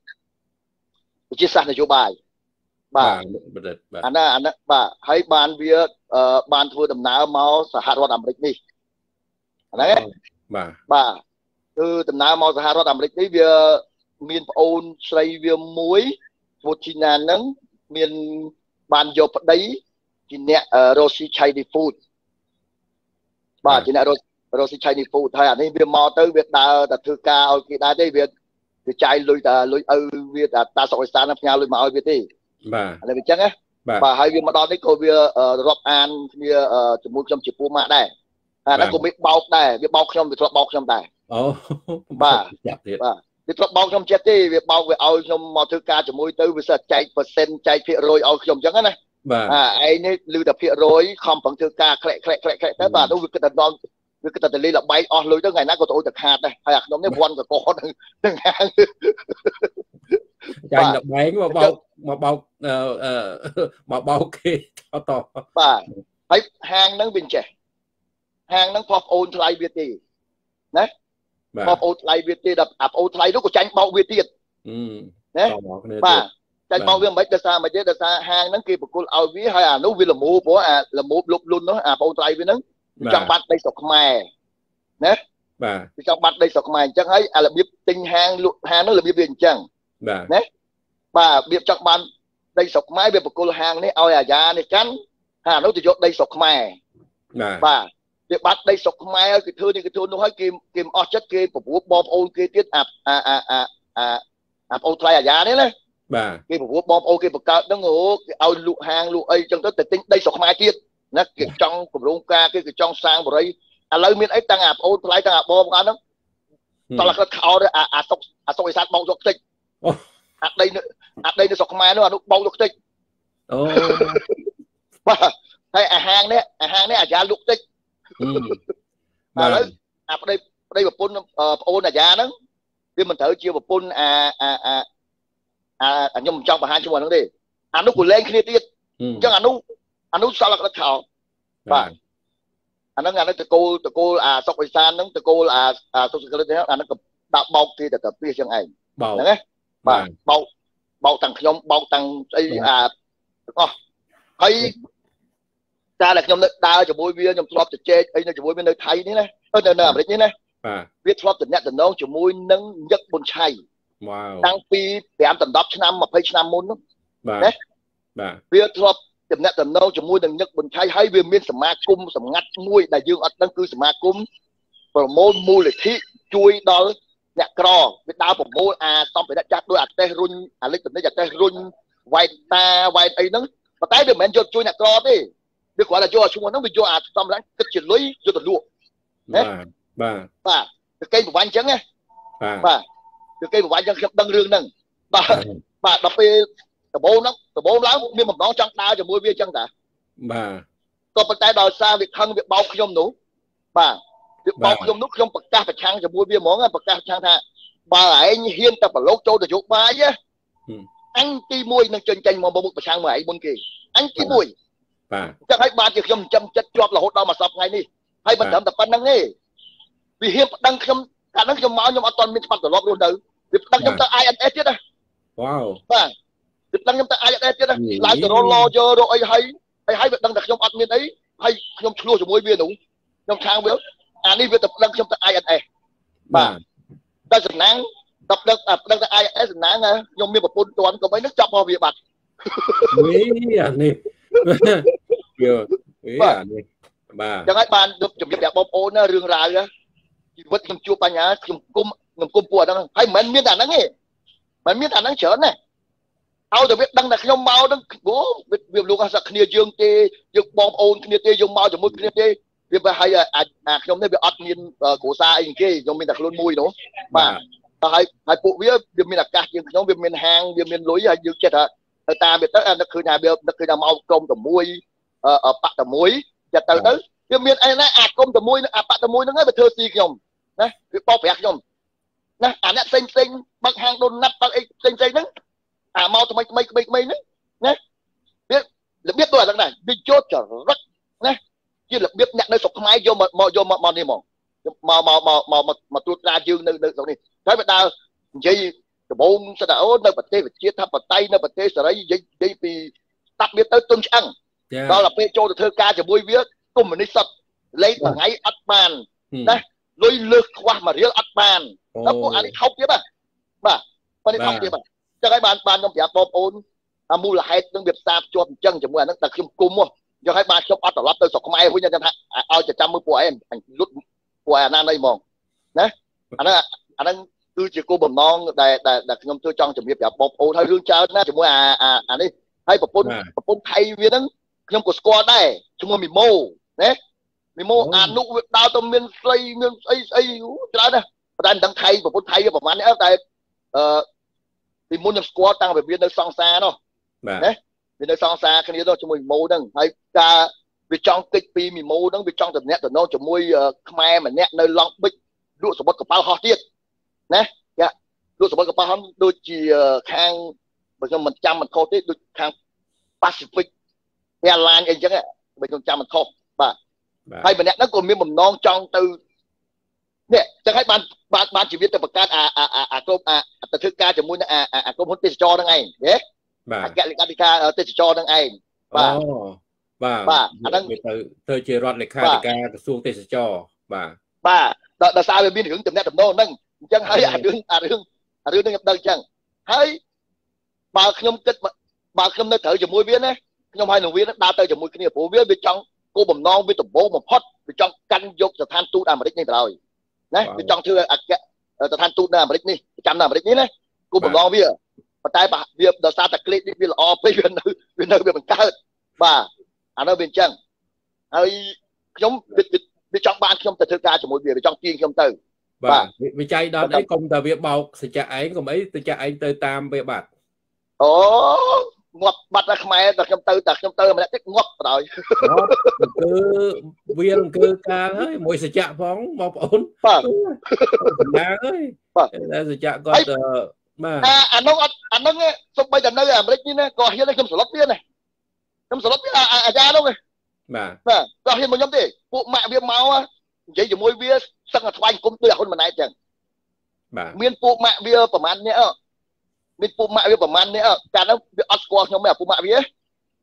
វិទ្យាសាស្ត្រនយោបាយ បាទបណ្ឌិតអាណាអាណាបាទហើយបានវាបានធ្វើដំណើរមកសហរដ្ឋអាមេរិកនេះអាហ្នឹងបាទបាទគឺដំណើរមកសហរដ្ឋអាមេរិកនេះវាមានប្អូនស្រីវាមួយឈ្មោះជីណាហ្នឹងមានបានយកប្តីជាអ្នករស់ស៊ី Chinese food បាទជាអ្នករស់រស់ស៊ី Chinese food ហើយអានេះវាមកទៅវាដើរតែធ្វើការឲ្យគេដែរទេវាវាចាយលុយតាលុយឪវាតាតាសុកអេសានផ្ញើលុយមកឲ្យវាទេ បាទឥឡូវវាចឹងណាបាទហើយវាមកដល់នេះក៏វារាប់អានគ្នាជាមួយខ្ញុំជាពូម៉ាក់ដែរអាហ្នឹងក៏មានបោកដែរវាបោកខ្ញុំវាធ្លាប់បោកខ្ញុំដែរអូបាទចាប់ទៀតបាទវាធ្លាប់បោកខ្ញុំចិត្តទេវាបោកវាឲ្យខ្ញុំមកធ្វើការជាមួយទៅវាសិតចែកប៉ឺសិនចែកភាគរយឲ្យខ្ញុំចឹងណាបាទអាឯងនេះឮតែភាគរយខំប្រឹងធ្វើការក្លែកក្លែកក្លែកក្លែកទៅបាទនោះវាគិតតែដល់វាគិតតែទៅលេងលបែកអស់លុយទៅថ្ងៃណាក៏ទៅអូនទៅខាតដែរហើយអាខ្ញុំនេះវ័នកកនឹងនឹងហាង ចាញ់លបែងមកបោកមកបោកអឺមកបោកគេតតបាទហើយហាងហ្នឹងវាចេះហាងហ្នឹងផងប្អូនថ្លៃវាទេណាបងប្អូនថ្លៃវាទេដល់អាប្អូនថ្លៃនោះក៏ចាញ់បោកវាទៀតណាបាទចាញ់បោកវាមិនដោយសារមិនទេដោយសារហាងហ្នឹងគេបកគលឲ្យវាហើយអានោះវាលមូព្រោះអាលមូលុបលុននោះអាប្អូនថ្លៃវាហ្នឹងចង់បាត់ដីស្រុកខ្មែរណាបាទវាចង់បាត់ដីស្រុកខ្មែរអញ្ចឹងហើយអារបៀបទិញហាងលក់ហាងនោះរបៀបវាអញ្ចឹង បាទណាបាទរបៀបចង់បានដីស្រុកខ្មែរវាបកគលហាងនេះឲ្យអាយ៉ានេះកាន់ហើយអានោះទៅយកដីស្រុកខ្មែរបាទបាទវាបាត់ដីស្រុកខ្មែរគេធ្វើនេះគេធ្វើនោះហើយគេគេអស់ចិត្តគេប្រពួតបងប្អូនគេទៀតអាអាអាអាអាប្អូនថ្លៃអាយ៉ានេះណាបាទគេប្រពួតបងប្អូនគេបង្កើតហ្នឹងអូគេឲ្យលក់ហាងលក់អីចឹងទៅទៅទិញដីស្រុកខ្មែរទៀតណាគេចង់គម្រោងការគេគេចង់សាងបរិយឥឡូវមានអីតាំងអាប្អូនថ្លៃតាំងអាបងហ្នឹងតោះគាត់ខោអាអាសុកអាសុកអេសានបោកយកខ្ទេច អាដីអាដីនៅស្រុកខ្មែរនោះអានោះបោកយកខ្ទេចអូបាទហើយអាហាងនេះអាហាងនេះអាយ៉ាលុកតិចបាទឥឡូវអាប្តីប្តីប្រពន្ធប្អូនអាយ៉ាហ្នឹងវាមិនត្រូវជាប្រពន្ធអាអាអាអាខ្ញុំមិនចង់បង្ហាញជាមួយហ្នឹងទេអានោះក៏លែងគ្នាទៀតអញ្ចឹងអានោះអានោះសល់ក្តិតខោបាទអាហ្នឹងអាហ្នឹងតកូលតកូលអាសុកវិសានហ្នឹងតកូលអាអាសុកសក្តិហ្នឹងអាហ្នឹងក៏ដាក់បោកគេតែទៅពីចឹងឯងហ្នឹងណា បាទបោកបោកតាំងខ្ញុំបោកតាំងអីអាទាំងអស់ហើយតែតែខ្ញុំនៅដើរជាមួយវាខ្ញុំធ្លាប់ជជែកអីនៅជាមួយវានៅថៃនេះណានៅនៅអាមេរិកនេះណាបាទវាធ្លាប់តំណាក់តំណងជាមួយនឹងញឹកប៊ុនឆៃវ៉ាវតាំងពី5ដល់10ឆ្នាំ20ឆ្នាំមុននោះបាទណាបាទវាធ្លាប់តំណាក់តំណងជាមួយនឹងញឹកប៊ុនឆៃហើយវាមានសមាគមសម្ងាត់មួយដែលយើងអត់ដឹងគឺសមាគមប្រមូលមូលនិធិជួយដល់ អ្នកក្រវាដើរប្រមូលអាសម្ភារៈចាស់ដោយអាតេះរុញអាលិចតំណិចអាតេះរុញវ៉ែនតាវ៉ែនអីហ្នឹងប៉ុន្តែវាមិនមែនយកជួយអ្នកក្រទេវាគ្រាន់តែយកឈ្មោះហ្នឹងវាយកអាសម្ភារៈគិតជាលុយយកទៅលក់បាទបាទបាទទៅគេប្រវាញ់អញ្ចឹងណាបាទបាទទៅគេប្រវាញ់អញ្ចឹងខ្ញុំដឹងរឿងហ្នឹងបាទបាទដល់ពេលដបូងហ្នឹងដបូងឡើងមានបំណងចង់ដើរជាមួយវាអញ្ចឹងតាបាទក៏ប៉ុន្តែដោយសារវាខឹងវាបោកខ្ញុំនោះបាទវា បោកខ្ញុំនោះខ្ញុំប្រកាសប្រឆាំងជាមួយវាហ្មងប្រកាសប្រឆាំងថាបើឯងហ៊ានតែប្រឡូកចូលទៅយុបាយអញទី1នឹងចេញចេញមកមុខប្រឆាំងមកឯងមុនគេអញទី1បាទចឹងហើយបានជាខ្ញុំចិញ្ចឹមចិត្តជាប់រហូតដល់មួយសប្តាហ៍ថ្ងៃនេះហើយមិនត្រឹមតែប៉ុណ្្នឹងទេវាហ៊ានប្តឹងខ្ញុំកាលហ្នឹងខ្ញុំមកខ្ញុំអត់ទាន់មានច្បាប់ទម្លាប់រស់នៅវាប្តឹងខ្ញុំទៅ INS ទៀតណាវ៉ាវបាទវាប្តឹងខ្ញុំទៅ INS ទៀតណាឡើងទៅរក lawyer រកអីហើយហើយហើយវាដឹងតែខ្ញុំអត់មានអីហើយខ្ញុំឆ្លោះជាមួយវានោះខ្ញុំខាងវា អានេះវាទៅប្តឹងខ្ញុំទៅ INS បាទតែសំណាងដល់ដឹកប្តឹងទៅ INS សំណាងខ្ញុំមានប្រពន្ធតន់ក៏មិននឹងចាប់មកវាបាត់វីអានេះវាវាអានេះបាទចឹងហើយបានជំរាបដល់បងប្អូនរឿងរ៉ាវជីវិតខ្ញុំជួបបញ្ហាខ្ញុំគុំខ្ញុំគុំពួកហ្នឹងហើយមិនមានតែហ្នឹងទេមិនមានតែហ្នឹងច្រើនណាឲ្យតែវាដឹងតែខ្ញុំមកហ្នឹងអូវាលោកថាគ្នាយើងទេយើងបងប្អូនគ្នាទេយើងមកជាមួយគ្នាទេ វាបើហើយអាខ្ញុំនេះវាអត់មានគ្រួសារអីគេខ្ញុំមានតែខ្លួនមួយនោះបាទហើយហើយពួកវាវាមានឱកាសជាងខ្ញុំវាមានហាងវាមានលុយហើយយើងចិត្តថាទៅតាមវាទៅនឹកឃើញថាវានឹកឃើញថាមកក្រុមតែមួយអបតែមួយចិត្តទៅទៅវាមានអីណាអាក្រុមតែមួយអាបតែមួយហ្នឹងឯងវាធ្វើស៊ីខ្ញុំណាវាបោកប្រាស់ខ្ញុំណាអាអ្នកផ្សេងផ្សេងបើកហាងដូនណាត់បើកអីផ្សេងផ្សេងហ្នឹងអាមកថ្មីថ្មីក្មេងៗហ្នឹងណាវារបៀបដូចអាហ្នឹងដែរវាចូលចរិតណា ជារបៀបអ្នកនៅស្រុកខ្មែរយកមកយកមកមកនេះហ្មងមកមកមកមកមកត្រួតត្រាយើងនៅនៅស្រុកនេះហើយបើដើរនិយាយដំបូងស្ដាអូនៅប្រទេសវិជាថាបតៃនៅប្រទេសសេរីនិយាយនិយាយពីស្ដាប់វាទៅទុនឆ្អឹងដល់ទៅពេលចូលទៅធ្វើការជាមួយវាកុំមុនីសុតលេខមួយថ្ងៃអត់បានណាលុយលើសខ្វះមួយរៀលអត់បានដល់ពួកអានេះថោកទៀតបាទបាទប៉ុន្តែថោកទៀតបាទចឹងហើយបានបានខ្ញុំប្រាប់បងប្អូនអាមូលហេតុនឹងវាផ្សារភ្ជាប់អញ្ចឹងជាមួយអានឹងតែខ្ញុំគុំមក យកឲ្យបានខ្ញុំអត់ត្រឡប់ទៅស្រុកខ្មែរវិញថាឲ្យចាំមើលពួកឯងលុតពួកឯអាណាណីហ្មងណាអាហ្នឹងអាហ្នឹងគឺជាគោលបំណងដែលដែលខ្ញុំជួយចង់ជំរាបប្រាប់បងប្អូនហើយរឿងច្រើនណាជាមួយអាអានេះហើយប្រពន្ធប្រពន្ធថៃវាហ្នឹងខ្ញុំក៏ស្គាល់ដែរឈ្មោះមីម៉ូណាមីម៉ូអានុវាដើរទៅមានស្រីមានស្អីស្អីច្រើនណាស់ប៉ុន្តែមិនដឹងថៃប្រពន្ធថៃវាប្រហែលនេះតែអឺពីមុនខ្ញុំស្គាល់តាំងពីវានៅសង្សារនោះណា វានៅសង្សារគ្នាទៅជាមួយមីម៉ូហ្នឹងហើយការវាចង់គិតពីមីម៉ូហ្នឹងវាចង់តំណាក់តំណងជាមួយខ្មែរម្នាក់នៅឡង់ប៊ិចលក់សម្បត្តិកប៉ាល់ហោះទៀតណាយ៉ាលក់សម្បត្តិកប៉ាល់ហោះដូចជាខាងបើខ្ញុំមិនចាំមិនខុសទេដូចខាង Pacific Airline អីចឹងបើខ្ញុំចាំមិនខុសបាទហើយម្នាក់ហ្នឹងក៏មានបំណងចង់ទៅនេះចឹងហើយបានបានបានជីវិតទៅបង្កើតអាអាអាក្រុមអាទៅធ្វើការជាមួយនឹងអាអាក្រុមហ៊ុនទេសចរហ្នឹងឯងហ៎បាទ អគ្គលេខាធិការទេសចរហ្នឹងឯងបាទបាទបាទអាហ្នឹងទៅទៅជារដ្ឋលេខាធិការក្រសួងទេសចរបាទបាទដល់សារវាមានរឿងតំណែងតំណងហ្នឹងអញ្ចឹងហើយអារឿងអារឿងអារឿងហ្នឹងខ្ញុំដឹងអញ្ចឹងហើយបើខ្ញុំគិតបើខ្ញុំនៅត្រូវជាមួយវាណាខ្ញុំហើយនឹងវាដើរទៅជាមួយគ្នាព្រោះវាវាចង់គោលបំណងវាដំបូងបំផុតវាចង់កាន់យកស្ថានទូតអាមេរិកនេះទៅហើយណាវាចង់ធ្វើអគ្គស្ថានទូតនៅអាមេរិកនេះប្រចាំនៅអាមេរិកនេះណាគោលបំណងវា ប៉ុន្តែវាដោយសារតែក្លេកនេះវាល្អពេកវានៅវានៅវាបង្កើតបាទអានោះវាអញ្ចឹងហើយខ្ញុំវាចង់បានខ្ញុំទៅធ្វើការជាមួយវាវាចង់ទាញខ្ញុំទៅបាទវិច័យដល់អីកុំតែវាបោកសច្ចៈឯងកុំអីសច្ចៈឯងទៅតាមវាបាត់អូងាប់បាត់តែខ្មែរតែខ្ញុំទៅតែខ្ញុំទៅម្នាក់ទៀតងាប់បណ្ដោយគឺវាអង្គើកាងហើយមួយសច្ចៈផងបងប្អូនបាទណាងហើយបាទសច្ចៈគាត់ បាទអាអានោះអត់អានោះសុំបីតែនៅអាមេរិកនេះណាក៏ហ៊ានខ្ញុំស្លុតទៀតណាខ្ញុំស្លុតទៀតអាយ៉ានោះបាទបាទក៏ហ៊ានមកខ្ញុំទេពួកម៉ាក់វាមកនិយាយជាមួយវាសឹងតែថ្វាយគុំដូចអាហ៊ុនម៉ាណែតចឹងបាទមានពួកម៉ាក់វាប្រហែលនេះមានពួកម៉ាក់វាប្រហែលនេះកាលនោះវាអត់ស្គាល់ខ្ញុំទេអាពួកម៉ាក់វា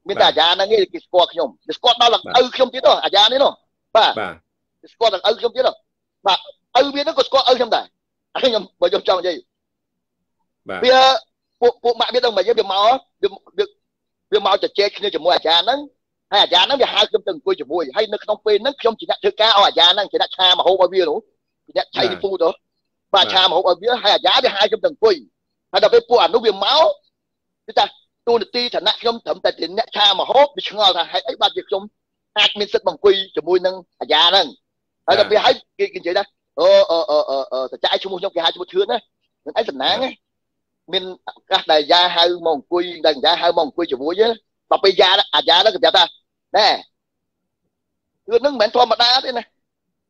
មានតែអាយ៉ាហ្នឹងគេស្គាល់ខ្ញុំគេស្គាល់ដល់ឪខ្ញុំទៀតហ៎អាយ៉ានេះនោះបាទបាទគេស្គាល់ដល់ឪខ្ញុំទៀតហ៎បាទឪវាហ្នឹងក៏ស្គាល់ឪខ្ញុំដែរអាខ្ញុំបើខ្ញុំចង់និយាយបាទ វាពួកពួកម៉ាក់វាដឹងមកយើងវាមកវាវាមកជជែកគ្នាជាមួយអាចារ្យហ្នឹងហើយអាចារ្យហ្នឹងវាហៅខ្ញុំទៅអង្គុយជាមួយហើយនៅក្នុងពេលហ្នឹងខ្ញុំជាអ្នកធ្វើការឲ្យអាចារ្យហ្នឹងជាអ្នកឆាមហូបឲ្យវានោះជាអ្នកឆៃពូទៅបាទឆាមហូបឲ្យវាហើយអាចារ្យវាហៅខ្ញុំទៅអង្គុយហើយដល់ពេលពួកអានោះវាមកគឺថាទូនាទីឋានៈខ្ញុំត្រឹមតែជាអ្នកឆាមហូបវាឆ្ងល់ថាហេតុអីបាទជាខ្ញុំអាចមានសិទ្ធិអង្គុយជាមួយនឹងអាយ៉ាហ្នឹងហើយដល់ពេលហើយគេនិយាយថាអូអឺអឺអឺសច្ចៈឈ្មោះខ្ញុំគេហៅឈ្មោះធឿនណានឹងឯងសំណាងណា មានឱកាសដែលយ៉ាហៅមកអង្គុយដែលយ៉ាហៅមកអង្គុយជាមួយដល់ពេលយ៉ាអាយ៉ាហ្នឹងគេប្រាប់ថាណែគឺនឹងមិនមែនធម្មតាទេណា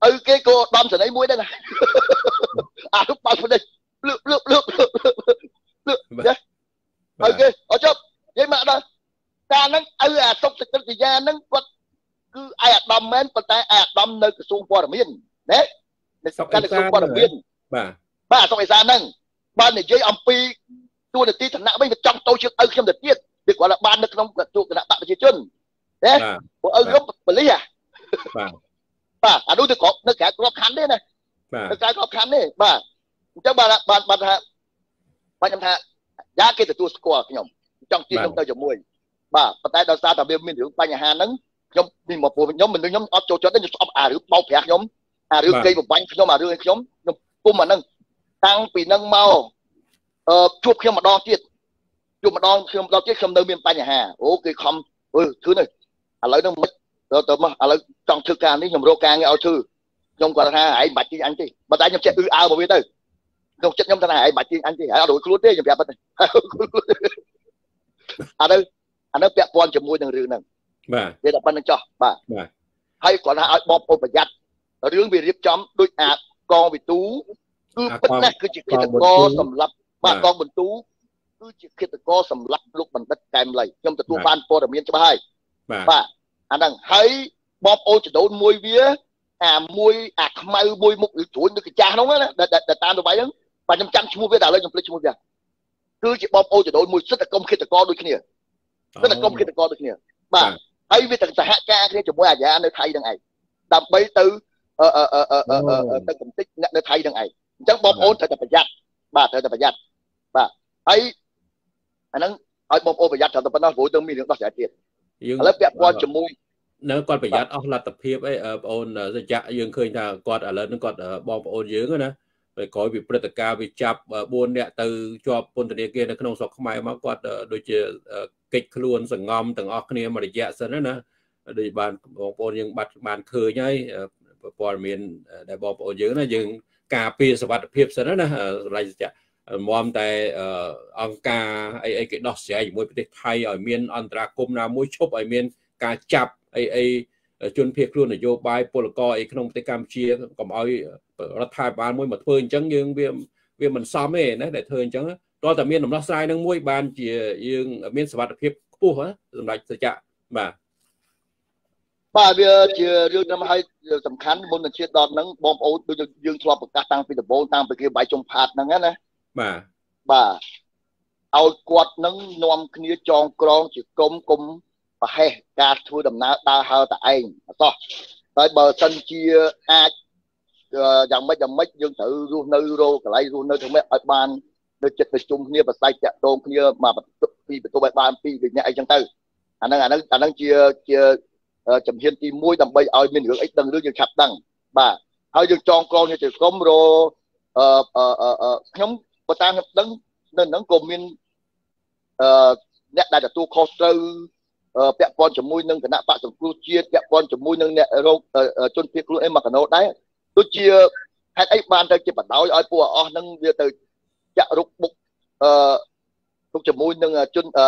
ឪគេក៏ដំសនីមួយដែរណាអានោះបើផ្ដេចលឹកលឹកលឹកលឹកលឹកណាឪគេអត់ចប់និយាយមកដល់កាលហ្នឹងឪអាសុកសក្តិយាហ្នឹងគាត់គឺឯអាដាមមែនប៉ុន្តែឯអាដាមនៅក្រសួងព័ត៌មានណានៅសង្កាត់ក្រសួងព័ត៌មានបាទបាទសុកអេសានហ្នឹង បាននិយាយអំពីទួលនីតិឋានៈវិញវាចង់ទៅជាឪខ្ញុំទៅទៀតវាគាត់បាននៅក្នុងជួបគណៈបកប្រជាជនណាព្រោះឪខ្ញុំបលិសបាទបាទអានោះទៅក្របនៅក្រៅក្របខណ្ឌទេណានៅក្រៅក្របខណ្ឌទេបាទអញ្ចឹងបានបានបានថាបាទខ្ញុំថាយ៉ាគេទទួលស្គាល់ខ្ញុំចង់ជិះខ្ញុំទៅជាមួយបាទប៉ុន្តែដោយសារតែវាមានរឿងបញ្ហាហ្នឹងខ្ញុំនេះមកពួកខ្ញុំមិនខ្ញុំអត់ចូលចិត្តទេខ្ញុំស្អប់អារឿងបោកប្រាស់ខ្ញុំអារឿងគេបំបញ្ញខ្ញុំអារឿងខ្ញុំខ្ញុំគុំអាហ្នឹង តាំងពីនឹងមកអឺជួបខ្ញុំម្ដងទៀតជួបម្ដងខ្ញុំម្ដងទៀតខ្ញុំនៅមានបញ្ហាអូគេខំអឺធឿនឥឡូវហ្នឹងមិនទៅទៅមកឥឡូវចង់ធ្វើការនេះខ្ញុំរកការងារឲ្យធ្វើខ្ញុំគាត់ថាឯងបាច់ទីអញទេបើតែខ្ញុំចេះអឺអើមកវាទៅក្នុងចិត្តខ្ញុំថាឯងបាច់ទីអញទេហើយអត់រួចខ្លួនទេខ្ញុំប្រាប់ទៅអានោះអានោះពាក់ព័ន្ធជាមួយនឹងរឿងហ្នឹងបាទនិយាយតែប៉ុណ្្នឹងចោះបាទបាទហើយគាត់ថាឲ្យបងប្អូនប្រយ័ត្នរឿងវារៀបចំដូចអាកងវិទូ គឺពិតណាស់គឺជាគិតកោសម្រាប់បាទកងបន្ទូគឺជាគិតកោសម្រាប់លោកបណ្ឌិតកែមលីខ្ញុំទទួលបានព័ត៌មានច្បាស់ហើយបាទអាហ្នឹងហើយបងប្អូនចដូនមួយវាអាមួយអាខ្មៅមួយមុខឬជ្រួញនៅកញ្ចាស់ហ្នឹងណាដែលតាមទៅបាយហ្នឹងបាទខ្ញុំចាំឈ្មោះវាតែឥឡូវខ្ញុំភ្លេចឈ្មោះវាគឺជាបងប្អូនចដូនមួយសិទ្ធិកុំគិតកោដូចគ្នាសិទ្ធិកុំគិតកោដូចគ្នាបាទហើយវាទាំងសហការគ្នាជាមួយអាយ៉ានៅថៃហ្នឹងឯងដើម្បីទៅអឺអឺអឺអឺទៅកំតិចអ្នកនៅថៃហ្នឹងឯង អញ្ចឹងបងប្អូនត្រូវតែប្រយ័ត្នបាទត្រូវតែប្រយ័ត្នបាទហើយអាហ្នឹងឲ្យបងប្អូនប្រយ័ត្នតែប៉ុណ្ណោះព្រោះទៅមានរឿងដោះស្រាយទៀតឥឡូវពាក់ព័ន្ធជាមួយនៅគាត់ប្រយ័ត្នអស់លទ្ធភាពអីបងអូនសច្ចៈយើងឃើញថាគាត់ឥឡូវហ្នឹងគាត់បងប្អូនយើងណាពេលក្រោយពីព្រឹត្តិការណ៍វាចាប់4នាក់ទៅជាប់ពន្ធនាគារនៅក្នុងស្រុកខ្មែរមកគាត់ដូចជាកិច្ចខ្លួនសង្ងំទាំងអស់គ្នាមួយរយៈសិនណាដូចបានបងប្អូនយើងបាត់បានឃើញហើយព័ត៌មានដែលបងប្អូនយើងណាយើង ការពារសវត្ថភាពសិនណាសម្រាប់សច្ចៈមមតែអង្គការអីអីគេដោះស្រាយជាមួយប្រទេសថៃឲ្យមានអន្តរាគមណាមួយឈប់ឲ្យមានការចាប់អីអីជនភៀសខ្លួននយោបាយពលករអីក្នុងប្រទេសកម្ពុជាកុំឲ្យរដ្ឋាភិបាលមួយមកធ្វើអញ្ចឹងយើងវាវាមិនសមទេណាដែលធ្វើអញ្ចឹងតើតែមានដំណោះស្រាយនឹងមួយបានជាយើងមានសវត្ថភាពខ្ពស់សម្រាប់សច្ចៈបាទ បាទវាជារឿងដែលឲ្យសំខាន់មុននឹងជាតិដល់ហ្នឹងបងប្អូនដូចយើងធ្លាប់ប្រកាសតាំងពីដំបូងតាំងពីគេបាយចុងផាតហ្នឹងណាបាទបាទឲ្យគាត់នឹងនាំគ្នាចងក្រងជាគុំគុំប្រហែសការធ្វើដំណើរដើរហើរតែឯងអត់តោះហើយបើសិនជាអាចយ៉ាងម៉េចយ៉ាងម៉េចយើងត្រូវរស់នៅរកន្លែងរស់នៅធ្វើម៉េចឲ្យបាននៅចិត្តប្រជុំគ្នាប្រស័យតាក់ទងគ្នាមកពីបន្ទប់ឲ្យបានពីរនាក់អីចឹងទៅអាហ្នឹងអាហ្នឹងអាហ្នឹងជាជា ជំហានទី1ដើម្បីឲ្យមានរឿងអីដឹងរឿងយើងឆាប់ដឹងបាទហើយយើងចងក្រងគ្នាជាក្រុមរអឺខ្ញុំបើតាមខ្ញុំដឹងនៅហ្នឹងក៏មានអឺអ្នកដែលទទួលខុសត្រូវពាក់ព័ន្ធជាមួយនឹងគណៈបកសង្គ្រោះជាតិពាក់ព័ន្ធជាមួយនឹងអ្នករោគជនភៀសខ្លួនអីមកកណោដែរដូចជាហេតុអីបានទៅជាបដោយឲ្យពួកអស់ហ្នឹងវាទៅចាក់រុកបុកអឺទុកជាមួយនឹងជនអឺ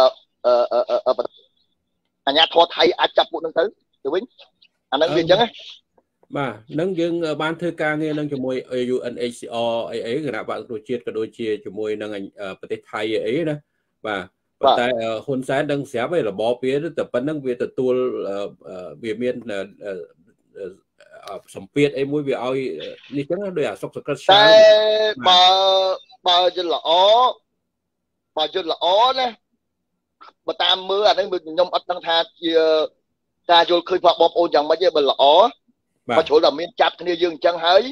អញ្ញាធរថៃអាចចាប់ពួកហ្នឹងទៅទៅ វិញអាហ្នឹងវាអញ្ចឹងណាបាទនឹងយើងបានធ្វើការងារនឹងជាមួយ UNHCR អីអីគណៈបកសង្គ្រោះជាតិក៏ដូចជាជាមួយនឹងប្រទេសថៃអីណាបាទប៉ុន្តែហ៊ុនសែនដឹងស្រាប់ហើយរបបវាតែប៉ុណ្្នឹងវាទទួលវាមានសម្ពាធអីមួយវាឲ្យនេះចឹងដោយអាសុកសក្តិតែបើបើយល់ល្អបើយល់ល្អណាបើតាមមើលអានេះខ្ញុំអត់ដឹងថាជា តាយល់ឃើញថាបងប្អូនយ៉ាងម៉េចទេបើល្អបើជ្រុលតែមានចាប់គ្នាយើងអញ្ចឹងហើយ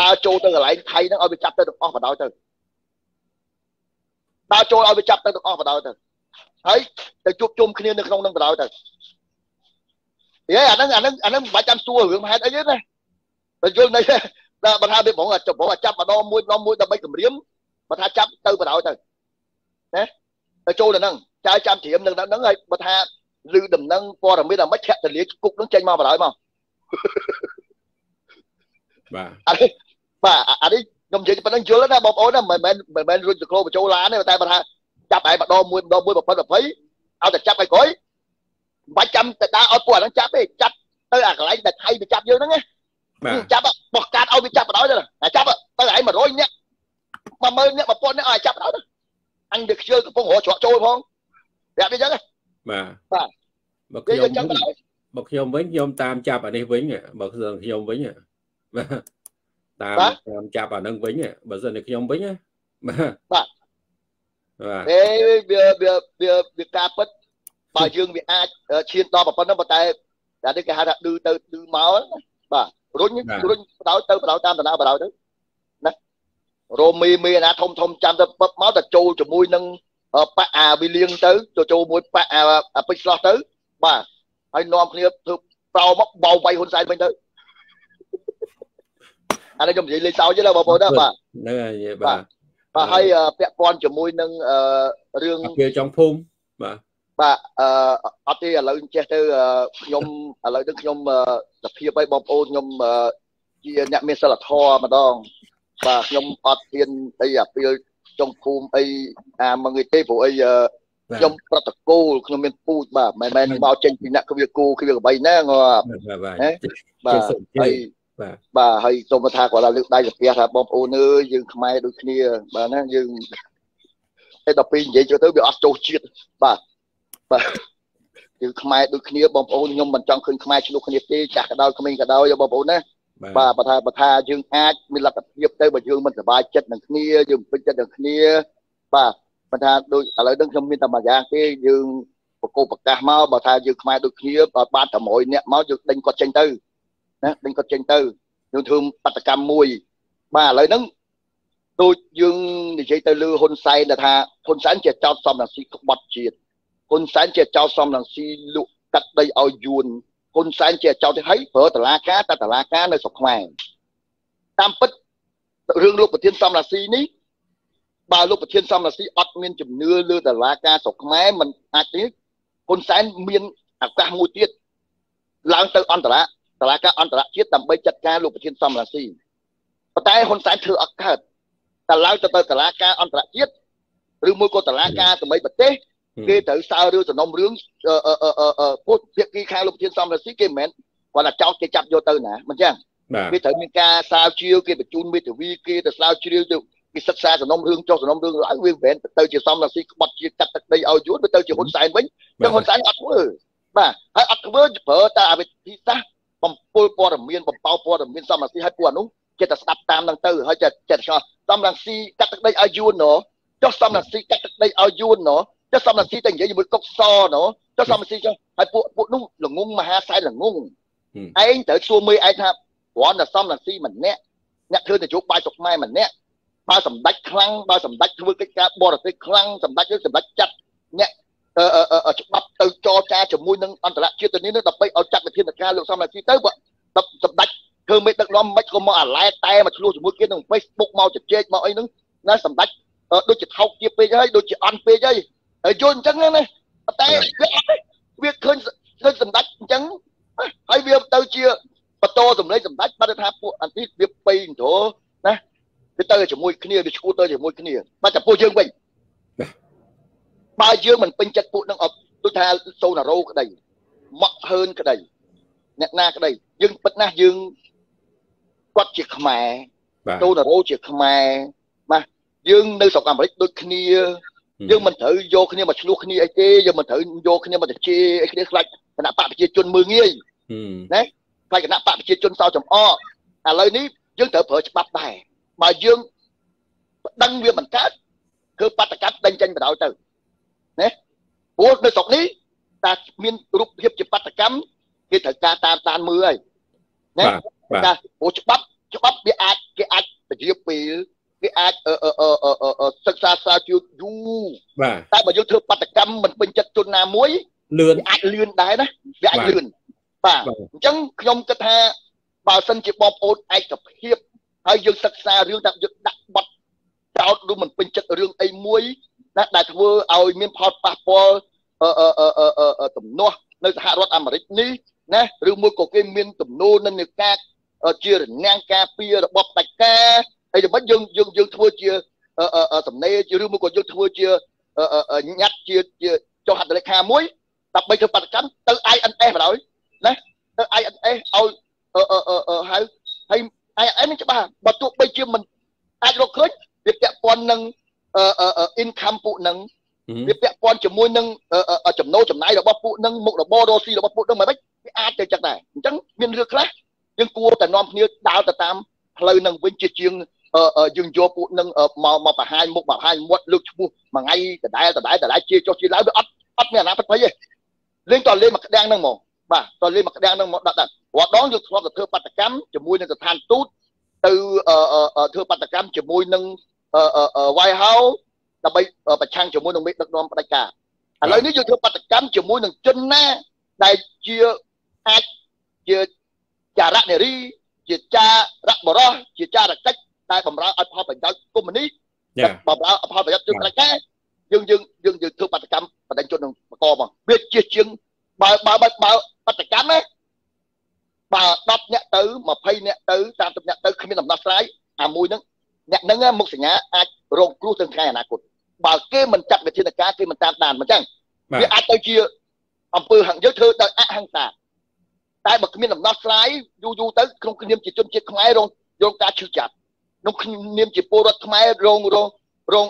ដើរចូលទៅកន្លែងថៃហ្នឹងឲ្យវាចាប់ទៅទាំងអស់បណ្ដោយទៅដើរចូលឲ្យវាចាប់ទៅទាំងអស់បណ្ដោយទៅហើយទៅជួបជុំគ្នានៅក្នុងហ្នឹងបណ្ដោយទៅយេអាហ្នឹងអាហ្នឹងអាហ្នឹងមិនបាច់ចាំសួររឿងហេតុអីទេណាបើយល់នេះដល់បើថាវាបងអាចបងអាចចាប់ម្ដងមួយម្ដងមួយដើម្បីគម្រាមបើថាចាប់ទៅបណ្ដោយទៅណាទៅចូលទៅហ្នឹងចាយចាំជ្រាមនឹងហ្នឹងហើយបើថា ឬដំណឹងព័ត៌មានអាមិនឆាក់តលាគុកនឹងចេញមកបណ្ដោយមកបាទអានេះបាទអានេះខ្ញុំនិយាយប៉ុណ្ណឹងយល់ណាបងប្អូនណាមិនមែនមិនមែនរុញសក្លោបញ្ចូលឡានទេតែបើថាចាប់ឯងម្ដងមួយម្ដងមួយ20 20ឲ្យតែចាប់ឯងក្រោយមិនបាច់ចាំតែដើរឲ្យពួកអានឹងចាប់ទេចាប់ទៅអាកន្លែងដែលថៃវាចាប់យើងហ្នឹងណាចាប់បោះកាតឲ្យវាចាប់បណ្ដោយទៅអាចាប់ទៅឯង100នាក់10000នាក់1000នាក់ឲ្យចាប់បណ្ដោយអញវាខ្ជិលកំពុងរកច្រកចូលផងប្រាប់វាអញ្ចឹង បាទបាទបើខ្ញុំបើខ្ញុំវិញខ្ញុំតាមចាប់អានេះវិញបើខ្ញុំវិញបាទតាមតាមចាប់អានឹងវិញបើសិនតែខ្ញុំវិញបាទបាទបាទអេវាវាវាវាការពិតបើយើងវាអាចឈានដល់ប៉ុណ្ណឹងប៉ុន្តែតែនេះគេហៅថាឌឺទៅឌឺមកបាទរុញរុញបដោយទៅបដោយតាមដំណើរបដោយទៅណារោមីមីណាធំធំចាំទៅពឹបមកទៅចូលជាមួយនឹង ប៉ាអាវិលៀងទៅទៅចូលមួយប៉ាអាពេជ្រឆ្លោះទៅបាទហើយនាំគ្នាធ្វើប្រោមកបោវាយហ៊ុនសែនវិញទៅអានេះខ្ញុំនិយាយលេងសើចទេបងប្អូនណាបាទហ្នឹងហើយបាទបាទហើយពាក់ព័ន្ធជាមួយនឹងរឿងជាចុងភូមិបាទបាទអឺអត់ទេឥឡូវចេះទៅខ្ញុំឥឡូវនេះខ្ញុំសភាពឲ្យបងប្អូនខ្ញុំជាអ្នកមានសិលធម៌ម្ដងបាទខ្ញុំអត់ហ៊ានអីអាពី ចុងភូមិអីអាមកងទេព្រោះអីខ្ញុំប្រតកូលខ្ញុំមានពូជបាទមិនមែនមកចេញពីអ្នកគ្វាគូគ្វាកបីណាងាប់បាទហើយបាទបាទហើយសូមថាគាត់ថាលើកដៃសាពះថាបងប្អូនអើយយើងខ្មែរដូចគ្នាបាទណាយើងតែដល់ពេលនិយាយចូលទៅវាអត់ចូលជាតិបាទបាទយើងខ្មែរដូចគ្នាបងប្អូនខ្ញុំមិនចង់ឃើញខ្មែរឆ្លោះគ្នាទេចាស់ក៏ដោយក្មេងក៏ដោយបងប្អូនណា បាទបើថាបើថាយើងអាចមានលទ្ធភាពទៅបើយើងមិនសប្បាយចិត្តនឹងគ្នាយើងពេញចិត្តនឹងគ្នាបាទបើថាដូចឥឡូវហ្នឹងខ្ញុំមានតែមួយយ៉ាងទេយើងបកគោប្រកាសមកបើថាយើងខ្មែរដូចគ្នាបើបានតែ100នាក់មកយើងដេញគាត់ចេញទៅណាដេញគាត់ចេញទៅយើងធ្វើបដកម្មមួយបាទឥឡូវហ្នឹងដូចយើងនិយាយទៅលើហ៊ុនសែនថាហ៊ុនសែនជាចោតសំរងស៊ីក្បត់ជាតិហ៊ុនសែនជាចោតសំរងស៊ីលក់កាត់ដីឲ្យយួន ហ៊ុនសែនជាចោតទៅឲ្យប្រើតឡាការតែតឡាការនៅស្រុកខ្មែរតាមពិតរឿងលោកប្រធានសំរងស៊ីនេះបើលោកប្រធានសំរងស៊ីអត់មានជំនឿលើតឡាការស្រុកខ្មែរมันអាចទេហ៊ុនសែនមានឱកាសមួយទៀតឡើងទៅអន្តរតឡាការអន្តរជាតិដើម្បីចាត់ការលោកប្រធានសំរងស៊ីប៉ុន្តែហ៊ុនសែនធ្វើអត់កើតតែឡើងទៅទៅតឡាការអន្តរជាតិឬមួយក៏តឡាការដើម្បីប្រទេស គេត្រូវសើរឿងសំណុំរឿងពុទ្ធភាគីខាងលោកប្រធានសំរងស៊ីគេមិនមែនគាត់ថាចោតគេចាប់យកទៅណាមិនចឹងគេត្រូវមានការស្រាវជ្រាវគេបញ្ជូនមេធាវីគេទៅស្រាវជ្រាវទៅគេសិក្សាសំណុំរឿងចុះសំណុំរឿងឡើងវាមិនមែនទៅជាសំរងស៊ីក្បត់ជាកាត់ទឹកដីឲ្យយួនទៅជាហ៊ុនសែនវិញចឹងហ៊ុនសែនអត់ធ្វើបាទហើយអត់ធ្វើប្រើតែវិធីសាស្ត្របំពុលព័ត៌មានបំបោព័ត៌មានសំរងស៊ីឲ្យពួកនោះគេតែស្ដាប់តាមនឹងទៅហើយចេះចេះឆ្ងល់សំរងស៊ីកាត់ទឹកដីឲ្យយួនណោចុះសំរងស៊ីកាត់ទឹកដីឲ្យយួនណោ ចុះសំរងស៊ីតែនិយាយជាមួយកុកសណោចុះសំរងស៊ីចុះហើយពួកពួកនោះល្ងងមហាសែនល្ងងឯងត្រូវសួរមើលឯងថាគ្រាន់តែសំរងស៊ីម្នាក់អ្នកធ្វើនយោបាយស្រុកខ្មែរម្នាក់បើសម្ដេចខ្លាំងបើសម្ដេចធ្វើកិច្ចការបរទេសខ្លាំងសម្ដេចឬសម្ដេចចាត់អ្នកច្បាប់ទៅចរចាជាមួយនឹងអន្តរជាតិទៅនេះដើម្បីឲ្យចាត់វិធានការលោកសំរងស៊ីទៅបើសម្ដេចធ្វើមេដឹកនាំមិនក៏មកអាឡែតែមកឆ្លោះជាមួយគេនឹង Facebook មកជជែកមកអីហ្នឹងណាសម្ដេចដូចជាថោកជាពេកហើយដូចជាអន់ពេកហើយ ហើយយល់អញ្ចឹងណាតែវាអត់ទេវាឃើញឃើញសម្ដេចអញ្ចឹងហើយវាទៅជាបន្តសម្លេងសម្ដេចបាត់ថាពួកអានេះវាពេញទៅណាវាទៅជាមួយគ្នាវាឈួតទៅជាមួយគ្នាបាត់តែពួកយើងវិញបើយើងមិនពេញចិត្តពួកនឹងអត់ដូចថាសូណារ៉ូក្តីម៉ាក់ហើនក្តីអ្នកណាក្តីយើងពិតណាស់យើងគាត់ជាខ្មែរសូណារ៉ូជាខ្មែរបាទយើងនៅស្រុកអាមេរិកដូចគ្នា យើងមិនត្រូវយកគ្នាមកឆ្លោះគ្នាអីទេយើងមិនត្រូវយកគ្នាមកទៅជេរអីគ្នាខ្លាចគណៈបកប្រជាជនមើងងាយណាខ្លាចគណៈបកប្រជាជនសោចំអកឥឡូវនេះយើងត្រូវប្រើច្បាប់ដែរបើយើងដឹងវាមិនកើតគឺបដកម្មដេញចេញបដ ாய் ទៅណាព្រោះនៅស្រុកនេះតែមានរូបភាពជាបដកម្មគេត្រូវការតាមតាមមើលហើយណាតែព្រោះច្បាប់ច្បាប់វាអាចគេអាចពជាពេល គេអាចសិក្សាស្រាវជ្រាវយូរបាទតែបើយើងធ្វើបដកម្មមិនពេញចិត្តជនណាមួយលឿនអាចលឿនដែរណាវាអាចលឿនបាទអញ្ចឹងខ្ញុំគិតថាបើសិនជាបងប្អូនឯកភាពហើយយើងសិក្សារឿងថាយើងដាក់បត់ចោតឬមិនពេញចិត្តរឿងអីមួយណាដែលធ្វើឲ្យមានផលប៉ះពាល់អឺអឺអឺអឺទំនាស់នៅសហរដ្ឋអាមេរិកនេះណាឬមួយក៏គេមានទំនោរនៅនៃការជារនាំងការពាររបបផ្ដាច់ការ ហើយដើម្បីយើងយើងយើងធ្វើជាសំណេរជាឬមួយក៏យើងធ្វើជាញ៉ាត់ជាជាចុះហត្ថលេខាមួយដើម្បីធ្វើបដកម្មទៅ INS បណ្ដោយណាទៅ INS ឲ្យហៅហើយ INS នេះច្បាស់បើទោះបីជាមិនអាចរកឃើញវាពាក់ព័ន្ធនឹង income ពួកនឹងវាពាក់ព័ន្ធជាមួយនឹងចំណូលចំណាយរបស់ពួកនឹងមុខរបររស់ស៊ីរបស់ពួកនឹងមិនវាអាចទៅចឹងដែរអញ្ចឹងមានរឿងខ្លះយើងគួរតែនាំគ្នាដើរទៅតាមផ្លូវនឹងវិញជាជាង យើងយកពួកនឹងមកមកបង្ហាញមុខបង្ហាញមាត់លើកឈ្មោះមួយថ្ងៃដដែលដដែលដដែលជាចុះជាឡើងវាអត់អត់មានអាណាពិតភ័យទេលេងតលេងមកក្តាំងហ្នឹងហ្មងបាទតលេងមកក្តាំងហ្នឹងមកដាក់ដាក់រាល់ដងយើងធ្លាប់ទៅធ្វើបដកម្មជាមួយនឹងស្ថានទូតទៅធ្វើបដកម្មជាមួយនឹង White House ដើម្បីប្រឆាំងជាមួយនឹងមេដឹកនាំផ្ដាច់ការឥឡូវនេះយើងធ្វើបដកម្មជាមួយនឹងជនណាដែលជាអាចជាចារនារីជាចារៈបរោះជាចារកិច្ច ដែលបំរើឲ្យផលប្រយោជន៍កុម្មុយនីសបំរើផលប្រយោជន៍ជនផ្ដាច់ការយើងយើងយើងយើងធ្វើបដកម្មបដិជននឹងបកមកវាជាជាងបើបើបើបដកម្មណាបើ10នាក់ទៅ20នាក់ទៅ30នាក់ទៅគ្មានដំណោះស្រាយអាមួយហ្នឹងអ្នកហ្នឹងមុខសញ្ញាអាចរងគ្រោះទាំងថ្ងៃអនាគតបើគេមិនចាត់វិធានការគេមិនតាមដានមិនចឹងវាអាចទៅជាអំពើហិង្សយើងធ្វើដោយអហិង្សាតែបើគ្មានដំណោះស្រាយយូរយូរទៅក្នុងនាមជាជនជាតិខ្មែររងរងការឈឺចាប់ ក្នុងនាមជាពលរដ្ឋខ្មែររងរងរង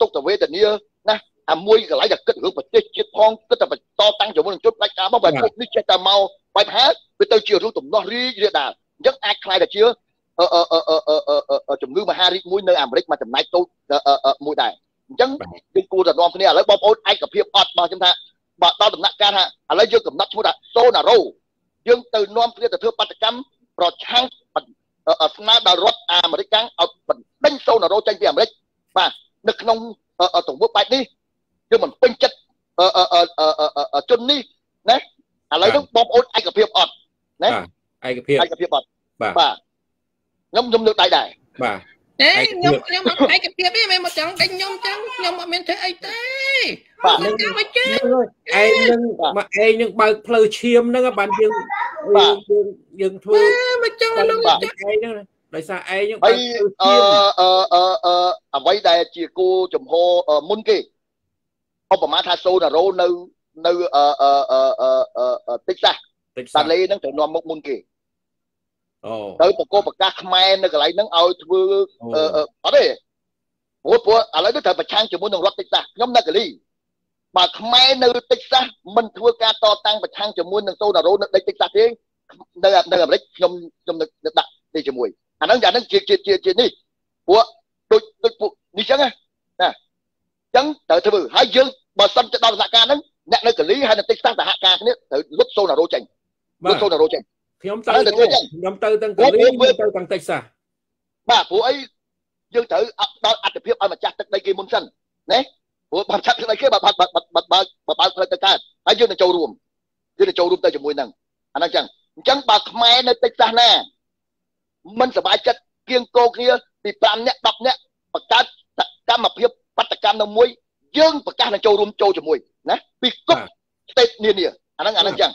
ទុក្ខវេទនាណាអាមួយកន្លែងតែគិតរឿងប្រទេសជាតិផងគិតតែបន្តតាំងជាមួយនឹងជនផ្ដាច់ការមកបើពួកនេះចេះតែមកបែបហាវាទៅជារឿងទំនាស់រីករាលដាលអញ្ចឹងអាចខ្លាយទៅជាជំងឺមហារីកមួយនៅអាមេរិកមកចំណែកតូចមួយដែរអញ្ចឹងយើងគួរតែនាំគ្នាឥឡូវបងប្អូនឯកភាពអត់បងខ្ញុំថាបើដល់ដំណាក់កាលថាឥឡូវយើងកំណត់ឈ្មោះថាសូណារ៉ូយើងទៅនាំគ្នាទៅធ្វើបដកម្មប្រឆាំង ស្នើដល់រដ្ឋអាមេរិកកាំងឲ្យបណ្ដេញសូណារ៉ូចេញពីអាមេរិកបាទនៅក្នុងទង្វើបែបនេះយើងមិនពេញចិត្តជននេះណាឥឡូវនេះបងប្អូនឯកភាពអត់ណាឯកភាពឯកភាពអត់បាទខ្ញុំខ្ញុំលើកដៃដែរបាទ ទេខ្ញុំខ្ញុំអត់ឯកភាពទេមិនមកចង់ដេញខ្ញុំចឹងខ្ញុំអត់មានធ្វើអីទេបាទនឹងមកចេះឯងនឹងមកឯងនឹងបើកផ្លូវឈាមហ្នឹងបានយើងយើងយើងធ្វើមកចង់នឹងឯងហ្នឹងដោយសារឯងនឹងបើកអឺអឺអឺអឺអ្វីដែលជាគោចំហមុនគេឧបមាថាសូណារ៉ូនៅនៅអឺអឺអឺតិចសាសាឡេហ្នឹងត្រូវនាំមុខមុនគេអូ ទៅបកប្រកាសខ្មែរនៅកន្លែងហ្នឹងឲ្យធ្វើអត់ទេព្រោះព្រោះឥឡូវនេះត្រូវប្រឆាំងជាមួយនឹងរដ្ឋតិចសាសខ្ញុំនៅកាលីបើខ្មែរនៅតិចសាសមិនធ្វើការតតាំងប្រឆាំងជាមួយនឹងសូណារ៉ូនៅដីតិចសាសទេនៅនៅអាមេរិកខ្ញុំខ្ញុំនឹកដាក់ទេជាមួយអាហ្នឹងអាហ្នឹងជាជាជាជានេះព្រោះដូចដូចពួកនេះចឹងណាណាចឹងត្រូវធ្វើហើយយើងបើសិនទៅដល់សហការហ្នឹងអ្នកនៅកាលីហើយនៅតិចសាសសហការគ្នាត្រូវលុតសូណារ៉ូចេញលុតសូណារ៉ូចេញ ខ្ញុំទៅខ្ញុំទៅទាំងកូលីទៅទាំងតិចសាបាទព្រោះអីយើងត្រូវដល់អត្ថភាពឲ្យម្ចាស់ទឹកដីគេមុនសិនណាព្រោះបើចាត់ទឹកដីគេបើបើបើបើបើបើផ្លូវទៅកើតហើយយើងនឹងចូលរួមយើងនឹងចូលរួមទៅជាមួយនឹងអាហ្នឹងចឹងអញ្ចឹងបើខ្មែរនៅតិចសាសណាមិនសบายចិត្តគៀងគោគ្នាពី5នាក់10នាក់បង្កើតកម្មភាពបដកម្មនៅមួយយើងប្រកាសនឹងចូលរួមចូលជាមួយណាពីគ្រប់ស្តេតនានាអាហ្នឹងអាហ្នឹងចឹង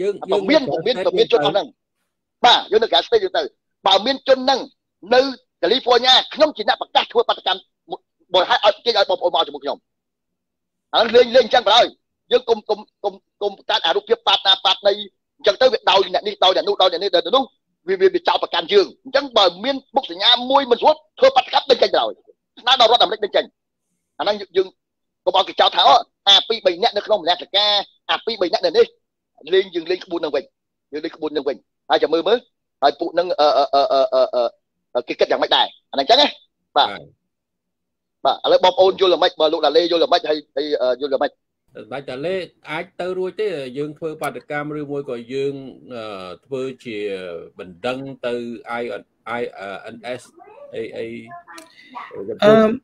យើងយើងមានមានមានជនអស់ហ្នឹងបាទយើងនៅក្រៅស្ទេយើងទៅបើមានជនហ្នឹងនៅកាលីហ្វ័រញ៉ាខ្ញុំជាអ្នកប្រកាសធ្វើបដកម្មបើឲ្យឲ្យគេឲ្យបងប្អូនមកជាមួយខ្ញុំអាលេងលេងអញ្ចឹងបើហើយយើងគុំគុំគុំគុំកាត់អារូបភាពបាតណាបាតនៃអញ្ចឹងទៅវាដោយអ្នកនេះដោយអ្នកនោះដោយអ្នកនេះដោយអ្នកនោះវាវាចោលប្រកាន់យើងអញ្ចឹងបើមានមុខសញ្ញាមួយមិនស្រួលធ្វើបដកម្មដេញចេញទៅហើយស្នើដល់រដ្ឋអាមេរិកដេញចេញអាហ្នឹងយើងកុំឲ្យគេចោទថាអា2 3នាក់នៅក្នុងមនសិការអា2 3នាក់នៅនេះ លេងយើងលេងក្បួននឹងវិញយើងលេងក្បួននឹងវិញហើយចាំមើលមើលហើយពួកនឹងអឺអឺអឺគេគិតយ៉ាងម៉េចដែរអាហ្នឹងចឹងណាបាទបាទឥឡូវបងប្អូនយល់ល្មិចបើលោកដាលេយល់ល្មិចហើយយល់ល្មិចបាច់តាលេអាចទៅរួចទេយើងធ្វើបាតកម្មឬមួយក៏យើងធ្វើជាបណ្ដឹងទៅ INS អីអីអឺ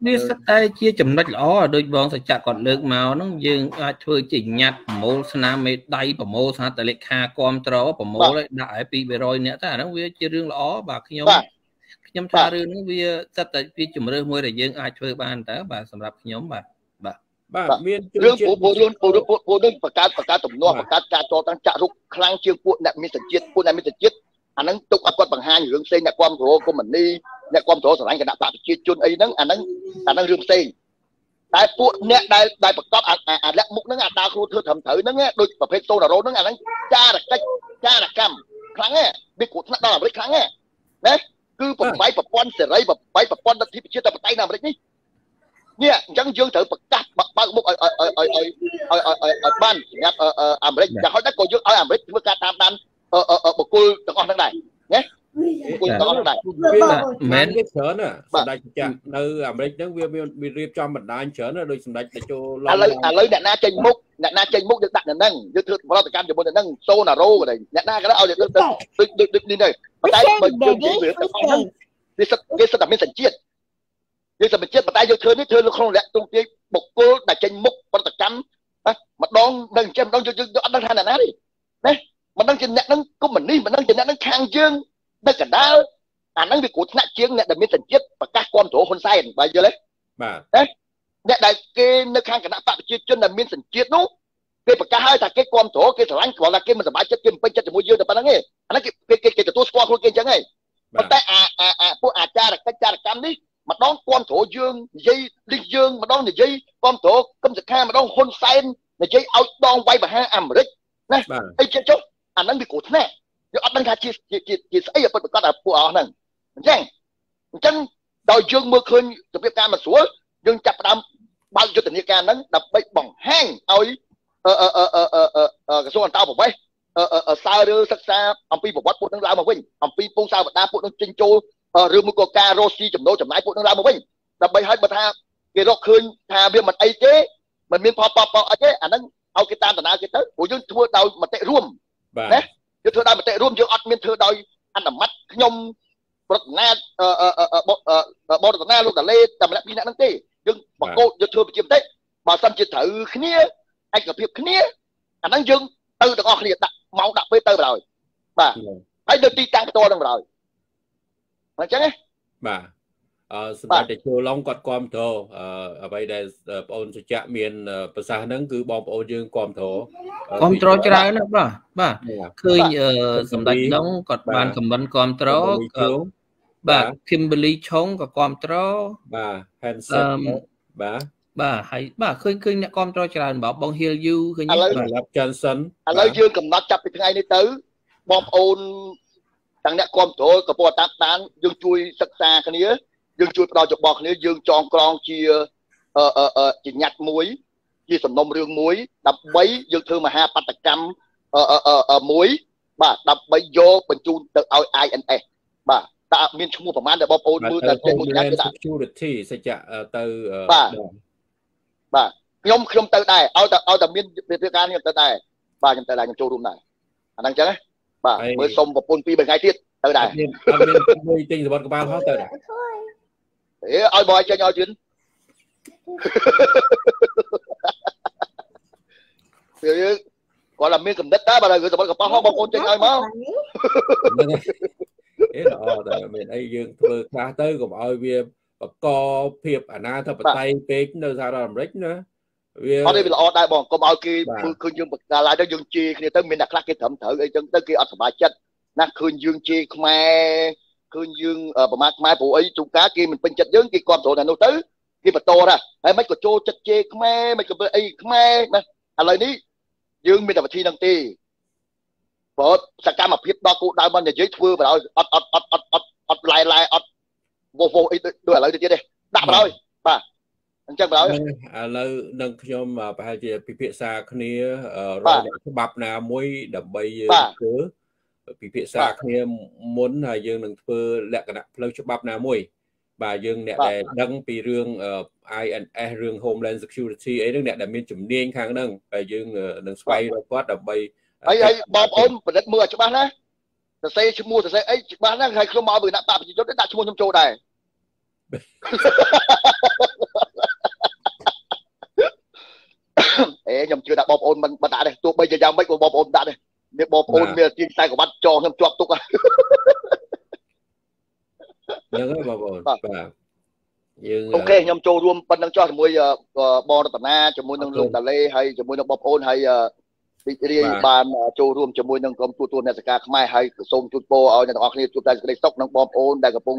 វាសិតតែជាចំណុចល្អដូចបងសច្ចៈគាត់លើកមកហ្នឹងយើងអាចធ្វើជាញ៉ាត់ប្រមូលស្នាមមេដៃប្រមូលសហតលេខាគ្រប់ត្រប្រមូលឲ្យដាក់ឲ្យ2 300នាក់ទៅអាហ្នឹងវាជារឿងល្អបាទខ្ញុំខ្ញុំថារឿងហ្នឹងវាសិតតែជាជំរឿសមួយដែលយើងអាចធ្វើបានតើបាទសម្រាប់ខ្ញុំបាទបាទបាទមានរឿងពួកពួករឿងពួកពួកពួកនឹងបង្កើតបង្កើតទំនាស់បង្កើតការតតាំងចាក់រុកខ្លាំងជាងពួកអ្នកមានសញ្ជាតិពួកអ្នកមានសញ្ជាតិអាហ្នឹងទុកឲ្យគាត់បង្ហាញរឿងផ្សេងអ្នកគ្រប់គ្រងកុម្មុយនី អ្នកគ្រប់គ្រងស្រឡាញ់គណៈបកប្រជាជនអីហ្នឹងអាហ្នឹងអាហ្នឹងរឿងផ្សេងតែពួកអ្នកដែលដែលប្រកបអាលក្ខមុខហ្នឹងអាដើរគ្រូធ្វើត្រឹមត្រូវហ្នឹងដូចប្រភេទសូណារ៉ូហ្នឹងអាហ្នឹងចារកិច្ចចារកម្មខ្លាំងណាស់វាគ្រោះថ្នាក់ដល់អាមេរិកខ្លាំងណាស់ណាគឺបំបីប្រព័ន្ធសេរីបំបីប្រព័ន្ធលទ្ធិប្រជាធិបតេយ្យនៅអាមេរិកនេះនេះអញ្ចឹងយើងត្រូវប្រកាសបើកមុខឲ្យឲ្យឲ្យឲ្យឲ្យឲ្យបានសម្រាប់អាមេរិកយ៉ាងហោចដែរក៏យើងឲ្យអាមេរិកធ្វើការតាមដានបុគ្គលទាំងអស់ហ្នឹងដែរណា គួយតន់ដែរមែនវាច្រើនណាសម្ដេចចាក់នៅអាមេរិកហ្នឹងវាមានវារៀបចំបណ្ដាញច្រើនណាដូចសម្ដេចតេជោឡឥឡូវឥឡូវអ្នកណាចេញមុខអ្នកណាចេញមុខយើងដាក់នៅហ្នឹងយើងធ្វើបរិបទកម្មជាមួយនៅហ្នឹងសូណារ៉ូក៏ដែរអ្នកណាក៏ឲ្យយើងទៅដូចដូចដូចនេះដែរតែបើយើងនិយាយរឿងទាំងអស់ហ្នឹងវាសិតវាសិតតែមានសញ្ជាតិយើងសញ្ជាតិប៉ុន្តែយើងធ្វើនេះធ្វើនៅក្នុងរយៈទូទាយបុគ្គលដែលចេញមុខបរិបទកម្មម្ដងនឹងចេះម្ដងយើងអត់ដឹងថាណាទេណាមិនដឹងជាអ្នកហ្នឹងគុំមិននេះមិនដឹងជាអ្នកហ្នឹងខាងយើង នៅកណ្ដាលអាហ្នឹងវាគ្រោះថ្នាក់ជាងអ្នកដែលមានសញ្ជាតិប្រកាសគ្រប់គ្រងហ៊ុនសែនបាទយល់ទេបាទណាអ្នកដែលគេនៅខាងគណៈបកប្រជាជនដែលមានសញ្ជាតិនោះគេប្រកាសឲ្យថាគេគ្រប់គ្រងគេស្រឡាញ់គ្រាន់តែគេមិនសប្បាយចិត្តគេមិនពេញចិត្តជាមួយយើងតែប៉ុណ្្នឹងទេអាហ្នឹងគេគេគេទទួលស្គាល់ខ្លួនគេអញ្ចឹងហីប៉ុន្តែអាអាពួកអាចារកិច្ចចារកម្មនេះម្ដងគ្រប់គ្រងយើងនិយាយលិះយើងម្ដងនិយាយគ្រប់គ្រងគឹមសខាម្ដងហ៊ុនសែននិយាយឲ្យដងវាយបហាអាមេរិកណាអីចេះចុះអាហ្នឹងវាគ្រោះថ្នាក់ យើងអត់ដឹងថាជាជាជាស្អីពិតប្រកបដល់ពួកអស់ហ្នឹងអញ្ចឹងអញ្ចឹងដល់យើងមើលឃើញរបៀបការមិនស្រួលយើងចាប់ផ្ដើមបើកយុទ្ធនាការហ្នឹងដើម្បីបង្ហាញឲ្យអឺអឺអឺអឺក្រសួងអន្តរប្រវេសន៍សើរើសិក្សាអំពីប្រវត្តិពួកនឹងឡើងមកវិញអំពីពងសាវតាពួកនឹងចេញចូលឬមួយក៏ការរស់ស៊ីចំណូលចំណាយពួកនឹងឡើងមកវិញដើម្បីឲ្យបើថាគេរកឃើញថាវាមិនអីទេមិនមានផលប៉ះពាល់អីទេអាហ្នឹងឲ្យគេតាមដំណើរគេទៅព្រោះយើងធ្វើដោយមតិរួមណា យើងធ្វើដោយមតិរួមយើងអត់មានធ្វើដោយអនុម័តខ្ញុំរតនាបរតនាលោកតាលេតែម្នាក់ពីរនាក់ហ្នឹងទេយើងបកកោយើងធ្វើប្រជាមតិបើសិនជាត្រូវគ្នាឯកភាពគ្នាអាហ្នឹងយើងទៅទាំងអស់គ្នាដាក់ម៉ោងដាក់ពេលទៅបណ្ដោយបាទហើយនៅទីតាំងផ្ទាល់ហ្នឹងបណ្ដោយអញ្ចឹងណាបាទអឺ សម្រាប់តែចូលឡងគាត់គ្រប់គ្រងអឺអ្វីដែលបងអូនសុចៈមានប្រសាសន៍ហ្នឹងគឺបងប្អូនយើងគ្រប់គ្រងគ្រប់គ្រងច្រើនណាស់បាទបាទឃើញសម្ដេចដងគាត់បានខមមិនគ្រប់គ្រងបាទ Kimberly Chong ក៏គ្រប់គ្រងបាទ Hansen បាទបាទហើយបាទឃើញឃើញអ្នកគ្រប់គ្រងច្រើនបាទបង Hill You ឃើញបាទ Lab Johnson ឥឡូវយើងកំណត់ចាប់ពីថ្ងៃនេះទៅបងប្អូនទាំងអ្នកគ្រប់គ្រងក៏ពោតាមដានយើងជួយសិក្សាគ្នា យើងជួយផ្ដល់យោបល់គ្នាយើងចងក្រងជាអឺអឺជាញត្តិមួយជាសំណុំរឿងមួយដើម្បីយើងធ្វើមហាបដកម្មអឺអឺមួយបាទដើម្បីយកបញ្ជូនទៅឲ្យ INS បាទតើមានឈ្មោះប្រមាណដែលបងប្អូនមើលតែចេញមួយញ៉ាំដាក់ security សច្ចៈទៅបាទបាទខ្ញុំខ្ញុំទៅដែរឲ្យតែឲ្យតែមានវិធានការខ្ញុំទៅដែរបាទខ្ញុំទៅដែរខ្ញុំចូលរួមដែរអាហ្នឹងអញ្ចឹងណាបាទមើលសុំប្រពន្ធពីរថ្ងៃទៀតទៅដែរអត់មានមួយទិញសវត្ថក្បាលហោះទៅដែរ អេឲ្យបងចេញឲ្យជឿនយើងគាត់តែមានកំណត់តែបើគឺសម្បត្តិកប៉ោះបងប្អូនចេញឲ្យមកអេល្អតែមានអីយើងធ្វើខ្លះទៅកុំឲ្យវាបកភាពអាណាធិបតេយ្យពេកនៅសហរដ្ឋអាមេរិកណាវាអត់ទេវាល្អដែរបងកុំឲ្យគេមើលឃើញយើងបកកាឡាយទៅយើងជេរគ្នាទៅមានអ្នកខ្លះគេត្រឹមត្រូវអីចឹងទៅគេអត់សប្បាយចិត្តណាឃើញយើងជេរខ្មែរ ឃើញយើងប្រមាថខ្មែរព្រោះអីជួនកាលគេមិនពេញចិត្តយើងគេគ្រប់គ្រងតែនោះទៅគេបន្តដែរហើយមិនក៏ចូលចិត្តជេរខ្មែរមិនក៏អីខ្មែរណាឥឡូវនេះយើងមានតែវិធីហ្នឹងទេបើសកម្មភាពដល់គោលដៅមិននិយាយធ្វើបណ្ដោយអត់អត់អត់អត់អត់អត់ឡាយឡាយអត់វោវោអីដូចឥឡូវទៅទៀតទេដាក់បណ្ដោយបាទអញ្ចឹងបណ្ដោយឥឡូវនឹងខ្ញុំប្រហែលជាពិភាក្សាគ្នារកច្បាប់ណាមួយដើម្បីយើងធ្វើ ពិភាក្សាគ្នាមុនហើយយើងនឹងធ្វើលក្ខណៈផ្លូវច្បាប់ណាមួយ បាទយើងអ្នកដែលដឹងពីរឿង INS រឿង Homeland Security អីហ្នឹងអ្នកដែលមានជំនាញខាងហ្នឹងហើយយើងនឹងស្វែងរកគាត់ដើម្បីហើយហើយបងប្អូនពិនិត្យមើលឲ្យច្បាស់ណាសរសេរឈ្មោះសរសេរអីច្បាស់ណាហើយខ្ញុំមកពីគណៈបកប្រជាជនដាក់ឈ្មោះខ្ញុំចូលដែរអេខ្ញុំជឿថាបងប្អូនមិនដាក់ទេទោះបីជាយ៉ាងម៉េចក៏បងប្អូនដាក់ដែរមា នបងប្អូនមានជាខ្សែក្រវ៉ាត់ចងខ្ញុំជាប់ទុកហ្នឹងហើយបងប្អូនបាទយើងអូខេខ្ញុំចូលរួមប៉ុណ្្នឹងចោះជាមួយបងរតនាជាមួយនឹងលោកតាឡេហើយជាមួយនឹងបងប្អូនហើយរីករាយបានចូលរួមជាមួយនឹងក្រុមទូទួលអ្នកសការខ្មែរហើយសូមជូនពរឲ្យអ្នកទាំងអស់គ្នាជួបតែសេចក្តីសុខនិងបងប្អូនដែលកំពុង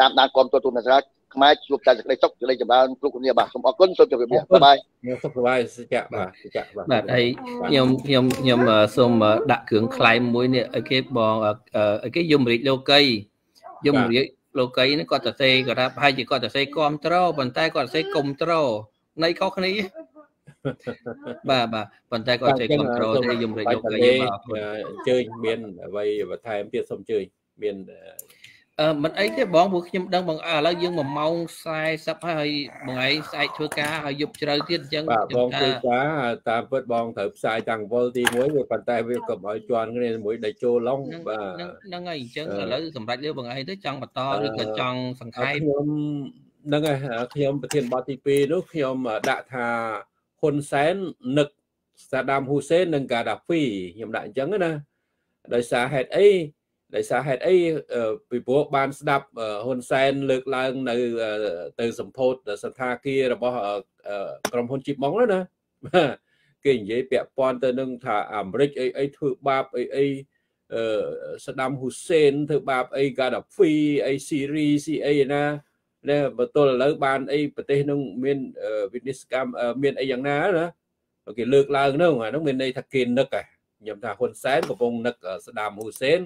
តាមដានក្រុមទូទួលអ្នកសការ ខ្មែរជួបតែសេចក្តីសុខសេចក្តីចម្រើនគ្រប់គ្នាបាទសូមអរគុណសូមជម្រាបលាបាយបាយសុខសប្បាយសុខបាទសុខបាទបាទហើយខ្ញុំខ្ញុំខ្ញុំសូមដាក់គ្រឿងខ្លែងមួយនេះឲ្យគេបងឲ្យគេយមរីកលោកីយមរីកលោកីនេះគាត់ទៅសេគាត់ថាប្រហែលជាគាត់ទៅសេគ្រប់ត្រប៉ុន្តែគាត់ទៅសេគុំត្រនៃខុសគ្នាបាទបាទប៉ុន្តែគាត់ចេះគ្រប់គ្រងទេយមរយកយកអញ្ជើញមានអ្វីបន្ថែមទៀតសូមអញ្ជើញមាន អឺមិនអីទេបងព្រោះខ្ញុំដឹងបងឥឡូវយើង1ម៉ោង40ហើយបងឯងស្អែកធ្វើការហើយយប់ជ្រៅទៀតអញ្ចឹងបាទបងធ្វើការតាមពិតបងត្រូវផ្សាយតាំងវល់ទី1វាប៉ុន្តែវាកុំឲ្យជន់គ្នាមួយដែលចូលឡុងបាទហ្នឹងហើយអញ្ចឹងឥឡូវសម្រាប់លើបងឯងទៅចង់បន្តឬក៏ចង់សង្ខេបខ្ញុំហ្នឹងហើយខ្ញុំប្រធានបទទី2នោះខ្ញុំដាក់ថាហ៊ុនសែននឹកសាដាមហ៊ូសេននិងកាដាហ្វីខ្ញុំដាក់អញ្ចឹងណាដោយសារហេតុអី ដោយសារហេតុអីពីព្រោះបានស្ដាប់ហ៊ុនសែនលើកឡើងនៅទៅសម្ពោធសន្តាគាររបស់ក្រុមហ៊ុនជីបម៉ុងណាគេនិយាយពាក់ព័ន្ធទៅនឹងថាអាមេរិកអីអីធ្វើបាបអីអីអឺសាដាមហ៊ូសេនធ្វើបាបអីកាដាហ្វីអីស៊ីរីស៊ីអីណាណាបើទល់ឥឡូវបានអីប្រទេសនឹងមានវិនិស្សកម្មមានអីយ៉ាងណាណាគេលើកឡើងនោះអានោះមានន័យថាគេនឹកខ្ញុំថាហ៊ុនសែនកំពុងនឹកស្ដាមហ៊ូសេន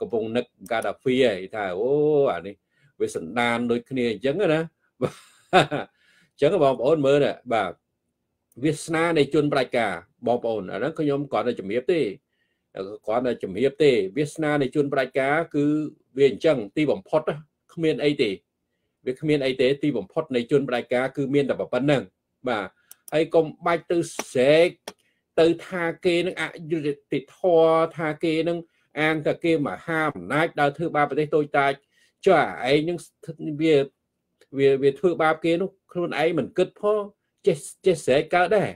កំពុងនឹកកាដាហ្វីហើយថាអូអានេះវាសណ្ដានដូចគ្នាអញ្ចឹងណាអញ្ចឹងបងប្អូនមើលណាបាទវាសនានៃជនប្រាជ្ញាបងប្អូនអាហ្នឹងខ្ញុំគ្រាន់តែជំរាបទេគ្រាន់តែជំរាបទេវាសនានៃជនប្រាជ្ញាគឺវាអញ្ចឹងទីបំផុតគ្មានអីទេវាគ្មានអីទេទីបំផុតនៃជនប្រជាការគឺមានតែប៉ុណ្្នឹងបាទហើយកុំបាច់ទៅស្រែកទៅថាគេនឹងអយុត្តិធម៌ថាគេនឹង អាងថាគេមហាអំណាចដើរធ្វើបាបប្រទេសតូចតាចចុះឯងនឹងវាវាវាធ្វើបាបគេនោះខ្លួនឯងមិនគិតផងចេះចេះស្រែកកើតដែរ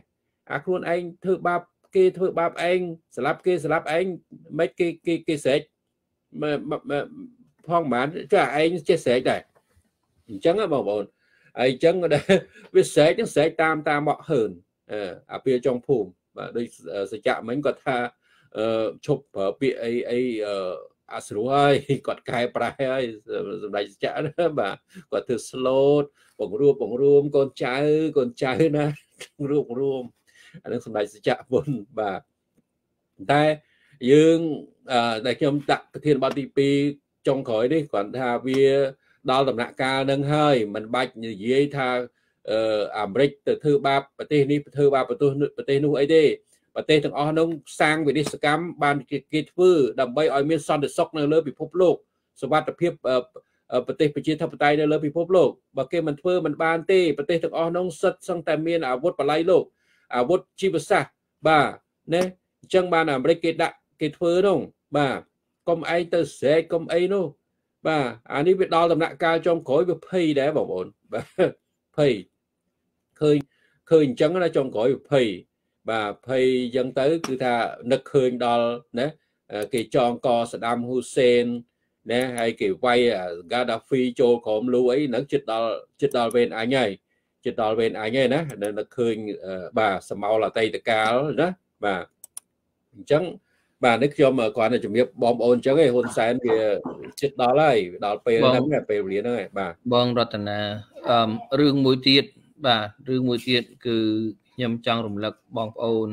អាខ្លួនឯងធ្វើបាបគេធ្វើបាបឯងស្លាប់គេស្លាប់ឯងមិនគេគេគេស្រែកផងបានចុះឯងចេះស្រែកដែរអញ្ចឹងបងប្អូនហើយអញ្ចឹងវាស្រែកហ្នឹងស្រែកតាមតាមមកហើនអាពាចុងភូមិបាទដូចសច្ចៈមិញគាត់ថា ឈប់ប្រើពាក្យអីអីអាស្រួលហើយគាត់កែប្រែហើយសម្ដេចសច្ចៈណាបាទគាត់ធ្វើ slot បង្រួបបង្រួមកូនចៅកូនចៅណារួបរួមអានឹងសម្ដេចសច្ចៈពុនបាទតែយើងដែលខ្ញុំដាក់ប្រធានបទទី2ចុងក្រោយនេះគាត់ថាវាដល់ដំណាក់កាលនឹងហើយមិនបាច់និយាយថាអឺអាមេរិកទៅធ្វើបាបប្រទេសនេះធ្វើបាបប្រទេសប្រទេសនោះអីទេ ប្រទេសទាំងអស់នោះសាងវិនិស្សកម្មបានគេធ្វើដើម្បីឲ្យមានសន្តិសុខនៅលើពិភពលោកសវត្ថភាពប្រទេសប្រជាធិបតេយ្យនៅលើពិភពលោកបើគេមិនធ្វើមិនបានទេប្រទេសទាំងអស់នោះសិតសឹងតែមានអាវុធបល័យលោកអាវុធជីវសាស្ត្របាទណាអញ្ចឹងបានអាមេរិកគេដាក់គេធ្វើនោះបាទកុំឯងទៅស្រែកកុំអីនោះបាទអានេះវាដល់ដំណាក់កាលចុងក្រោយវាភ័យដែរបងប្អូនបាទភ័យឃើញឃើញអញ្ចឹងណាចុងក្រោយវាភ័យ បាទភ័យអញ្ចឹងទៅ គឺថានឹកឃើញដល់ណាគេចងកស្ដាំហ៊ូសេនណាហើយគេវាយហ្គាដាហ្វីចូលក្រុមលូអីហ្នឹងចិត្តដល់ចិត្តដល់វេនអញហើយចិត្តដល់វេនអញហើយណានឹកឃើញបាទសមោលអតីតកាលណាបាទអញ្ចឹងបាទនេះខ្ញុំគ្រាន់តែជំរាបបងប្អូនអញ្ចឹងឯងហ៊ុនសែនវាចិត្តដល់ហើយដល់ពេលហ្នឹងពេលវេលាហ្នឹងឯងបាទបងរតនាអឺរឿងមួយទៀតបាទរឿងមួយទៀតគឺ ខ្ញុំចង់រំលឹកបងប្អូន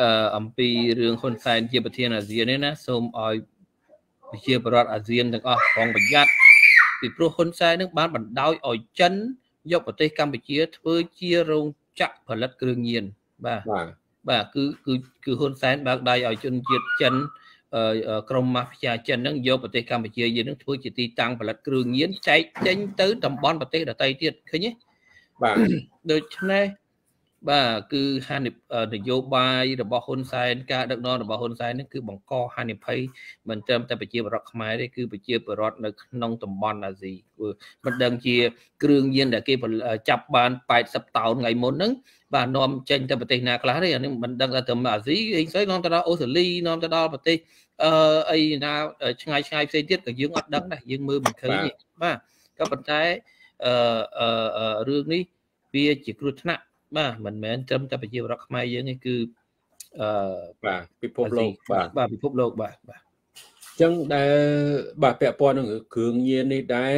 អឺអំពីរឿងហ៊ុនសែនជាប្រធានអាស៊ាននេះណាសូមឲ្យប្រជាពលរដ្ឋអាស៊ានទាំងអស់ផងប្រយ័ត្នពីព្រោះហ៊ុនសែននឹងបានបណ្ដោយឲ្យចិនយកប្រទេសកម្ពុជាធ្វើជារោងចក្រផលិតគ្រឿងញៀនបាទបាទបាទគឺគឺគឺហ៊ុនសែនបើកដៃឲ្យជនជាតិចិនក្រមម៉ាហ្វៀចិនហ្នឹងយកប្រទេសកម្ពុជាយើងនឹងធ្វើជាទីតាំងផលិតគ្រឿងញៀនចែកចេញទៅតំបន់ប្រទេសដទៃទៀតឃើញទេបាទដូច្នេះ បាទគឺហានិនយោបាយរបស់ហ៊ុនសែនការដឹកនាំរបស់ហ៊ុនសែននេះគឺបង្កហានិភ័យមិនត្រឹមតែប្រជាពលរដ្ឋខ្មែរទេគឺប្រជាពលរដ្ឋនៅក្នុងតំបន់អាស៊ីមិនដឹងជា គ្រឿងញៀនដែលគេចាប់បាន80តោនថ្ងៃមុនហ្នឹងបាទនាំចេញទៅប្រទេសណាខ្លះទេអានេះមិនដឹងថាទៅអាស៊ីអីស្អីនាំទៅដល់អូស្ត្រាលីនាំទៅដល់ប្រទេសអឺអីណាឆ្ងាយឆ្ងាយផ្សេងទៀតក៏យើងអត់ដឹងដែរយើងមើលមិនឃើញទេបាទក៏ប៉ុន្តែអឺរឿងនេះវាជាគ្រោះថ្នាក់ បាទមិនមែនត្រឹមតែប្រជាពលរដ្ឋខ្មែរយើងទេគឺអឺបាទពិភពលោកបាទបាទពិភពលោកបាទបាទអញ្ចឹងដែលបាទពាក់ព័ន្ធនឹងគ្រឿងញៀននេះដែរ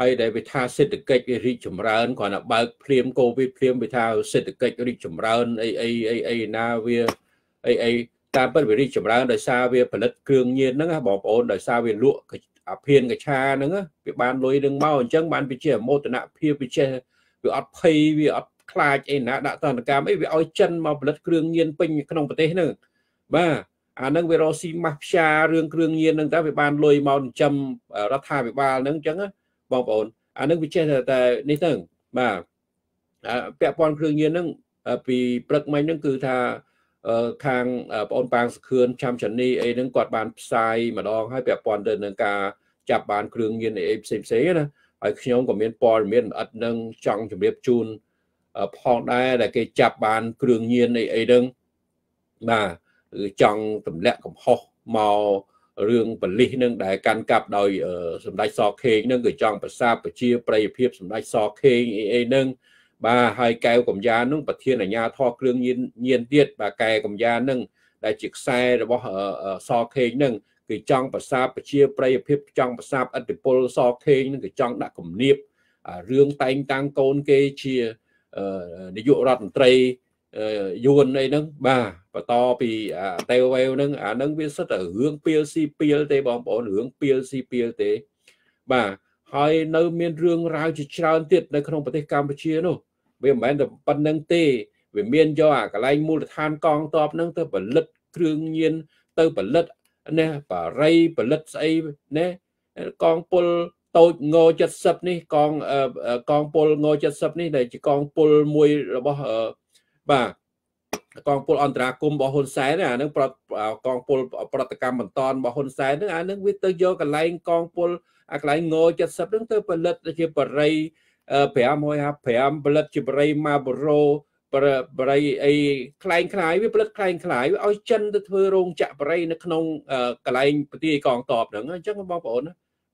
ហើយដែលវាថាសេដ្ឋកិច្ចវារីកចម្រើនគ្រាន់តែបើកភ្លាមកូវីដភ្លាមវាថាសេដ្ឋកិច្ចរីកចម្រើនអីអីអីអីណាវាអីអីតាមពិតវារីកចម្រើនដោយសារវាផលិតគ្រឿងញៀនហ្នឹងបងប្អូនដោយសារវាលក់អាភៀនកឆាហ្នឹងវាបានលុយនឹងមកអញ្ចឹងបានវាជាមោទនភាពវាចេះវាអត់ភ័យវាអត់ ខ្លាចអីណាដាក់តន្តកម្មអីវាឲ្យចិនមកផលិតគ្រឿងញៀនពេញក្នុងប្រទេសហ្នឹងបាទអានឹងវារកស៊ីម៉ាស់ផ្សារឿងគ្រឿងញៀនហ្នឹងតើវាបានលុយមកចិញ្ចឹមរដ្ឋាភិបាលហ្នឹងអញ្ចឹងបងប្អូនអានឹងវាចេះតែនេះទៅបាទពាក់ព័ន្ធគ្រឿងញៀនហ្នឹងពីព្រឹកមិញហ្នឹងគឺថាខាងបងអូនប៉ាងសខឿនចាំចានីអីហ្នឹងគាត់បានផ្សាយម្ដងហើយពាក់ព័ន្ធទៅនឹងការចាប់បានគ្រឿងញៀនអីផ្សេងផ្សេងណាហើយខ្ញុំក៏មានព័ត៌មានអត់នឹងចង់ជម្រាបជូន ផងដែរដែលគេចាប់បានគ្រឿងញៀនអីអីហ្នឹងបាទគឺចង់ទម្លាក់កំហុសមករឿងបលិសនឹងដែលកាន់កាប់ដោយសម្ដេចសខេងនឹងគឺចង់ប្រសាបប្រជាប្រិយភាពសម្ដេចសខេងអីអីនឹងបាទហើយកែវកំយ៉ានឹងប្រធានអាជ្ញាធរគ្រឿងញៀនញៀនទៀតបាទកែកំយ៉ានឹងដែលជាខ្សែរបស់សខេងនឹងគឺចង់ប្រសាបប្រជាប្រិយភាពចង់ប្រសាបអធិពលសខេងនឹងគឺចង់ដាក់គំនាបរឿងតែងតាំងកូនគេជា នាយករដ្ឋមន្ត្រីយួនអីហ្នឹងបាទបន្តពីតេវវេវហ្នឹងអាហ្នឹងវាសិតតែរឿងពីលស៊ីពីលទេបងប្អូនរឿងពីលស៊ីពីលទេ បាទហើយនៅមានរឿងរ៉ាវជាច្រើនទៀតនៅក្នុងប្រទេសកម្ពុជានោះវាមិនមែនតែប៉ុណ្្នឹងទេវាមានយកអាកន្លែងមូលដ្ឋានកងទ័ពហ្នឹងទៅផលិតគ្រឿងញៀនទៅផលិតណាបារីផលិតស្អីណាកងពល តូចង70នេះកងកងពលង70នេះដែលជាកងពលមួយរបស់បាទកងពលអន្តរាគមរបស់ហ៊ុនសែនអានឹងកងពលប្រតិកម្មបន្តរបស់ហ៊ុនសែនហ្នឹងអានឹងវាទៅយកកន្លែងកងពលអាកន្លែងង70ហ្នឹងទៅផលិតជាបរិយ555ផលិតជាបរិយម៉ាបូរ៉ូបរិយអីคล้ายคล้ายវាផលិតคล้ายคล้ายវាឲ្យចិនទៅធ្វើរោងចក្របរិយនៅក្នុងកន្លែងប្រទេសកងតបហ្នឹងអញ្ចឹងបងប្អូន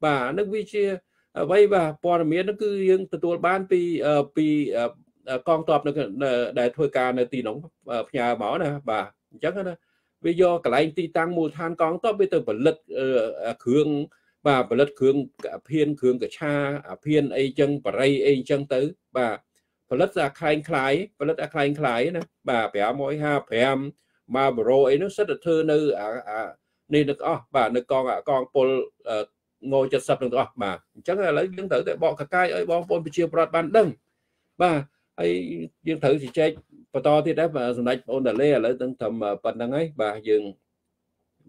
បាទនឹងវាជាអ្វីបាទព័ត៌មានហ្នឹងគឺយើងទទួលបានពីពីកងទ័ពនៅដែលធ្វើការនៅទីនោះផ្ញើមកណាបាទអញ្ចឹងណាវាយកកន្លែងទីតាំងមូលដ្ឋានកងទ័ពវាទៅផលិតគ្រឿងបាទផលិតគ្រឿងអាភៀនគ្រឿងកឆាអាភៀនអីចឹងបរិយអីចឹងទៅ បាទផលិតអាខ្លែងខ្លាយផលិតអាខ្លែងខ្លាយណាបាទ555ម៉ាបរ៉ូអីនោះសិតតែធ្វើនៅអានេះនឹងអស់បាទនៅកងកងពល ង70នឹងទាំងអស់បាទអញ្ចឹងឥឡូវយើងត្រូវតែបកកកាយឲ្យបងប្អូនប្រជាប្រដ្ឋបានដឹងបាទហើយយើងត្រូវជជែកបន្តទៀតដែរបាទសម្ដេចបងតាលេឥឡូវនឹងត្រឹមប៉ុណ្្នឹងហើយបាទយើង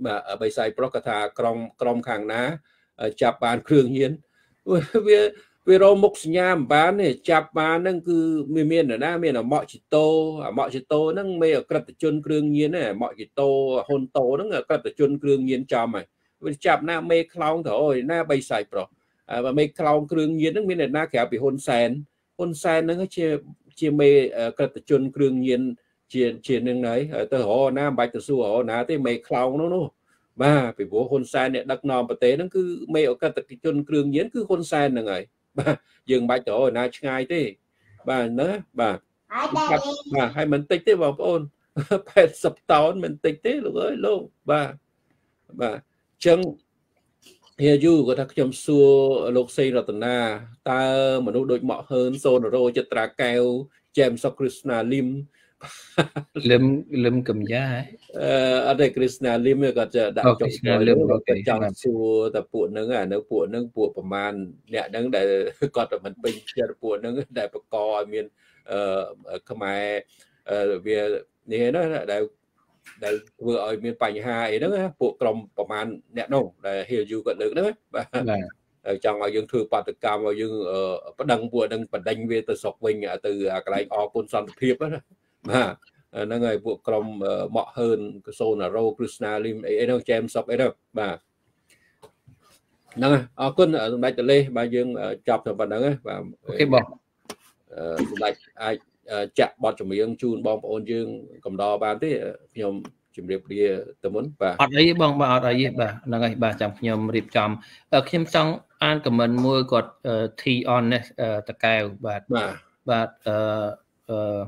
បាទបិសាយប្រុសក៏ថាក្រុមក្រុមខាងណា ចាប់បានគ្រឿងញៀនវាវារមុខសញ្ញាមិនបានទេចាប់បានហ្នឹងគឺមានមានណាមានអមក់ជីតូអមក់ជីតូហ្នឹងមេអក្រិតជនគ្រឿងញៀនហ្នឹងអមក់ជីតូហ៊ុនតូហ្នឹងអក្រិតជនគ្រឿងញៀនចំហើយ វាចាប់ណាមេខ្លោងទៅអើយណាបៃសាយប្រុសមេខ្លោងគ្រឿងញៀនហ្នឹងមានអ្នកណាក្រៅពីហ៊ុនសែនហ៊ុនសែនហ្នឹងជាជាមេក្រិតជនគ្រឿងញៀនជាជានឹងហើយទៅរកណាមិនបាច់ទៅសួររកណាទេមេខ្លោងនោះនោះបាទពីព្រោះហ៊ុនសែនអ្នកដឹកនាំប្រទេសហ្នឹងគឺមេអក្រិតជនគ្រឿងញៀនគឺហ៊ុនសែនហ្នឹងហើយបាទយើងមិនបាច់ទៅណាឆ្ងាយទេបាទណាបាទបាទហើយមិនតិចទេបងប្អូន80តោនមិនតិចទេលោកអើយលោកបាទបាទអញ្ចឹងហេយូគាត់ថាខ្ញុំសួរលោកសេរតនាតើមនុស្សដូចម៉ាក់ហឺនសូនរោចត្រាកែវចែមសុកគ្រឹស្ណាលឹមលឹមលឹមកំយ៉ាអឺអត់ទេគ្រឹស្ណាលឹមគាត់จะដាក់ចុះលឹមគាត់ចង់សួរតែពួកហ្នឹងអានៅពួកហ្នឹងពួកប្រមាណអ្នកហ្នឹងដែលគាត់មិនពេញចិត្តពួកហ្នឹងដែលបកឲ្យមានអឺខ្មែរវានេះណាដែល ដែលធ្វើឲ្យមានបញ្ហាអីហ្នឹងពួកក្រុមប្រមាណអ្នកនោះដែល Hill You គាត់លើកហ្នឹងបាទចង់ឲ្យយើងធ្វើបាតកម្មឲ្យយើងប្តឹងពួកហ្នឹងបណ្ដេញវាទៅស្រុកវិញទៅកន្លែងអគុណសន្តិភាពណាបាទហ្នឹងហើយពួកក្រុមម៉ក់ហឺនកសូណារ៉ូគ្រឹស្ណាលីមអីហ្នឹងចែមសុកអីហ្នឹងបាទហ្នឹងអរគុណសម្ដេចតលេបាទយើងចាប់តែប៉ុណ្្នឹងបាទអូខេបងសម្ដេចអាច ចាក់បទចម្រៀងជូនបងប្អូនយើងកំដរបានទេខ្ញុំជម្រាបលាទៅមុនបាទអត់អីបងបាទអត់អីទេបាទហ្នឹងហើយបាទចាំខ្ញុំរៀបចំខ្ញុំចង់អានខមមិនមួយគាត់ T on នេះតកែវបាទបាទបាទអឺ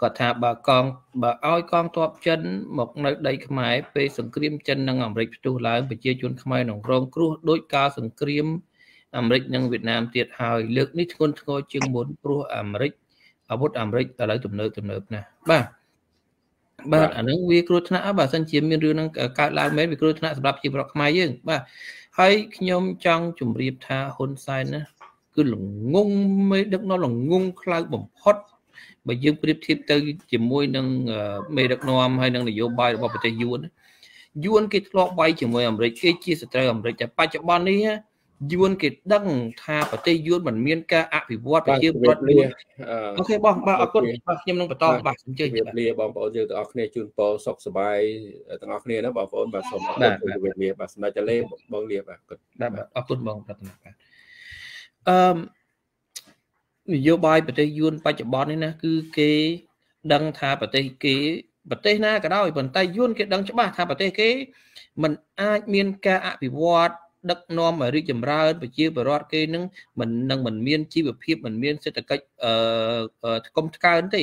គាត់ថាបើកងបើឲ្យកងទ័ពចិនមកនៅដីខ្មែរពេលសង្គ្រាមចិននិងអាមេរិកផ្ទុះឡើងប្រជាជនខ្មែរនឹងរងគ្រោះដោយការសង្គ្រាមអាមេរិកនិងវៀតណាមទៀតហើយលើកនេះធ្ងន់ធ្ងរជាងមុនព្រោះអាមេរិក អាវុធអាមេរិកឥឡូវទំនើបទំនើបណាស់បាទបាទអានឹងវាគ្រោះថ្នាក់បើសិនជាមានរឿងនឹងកើតឡើងមែនវាគ្រោះថ្នាក់សម្រាប់ជីវរដ្ឋខ្មែរយើងបាទហើយខ្ញុំចង់ជម្រាបថាហ៊ុនសែនណាគឺល្ងងមេដឹកនាំល្ងងខ្លៅបំផុតបើយើងប្រៀបធៀបទៅជាមួយនឹងមេដឹកនាំហើយនឹងនយោបាយរបស់ប្រទេសយួនយួនគេធ្លាប់វាយជាមួយអាមេរិកគេជាសត្រូវអាមេរិកតែបច្ចុប្បន្ននេះ យួនគេដឹងថាប្រទេសយួនមិនមានការអភិវឌ្ឍប្រជាពលរដ្ឋអូខេបងបាទអរគុណបាទខ្ញុំនឹងបន្តបាទអញ្ជើញជម្រាបលាបងប្អូនយើងទាំងអស់គ្នាជូនពរសុខសប្បាយទាំងអស់គ្នាណាបងប្អូនបាទសូមអរគុណជម្រាបលាបាទសម្ដេចតលេបងលាបាទបាទអរគុណបងប្រធានបាទអឺនយោបាយប្រទេសយួនបច្ចុប្បន្ននេះណាគឺគេដឹងថាប្រទេសគេប្រទេសណាក៏ដោយប៉ុន្តែយួនគេដឹងច្បាស់ថាប្រទេសគេมันអាចមានការអភិវឌ្ឍ ដឹកនាំឲ្យរីកចម្រើនប្រជាពលរដ្ឋគេនឹងមិននឹងមិនមានជីវភាពមិនមានសេដ្ឋកិច្ចអឺថ្កុំថ្កើងទេ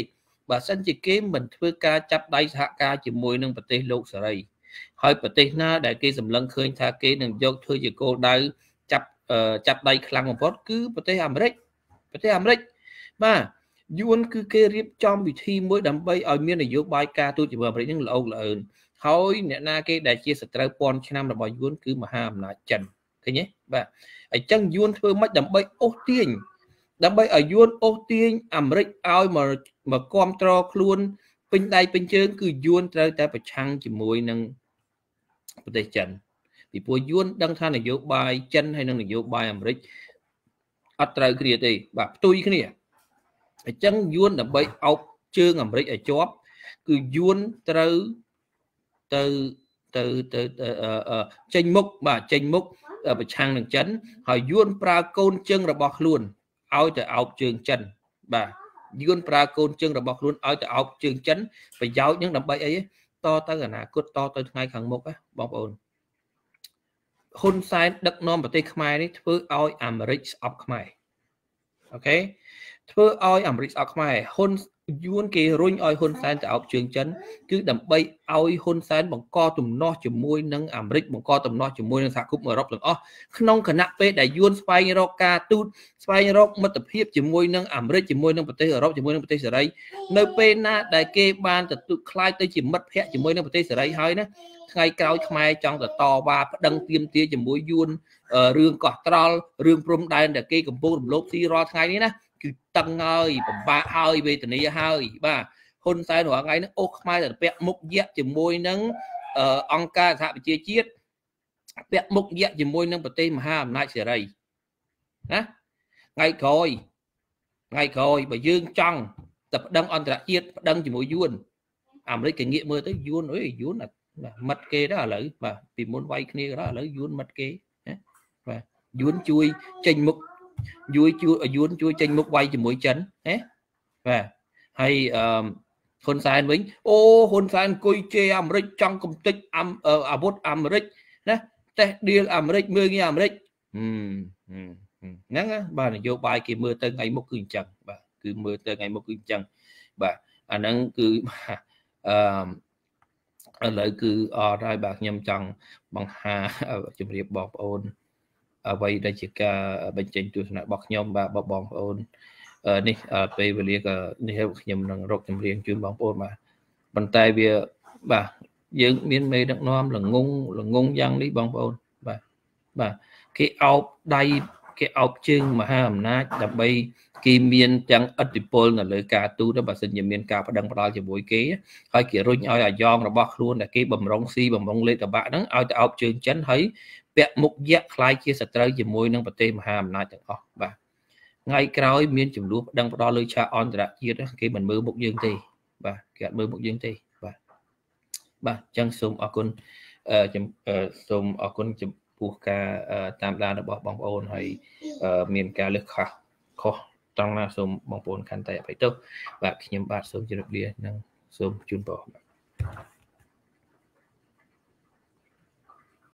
បើសិនជាគេមិនធ្វើការចាប់ដៃសហការជាមួយនឹងប្រទេសលោកសេរីហើយប្រទេសណាដែលគេសម្លឹងឃើញថាគេនឹងយកធ្វើជាគោលដៅចាប់ចាប់ដៃខ្លាំងបំផុតគឺប្រទេសអាមេរិកប្រទេសអាមេរិកបាទយួនគឺគេរៀបចំវិធីមួយដើម្បីឲ្យមាននយោបាយការទូតជាមួយអាមេរិកនឹងល្អល្អើន ហើយអ្នកណាគេដែលជាសត្រូវពាន់ឆ្នាំរបស់យួនគឺមហាអំណាចចិនឃើញទេបាទអញ្ចឹងយួនធ្វើម៉េចដើម្បីអូសទាញដើម្បីឲ្យយួនអូសទាញអាមេរិកឲ្យមកមកគ្រប់គ្រងខ្លួនពេញដៃពេញជើងគឺយួនត្រូវតែប្រឆាំងជាមួយនឹងប្រទេសចិនពីព្រោះយួនដឹងថានយោបាយចិនហើយនិងនយោបាយអាមេរិកអត់ត្រូវគ្នាទេបាទផ្ទុយគ្នាអញ្ចឹងយួនដើម្បីអោបជើងអាមេរិកឲ្យជាប់គឺយួនត្រូវ ទៅទៅទៅចេញមុខបាទចេញមុខប្រឆាំងនឹងចិន ហើយយួនប្រើកូនជើងរបស់ខ្លួនឲ្យទៅអោបជើងចិន បាទយួនប្រើកូនជើងរបស់ខ្លួនឲ្យទៅអោបជើងចិនប្រយោជន៍នឹងដើម្បីអីតទៅអនាគតតទៅថ្ងៃខាងមុខបងប្អូនហ៊ុនសែនដឹកនាំប្រទេសខ្មែរនេះធ្វើឲ្យអាមេរិកស្អប់ខ្មែរអូខេធ្វើឲ្យអាមេរិកស្អប់ខ្មែរហ៊ុនយួនគេរុញឲ្យហ៊ុនសែនទៅអោបជើងចិនគឺដើម្បីឲ្យហ៊ុនសែនបង្កទំនាស់ជាមួយនឹងអាមេរិកបង្កទំនាស់ជាមួយនឹងសហគមន៍អឺរ៉ុបទាំងអស់ក្នុងគណៈពេលដែលយួនស្វែងរកការទូតស្វែងរកមិត្តភាពជាមួយនឹងអាមេរិកជាមួយនឹងប្រទេសអឺរ៉ុបជាមួយនឹងប្រទេសសេរីនៅពេលណាដែលគេបានទទួលខ្លាយទៅជាមិត្តភ័ក្តិជាមួយនឹងប្រទេសសេរីហើយណាថ្ងៃក្រោយខ្មែរចង់ទៅតវ៉ាប្តឹងទាមទារជាមួយយួនរឿងកោះត្រល់រឿងព្រំដែនដែលគេកំពុងរំលោភទីរាល់ថ្ងៃនេះណា គឺតឹងហើយពិបាកហើយវេទនាហើយបាទហ៊ុនសែនរាល់ថ្ងៃនេះអូសខ្មែរទៅពាក់មុខយៈជាមួយនឹងអង្គការសហប្រជាជាតិពាក់មុខយៈជាមួយនឹងប្រទេសមហាអំណាចសេរីណាថ្ងៃក្រោយថ្ងៃក្រោយបើយើងចង់តែប្តឹងអន្តរជាតិប្តឹងជាមួយយួនអាមេរិកគេងាកមើលទៅយួនអើយយួនមិត្តគេដែរឥឡូវបាទពីមុនវាយគ្នាក៏ដែរឥឡូវយួនមិត្តគេណាបាទយួនជួយចេញមុខ យួយជួយយួនជួយចេញមុខវាយជាមួយចិនណាបាទហើយអឺហ៊ុនសែនវិញអូហ៊ុនសែនអង្គុយជេរអាមេរិកចង់កំទេចអាវុធអាមេរិកណាតេះឌីលអាមេរិកមើលងាយអាមេរិកហ្នឹងបាទនយោបាយគេមើលទៅថ្ងៃមុខគឺអញ្ចឹងបាទគឺមើលទៅថ្ងៃមុខគឺអញ្ចឹងបាទអាហ្នឹងគឺអឺឥឡូវគឺអត់ហើយបាទខ្ញុំចង់បង្ហាជម្រាបបងប្អូន អ្វីដែលជាការបញ្ចេញទស្សនៈរបស់ខ្ញុំបាទបងប្អូននេះពេលវេលាក៏នេះខ្ញុំនឹងរកចម្រៀងជូនបងប្អូនបាទប៉ុន្តែវាបាទយើងមានមេដឹកនាំល្ងងល្ងងយ៉ាងនេះបងប្អូនបាទបាទគេអោបដៃគេអោបជើងមហាអំណាចដើម្បីគេមានទាំងឥទ្ធិពលនៅលើការទូតបើសិនជាមានការបដិងផ្ដាល់ជាមួយគេហើយគេរុញឲ្យអាយ៉ងរបស់ខ្លួនដែលគេបំរុងស៊ីបំរុងលេខតបាក់ហ្នឹងឲ្យទៅអោបជើងចិនហើយ ពាក់មុខយៈคล้ายជាសត្រូវជាមួយនឹងប្រទេសមហាអំណាចទាំងអស់បាទថ្ងៃក្រោយមានចំនួនប្តឹងផ្ដល់លើឆាកអន្តរជាតិគេមិនមើលមុខយើងទេបាទគេអត់មើលមុខយើងទេបាទបាទអញ្ចឹងសូមអរគុណអឺសូមអរគុណចំពោះការតាមដានរបស់បងប្អូនហើយមានការលើកខុសខុសត្រង់ណាសូមបងប្អូនកាន់តែអភ័យទោសបាទខ្ញុំបាទសូមជម្រាបលានិងសូមជូនពរបាទ